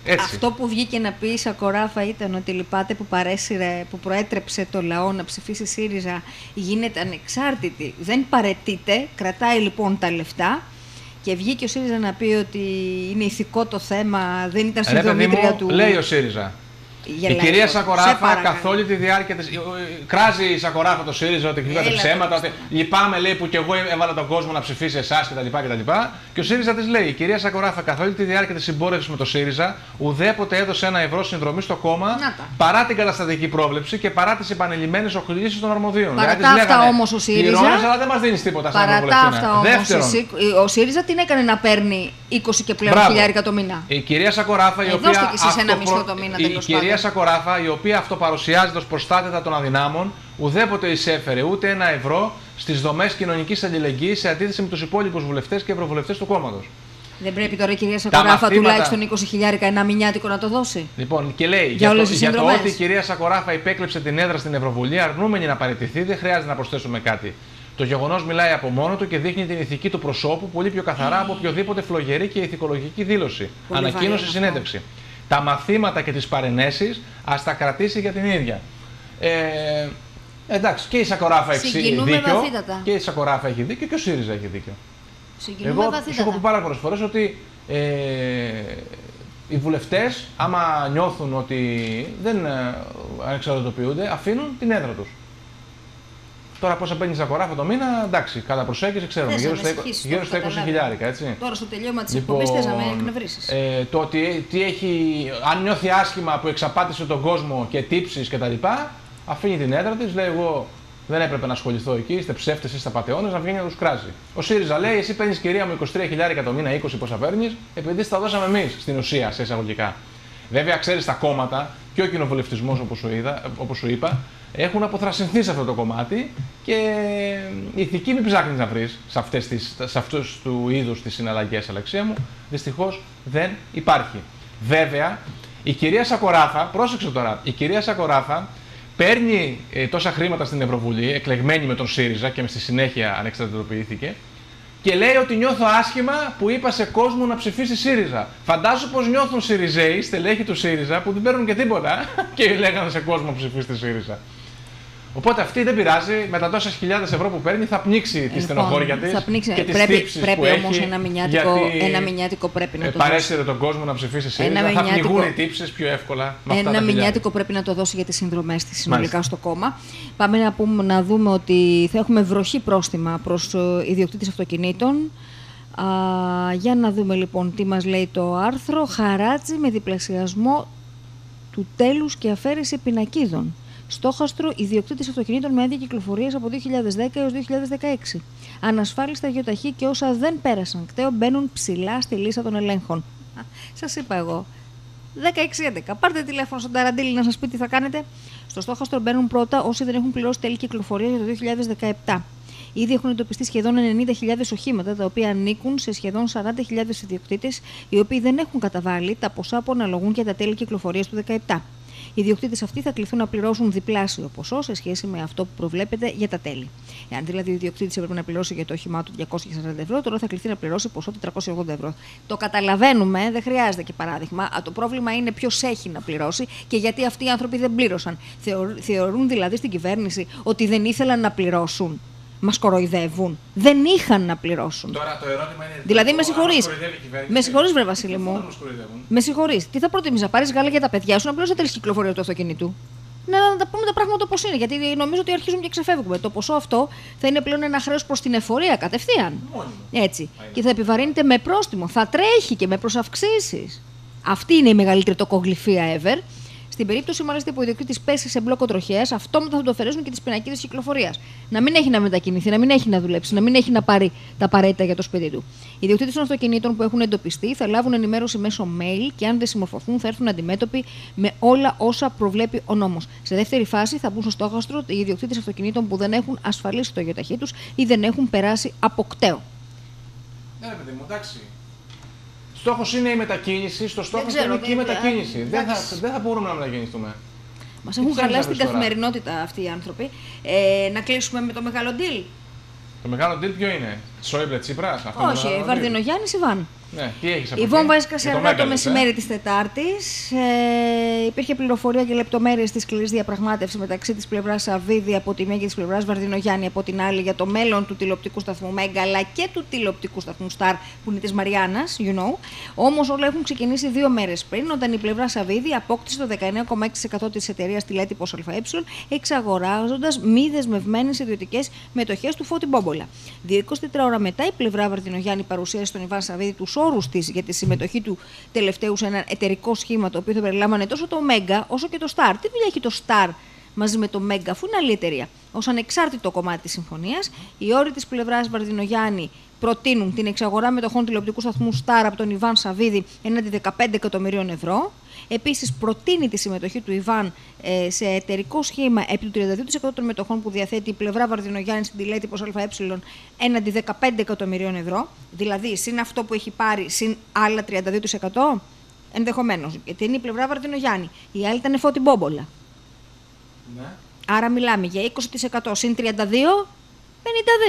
έτσι. αυτό που βγήκε να πεις η Σακοράφα ήταν ότι λυπάται που παρέσυρε, που προέτρεψε το λαό να ψηφίσει ΣΥΡΙΖΑ γίνεται ανεξάρτητη. Δεν παρετείται, κρατάει λοιπόν τα λεφτά και βγήκε ο ΣΥΡΙΖΑ να πει ότι είναι ηθικό το θέμα, δεν ήταν Ρε παιδί συνδρομήτρια μου, του. λέει ο ΣΥΡΙΖΑ. Γελάει η κυρία τώρα. Σε Σακοράφα παρακαλώ. καθ' όλη τη διάρκεια τη. Κράζει η Σακοράφα το ΣΥΡΙΖΑ ότι κρύβατε Έλα, ψέματα. τώρα. Ότι λυπάμαι, λέει, που και εγώ έβαλα τον κόσμο να ψηφίσει εσάς κτλ. κτλ. Και ο ΣΥΡΙΖΑ της λέει: Η κυρία Σακοράφα καθ' όλη τη διάρκεια της συμπόρευσης με το ΣΥΡΙΖΑ ουδέποτε έδωσε ένα ευρώ συνδρομή στο κόμμα Να τα. παρά την καταστατική πρόβλεψη και παρά τις επανειλημμένες οχλήσεις των αρμοδίων. Παρά Δηλαδή, τα της αυτά λέγανε, όμως ο ΣΥΡΙΖΑ- «Πληρώνεις, αλλά δεν μας δίνεις τίποτα σαν Παρά τα ευρωβουλευτήνα». αυτά όμως, Δεύτερον, ο ΣΥΡΙΖΑ την έκανε να παίρνει 20 και πλέον Μπράβο. χιλιάρικα το μήνα; Η κυρία Σακοράφα, η Ε, οποία. δώστε κι εσείς ένα αυτοπρο- μισθό το μήνα, η, η τέλος κυρία πάντων. Σακοράφα, η οποία αυτοπαρουσιάζεται ως προστάτητα των αδυνάμων, ουδέποτε εισέφερε ούτε ένα ευρώ στις δομές κοινωνικής αλληλεγγύης σε αντίθεση με τους υπόλοιπους βουλευτές και ευρωβουλευτές του κόμματος. Δεν πρέπει τώρα η κυρία Σακοράφα μαθήματα- τουλάχιστον 20 χιλιάρικα ένα μηνιάτικο να το δώσει; Λοιπόν, και λέει Για για, όλες το, τις για το συνδρομές. ότι η κυρία Σακοράφα υπέκλεψε την έδρα στην Ευρωβουλή, αρνούμενη να παραιτηθεί, δεν χρειάζεται να προσθέσουμε κάτι. Το γεγονός μιλάει από μόνο του και δείχνει την ηθική του προσώπου πολύ πιο καθαρά από οποιοδήποτε φλογερή και ηθικολογική δήλωση. Πολύ βαρύ Ανακοίνωσε αυτό. Συνέντευξη. Τα μαθήματα και τις παρενέσεις ας τα κρατήσει για την ίδια. Ε, εντάξει, και η Σακοράφα έχει Συγκινούμε δίκιο. βαθύτατα. Και η Σακοράφα έχει δίκιο και ο ΣΥΡΙΖΑ έχει δίκιο. Συγκινούμε Εγώ σου έχω πει βαθύτατα. πάρα πολλές φορές ότι ε, οι βουλευτές, άμα νιώθουν ότι δεν ε, ανεξαρτητοποιούνται, αφήνουν την έδρα τους. Τώρα πόσα παίρνεις Σακοράφα το μήνα, εντάξει, κατά προσέγγιση ξέρουμε. Θες Γύρω να στα, με 20 συγχύσεις, γύρω το στα 20 καταλάβω. χιλιάρικα, έτσι. Τώρα στο τελείωμα της εκπομπής θες να με εκνευρίσεις. ε, το ότι τι έχει, αν νιώθει άσχημα που εξαπάτησε τον κόσμο και τύψεις κτλ., αφήνει την έδρα της, λέει εγώ δεν έπρεπε να ασχοληθώ εκεί, είστε ψεύτες, είστε πατεώνε, να βγαίνει να τους κράζει. Ο ΣΥΡΙΖΑ λέει: Εσύ παίρνεις κυρία μου 23 χιλιάρικα το μήνα, 20 πόσα παίρνεις, επειδή στα δώσαμε εμείς στην ουσία, σε εισαγωγικά. Βέβαια, ξέρεις τα κόμματα και ο κοινοβουλευτισμός, όπως σου, είδα- όπως σου είπα, έχουν αποθρασινθεί σε αυτό το κομμάτι και ηθική μην ψάχνεις να βρεις σε, αυτές τις, σε αυτούς του είδους τις συναλλαγές, Αλεξία μου. Δυστυχώς δεν υπάρχει. Βέβαια, η κυρία Σακοράφα, πρόσεξε τώρα, η κυρία Σακοράφα παίρνει ε, τόσα χρήματα στην Ευρωβουλή, εκλεγμένη με τον ΣΥΡΙΖΑ και στη συνέχεια ανεξαρτητοποιήθηκε, και λέει ότι νιώθω άσχημα που είπα σε κόσμο να ψηφίσει ΣΥΡΙΖΑ. Φαντάζομαι πως νιώθουν ΣΥΡΙΖΑΙ, στελέχοι του ΣΥΡΙΖΑ, που δεν παίρνουν και τίποτα και λέγανε σε κόσμο να ψηφίσει ΣΥΡΙΖΑ. Οπότε αυτή δεν πειράζει, με τα τόσε χιλιάδες ευρώ που παίρνει θα πνίξει τη Λοιπόν, στενοχώρια της. θα πνίξει. Και τις Πρέπει- τύψεις πρέπει που όμως έχει, ένα μηνιάτικο- γιατί, ένα μηνιάτικο πρέπει να ε, το Παρέσυρε τον κόσμο να ψηφίσει ΣΥΡΙΖΑ. Θα μηνιάτικο- πνιγούν οι τύψεις πιο εύκολα με αυτά Ένα τα χιλιάδες. μηνιάτικο πρέπει να το δώσει για τις συνδρομές της συνολικά Μάλιστα. στο κόμμα. Πάμε να, πούμε, να δούμε ότι θα έχουμε βροχή πρόστιμα προς ε, ιδιοκτήτες αυτοκινήτων. Α, για να δούμε λοιπόν τι μας λέει το άρθρο. Χαράτσι με διπλασιασμό του τέλους και αφαίρεση πινακίδων. Στόχαστρο ιδιοκτήτης αυτοκινήτων με άδεια κυκλοφορίας από 2010 έως 2016. Ανασφάλιστα γεωταχή και όσα δεν πέρασαν κταίο μπαίνουν ψηλά στη λίστα των ελέγχων. Σας είπα εγώ. 16-11. Πάρτε τηλέφωνο στον Ταραντήλη να σας πει τι θα κάνετε. Στο στόχαστρο μπαίνουν πρώτα όσοι δεν έχουν πληρώσει τέλη κυκλοφορίας για το 2017. Ήδη έχουν εντοπιστεί σχεδόν 90.000 οχήματα, τα οποία ανήκουν σε σχεδόν 40.000 ιδιοκτήτες, οι οποίοι δεν έχουν καταβάλει τα ποσά που αναλογούν για τα τέλη κυκλοφορίας του 2017. Οι ιδιοκτήτε αυτοί θα κληθούν να πληρώσουν διπλάσιο ποσό σε σχέση με αυτό που προβλέπεται για τα τέλη. Εάν δηλαδή ο ιδιοκτήτη έπρεπε να πληρώσει για το όχημά του 240 ευρώ, τώρα θα κληθεί να πληρώσει ποσό 480 ευρώ. Το καταλαβαίνουμε, δεν χρειάζεται και παράδειγμα. Α, Το πρόβλημα είναι ποιος έχει να πληρώσει και γιατί αυτοί οι άνθρωποι δεν πλήρωσαν. Θεω- Θεωρούν δηλαδή στην κυβέρνηση ότι δεν ήθελαν να πληρώσουν. Μας κοροϊδεύουν. Δεν είχαν να πληρώσουν. Τώρα το ερώτημα είναι. Δηλαδή, το- με αν συγχωρείς. μας κοροϊδεύει η κυβέρνηση, Με συγχωρείς, βρε Βασίλη πού μου. θα μας κοροϊδεύουν; Με συγχωρείς. Τι θα προτιμήσει, να πάρεις γάλα για τα παιδιά σου, να πληρώσει τέλη κυκλοφορία του αυτοκινήτου. Να, να τα πούμε τα πράγματα όπως είναι. Γιατί νομίζω ότι αρχίζουμε και ξεφεύγουμε. Το ποσό αυτό θα είναι πλέον ένα χρέος προς την εφορία κατευθείαν. Μόνιμο. Έτσι. Και θα επιβαρύνεται με πρόστιμο. Θα τρέχει και με προσαυξήσεις. Αυτή είναι η μεγαλύτερη τοκογλυφία ever. Στην περίπτωση μάλιστα που ο ιδιοκτήτης πέσει σε μπλόκο τροχέας, αυτόματα θα του αφαιρέσουν και τις πινακίδες κυκλοφορίας. Να μην έχει να μετακινηθεί, να μην έχει να δουλέψει, να μην έχει να πάρει τα απαραίτητα για το σπίτι του. Οι ιδιοκτήτες των αυτοκινήτων που έχουν εντοπιστεί θα λάβουν ενημέρωση μέσω mail και αν δεν συμμορφωθούν θα έρθουν αντιμέτωποι με όλα όσα προβλέπει ο νόμος. Σε δεύτερη φάση θα μπουν στο στόχαστρο οι ιδιοκτήτες αυτοκινήτων που δεν έχουν ασφαλίσει το γεωταχή τους ή δεν έχουν περάσει από κταίο. Ναι, ρε παιδί μου, εντάξει. Στόχος είναι η μετακίνηση, στο στόχο ξέρω, είναι και η δεν- μετακίνηση. Δεν θα, εντάξει. δεν θα μπορούμε να μετακινηθούμε. Μας Τι έχουν ψάχνεις χαλάσει να την βρεις τώρα; καθημερινότητα αυτοί οι άνθρωποι. Ε, να κλείσουμε με το μεγάλο deal. Το μεγάλο deal ποιο είναι, Σόιμπλε Τσίπρας, αυτό είναι το Όχι, μεγάλο deal. Βαρδινογιάννης Ιβάν. Ναι, τι έχεις από Η εκεί; βόμβα έσκασε Για αργά το Μέγκα, λες, ε; μεσημέρι της Τετάρτης. Ε, υπήρχε πληροφορία και λεπτομέρειες της σκληρής διαπραγμάτευσης μεταξύ της πλευράς Σαββίδη από τη μία και της πλευράς Βαρδινογιάννη από την άλλη για το μέλλον του τηλεοπτικού σταθμού Μέγκα αλλά και του τηλεοπτικού σταθμού Σταρ που είναι της Μαριάννας, you know. Όμως όλα έχουν ξεκινήσει δύο μέρες πριν όταν η πλευρά Σαββίδη απόκτησε το 19,6% της εταιρείας τηλέτυπος ΑΕ εξαγοράζοντας μη δεσμευμένε ιδιωτικές μετοχές του Φώτη Μπόμπολα. Δύο 24 ώρα μετά η πλευρά Βαρδινογιάννη παρουσίασε στον Ιβάν Σαββίδη τους όρους της για τη συμμετοχή του τελευταίου σε ένα εταιρικό σχήμα το οποίο θα περιλάμβανε τόσο το Μέγκα όσο και το Star. Τι δουλειά έχει το Star μαζί με το Μέγκα, αφού είναι άλλη εταιρεία; Ω ανεξάρτητο κομμάτι της συμφωνίας, οι όροι της πλευράς Βαρδινογιάννη προτείνουν την εξαγορά μετοχών τηλεοπτικού σταθμού Star από τον Ιβάν Σαββίδη έναντι 15 εκατομμυρίων ευρώ. Επίσης, προτείνει τη συμμετοχή του Ιβάν ε, σε εταιρικό σχήμα επί του 32% των μετοχών που διαθέτει η πλευρά Βαρδινογιάννης στην τηλέτυπο ΑΕ έναντι 15 εκατομμυρίων ευρώ. Δηλαδή, συν αυτό που έχει πάρει, συν άλλα 32%. Ενδεχομένως. Γιατί είναι η πλευρά Βαρδινογιάννη. Η άλλη ήταν φώτη μπόμπολα. Ναι. Άρα μιλάμε για 20% συν 32,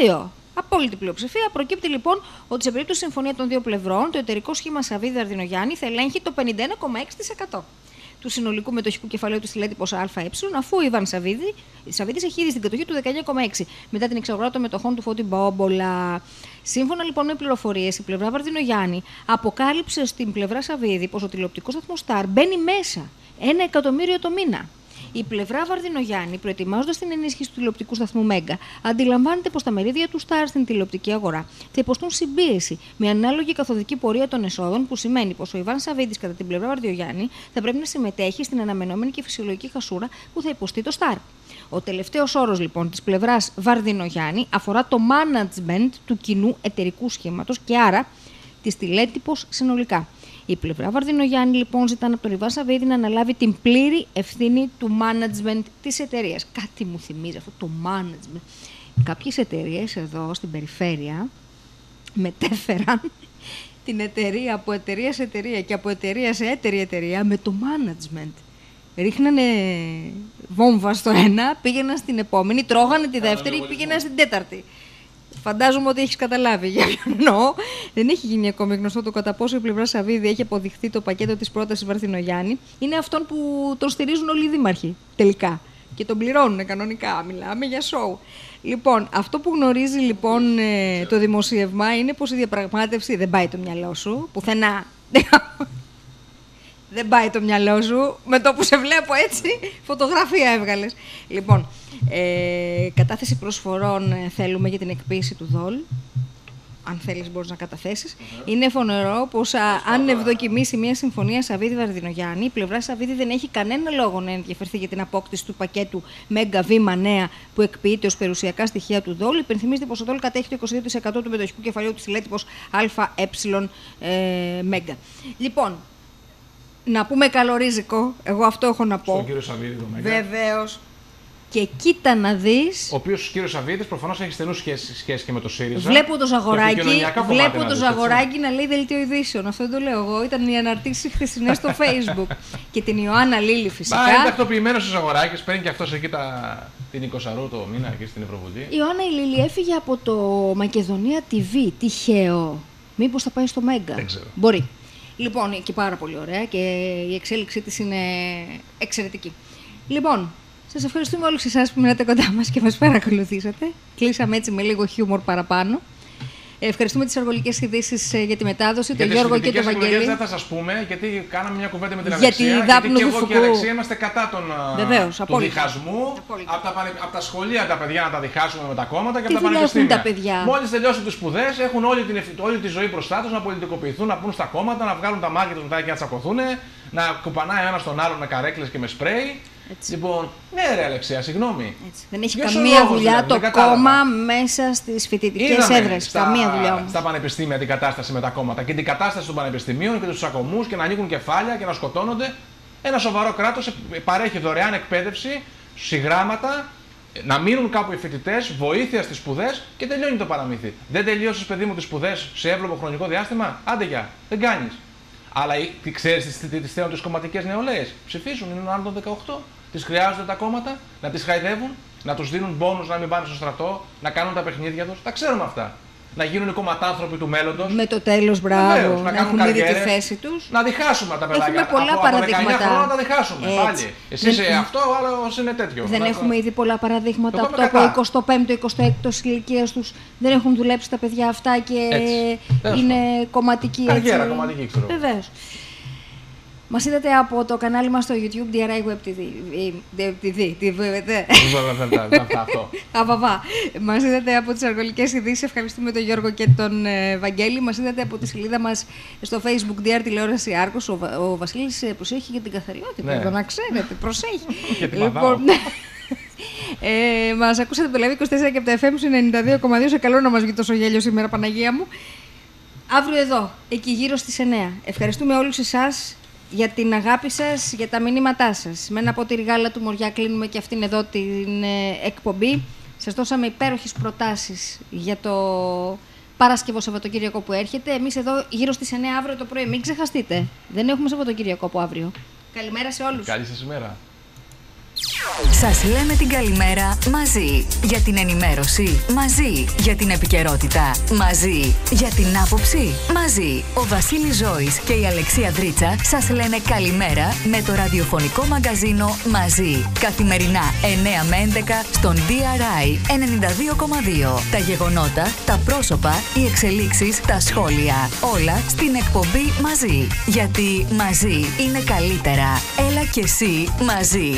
52. Απόλυτη πλειοψηφία. Προκύπτει λοιπόν ότι σε περίπτωση συμφωνία των δύο πλευρών, το εταιρικό σχήμα Σαββίδη Αρδινογιάννη θα ελέγχει το 51,6% του συνολικού μετοχικού κεφαλαίου του τηλέτυπο ΑΕ, αφού ο Ιβάν Σαββίδη, Σαββίδης έχει ήδη στην κατοχή του 19,6 μετά την εξαγορά των μετοχών του Φώτη Μπόμπολα. Σύμφωνα λοιπόν με πληροφορίες, η πλευρά Βαρδινογιάννη αποκάλυψε στην πλευρά Σαββίδη πως ο τηλεοπτικός σταθμός Σταρ μπαίνει μέσα ένα εκατομμύριο το μήνα. Η πλευρά Βαρδινογιάννη, προετοιμάζοντας την ενίσχυση του τηλεοπτικού σταθμού Μέγκα, αντιλαμβάνεται πως τα μερίδια του Σταρ στην τηλεοπτική αγορά θα υποστούν συμπίεση με ανάλογη καθοδική πορεία των εσόδων, που σημαίνει πως ο Ιβάν Σαββίδης, κατά την πλευρά Βαρδινογιάννη, θα πρέπει να συμμετέχει στην αναμενόμενη και φυσιολογική χασούρα που θα υποστεί το Σταρ. Ο τελευταίος όρος λοιπόν της πλευράς Βαρδινογιάννη αφορά το management του κοινού εταιρικού σχήματος και άρα της τηλέτυπος συνολικά. Η πλευρά Βαρδινογιάννη λοιπόν ζητάνε από τον Ιβάν Σαββίδη να αναλάβει την πλήρη ευθύνη του management της εταιρείας. Κάτι μου θυμίζει αυτό το management. Κάποιες εταιρείες εδώ στην περιφέρεια μετέφεραν την εταιρεία από εταιρεία σε εταιρεία και από εταιρεία σε έτερη εταιρεία με το management. Ρίχνανε βόμβα στο ένα, πήγαιναν στην επόμενη, τρώγανε τη δεύτερη, πήγαιναν στην τέταρτη. Φαντάζομαι ότι έχεις καταλάβει για ποιον εννοώ. Δεν έχει γίνει ακόμη γνωστό το κατά πόσο η πλευρά Σαββίδη έχει αποδειχθεί το πακέτο της πρότασης Βαρθινογιάννη. Είναι αυτόν που τον στηρίζουν όλοι οι δήμαρχοι τελικά. Και τον πληρώνουν κανονικά. Μιλάμε για σοου. Λοιπόν, αυτό που γνωρίζει λοιπόν ε, το δημοσίευμα είναι πως η διαπραγμάτευση δεν πάει το μυαλό σου. Πουθενά. Δεν πάει το μυαλό σου. Με το που σε βλέπω έτσι, φωτογραφία έβγαλες. Λοιπόν, ε, κατάθεση προσφορών ε, θέλουμε για την εκποίηση του ΔΟΛ. Αν θέλεις μπορείς να καταθέσεις. Είναι φωνερό πως α, αν ευδοκιμήσει μια συμφωνία Σαββίδη Βαρδινογιάννη, η πλευρά Σαββίδη δεν έχει κανένα λόγο να ενδιαφερθεί για την απόκτηση του πακέτου Μέγκα Βήμα Νέα που εκποιείται ως περιουσιακά στοιχεία του ΔΟΛ. Υπενθυμίζεται πως ο ΔΟΛ κατέχει το 22% του μετοχικού κεφαλαίου της τηλέτυπος ΑΕ ε, Μέγκα. Λοιπόν, να πούμε καλορίζικο, εγώ αυτό έχω να πω. Στον κύριο Σαββίδη το Μέγκα. Βεβαίως. Και κοίτα να δεις. Ο οποίος κύριος Σαββίδης προφανώς έχει στενούς σχέσεις σχέση και με το ΣΥΡΙΖΑ. Βλέπω το Ζαγοράκι, επικοινωνιακά κομμάτι βλέπω να το δεις, Ζαγοράκι να λέει δελτίο ειδήσεων. Αυτό δεν το λέω εγώ. Ήταν οι αναρτήσεις χθεσινές στο Facebook. και την Ιωάννα Λίλη φυσικά. Μα είναι τακτοποιημένος ο Ζαγοράκης, παίρνει και αυτός εκεί τα... την 20 το μήνα εκεί στην Ευρωβουλή. Η Ιωάννα η Λίλη έφυγε από το Μακεδονία TV. Τυχαίο. Μήπως θα πάει στο Μέγκα; Δεν ξέρω. Μπορεί. Λοιπόν, και πάρα πολύ ωραία και η εξέλιξή της είναι εξαιρετική. Λοιπόν, σας ευχαριστούμε όλους εσάς που μείνατε κοντά μας και μας παρακολουθήσατε. Κλείσαμε έτσι με λίγο χιούμορ παραπάνω. Ε, Ευχαριστούμε τις αργολικές ειδήσεις για τη μετάδοση, Για τον τις Γιώργο και τον φοιτητικές εκλογές Βαγγέλη. δεν θα σας πούμε, γιατί κάναμε μια κουβέντα με την Γιατί Αλεξία. δάπνου γιατί και εγώ Δουφουκού- και η Αλεξία είμαστε κατά των, α, Βεβαίως, του απόλυτα. διχασμού. Απόλυτα. Από τα, πανε- από τα σχολεία τα παιδιά να τα διχάσουμε με τα κόμματα και Τι από τα δουλειά έχουν πανεπιστήμια. τα παιδιά; Μόλις τελειώσουν τις σπουδές, έχουν όλη, την, ευθυ- όλη τη ζωή μπροστά τους να πολιτικοποιηθούν, να πούν στα κόμματα, να βγάλουν τα μάτια τους μετά και να τσακωθούν, να κουπανάει ο ένας τον άλλον με καρέκλες και με σπρέι. Έτσι. Λοιπόν, ναι, ρε Αλεξία, συγγνώμη. Έτσι. Δεν έχει Για ποιο καμία λόγο, δουλειά δηλαδή, το δεν κατάλαβα. κόμμα μέσα στις φοιτητικές Είδαμε έδρες. στα, Καμία δουλειά όμως. Στα πανεπιστήμια την κατάσταση με τα κόμματα και την κατάσταση των πανεπιστημίων και τους τσακωμού και να ανοίγουν κεφάλια και να σκοτώνονται. Ένα σοβαρό κράτος παρέχει δωρεάν εκπαίδευση, συγγράμματα, να μείνουν κάπου οι φοιτητές, βοήθεια στις σπουδές και τελειώνει το παραμύθι. Δεν τελειώσει, παιδί μου, τις σπουδές σε εύλογο χρονικό διάστημα; Άντε για, δεν κάνεις. Αλλά οι- τι ξέρεις τι, τι, τις θέλουν τις κομματικές νεολαίες. Ψηφίζουν, είναι άνω των 18. Τις χρειάζονται τα κόμματα, να τις χαϊδεύουν, να τους δίνουν πόνου να μην πάνε στο στρατό, να κάνουν τα παιχνίδια τους. Τα ξέρουμε αυτά. Να γίνουν οι κομματάνθρωποι του μέλλοντος. Με το τέλος, μπράβο, Βεβαίως, να, κάνουν έχουν ήδη τη καριέρες, θέση τους. Να διχάσουμε τα παιδάκια. Έχουμε πολλά από, από 19 παραδείγματα. χρόνια να τα διχάσουμε. Έτσι. Πάλι. Εσύ Δεν- είσαι αυτό, ο άλλος είναι τέτοιο. Δεν Να- έχουμε ήδη πολλά παραδείγματα Εγώ από είμαι το από κατά. 25ο-26ο ηλικίας τους. Δεν έχουν δουλέψει τα παιδιά αυτά και Έτσι. Τέλος είναι κομματική. Καριέρα έτσι. κομματική, ξέρω. Βεβαίως. Μας είδατε από το κανάλι μας στο YouTube DRI Web TV. ε, TV, TV, Αυτά, αυτό. Αβαβά. Μας είδατε από τις αργολικές ειδήσεις. Ευχαριστούμε τον Γιώργο και τον ε, Βαγγέλη. Μας είδατε από τη σελίδα μας στο Facebook DR Τηλεόραση Άρκος. Ο, Βα- ο Βασίλης προσέχει για την καθαριότητα. Ναι. Εδώ να ξέρετε, προσέχει. Γιατί μαθάω. ε, μας ακούσατε από το Live 24 και από τα FM σου 92,2. Σε καλό να μας βγει τόσο γέλιο σήμερα, Παναγία μου. Αύριο εδώ, εκεί γύρω στις 9. Ευχαριστούμε όλους εσάς για την αγάπη σας, για τα μηνύματά σας. Με ένα ποτήρι γάλα του Μοριά κλείνουμε και αυτήν εδώ την ε, εκπομπή. Σας δώσαμε υπέροχες προτάσεις για το Παρασκευό Σαββατοκύριακο που έρχεται. Εμείς εδώ γύρω στις 9 αύριο το πρωί. Μην ξεχαστείτε. Δεν έχουμε Σαββατοκύριακο από αύριο. Καλημέρα σε όλους. Καλή σας ημέρα. Σας λέμε την καλημέρα μαζί. Για την ενημέρωση μαζί. Για την επικαιρότητα μαζί. Για την άποψη μαζί. Ο Βασίλης Ζώης και η Αλεξία Δρίτσα σας λένε καλημέρα με το ραδιοφωνικό μαγκαζίνο μαζί. Καθημερινά 9 με 11 στον DRI 92,2. Τα γεγονότα, τα πρόσωπα, οι εξελίξεις, τα σχόλια. Όλα στην εκπομπή μαζί. Γιατί μαζί είναι καλύτερα. Έλα και εσύ μαζί.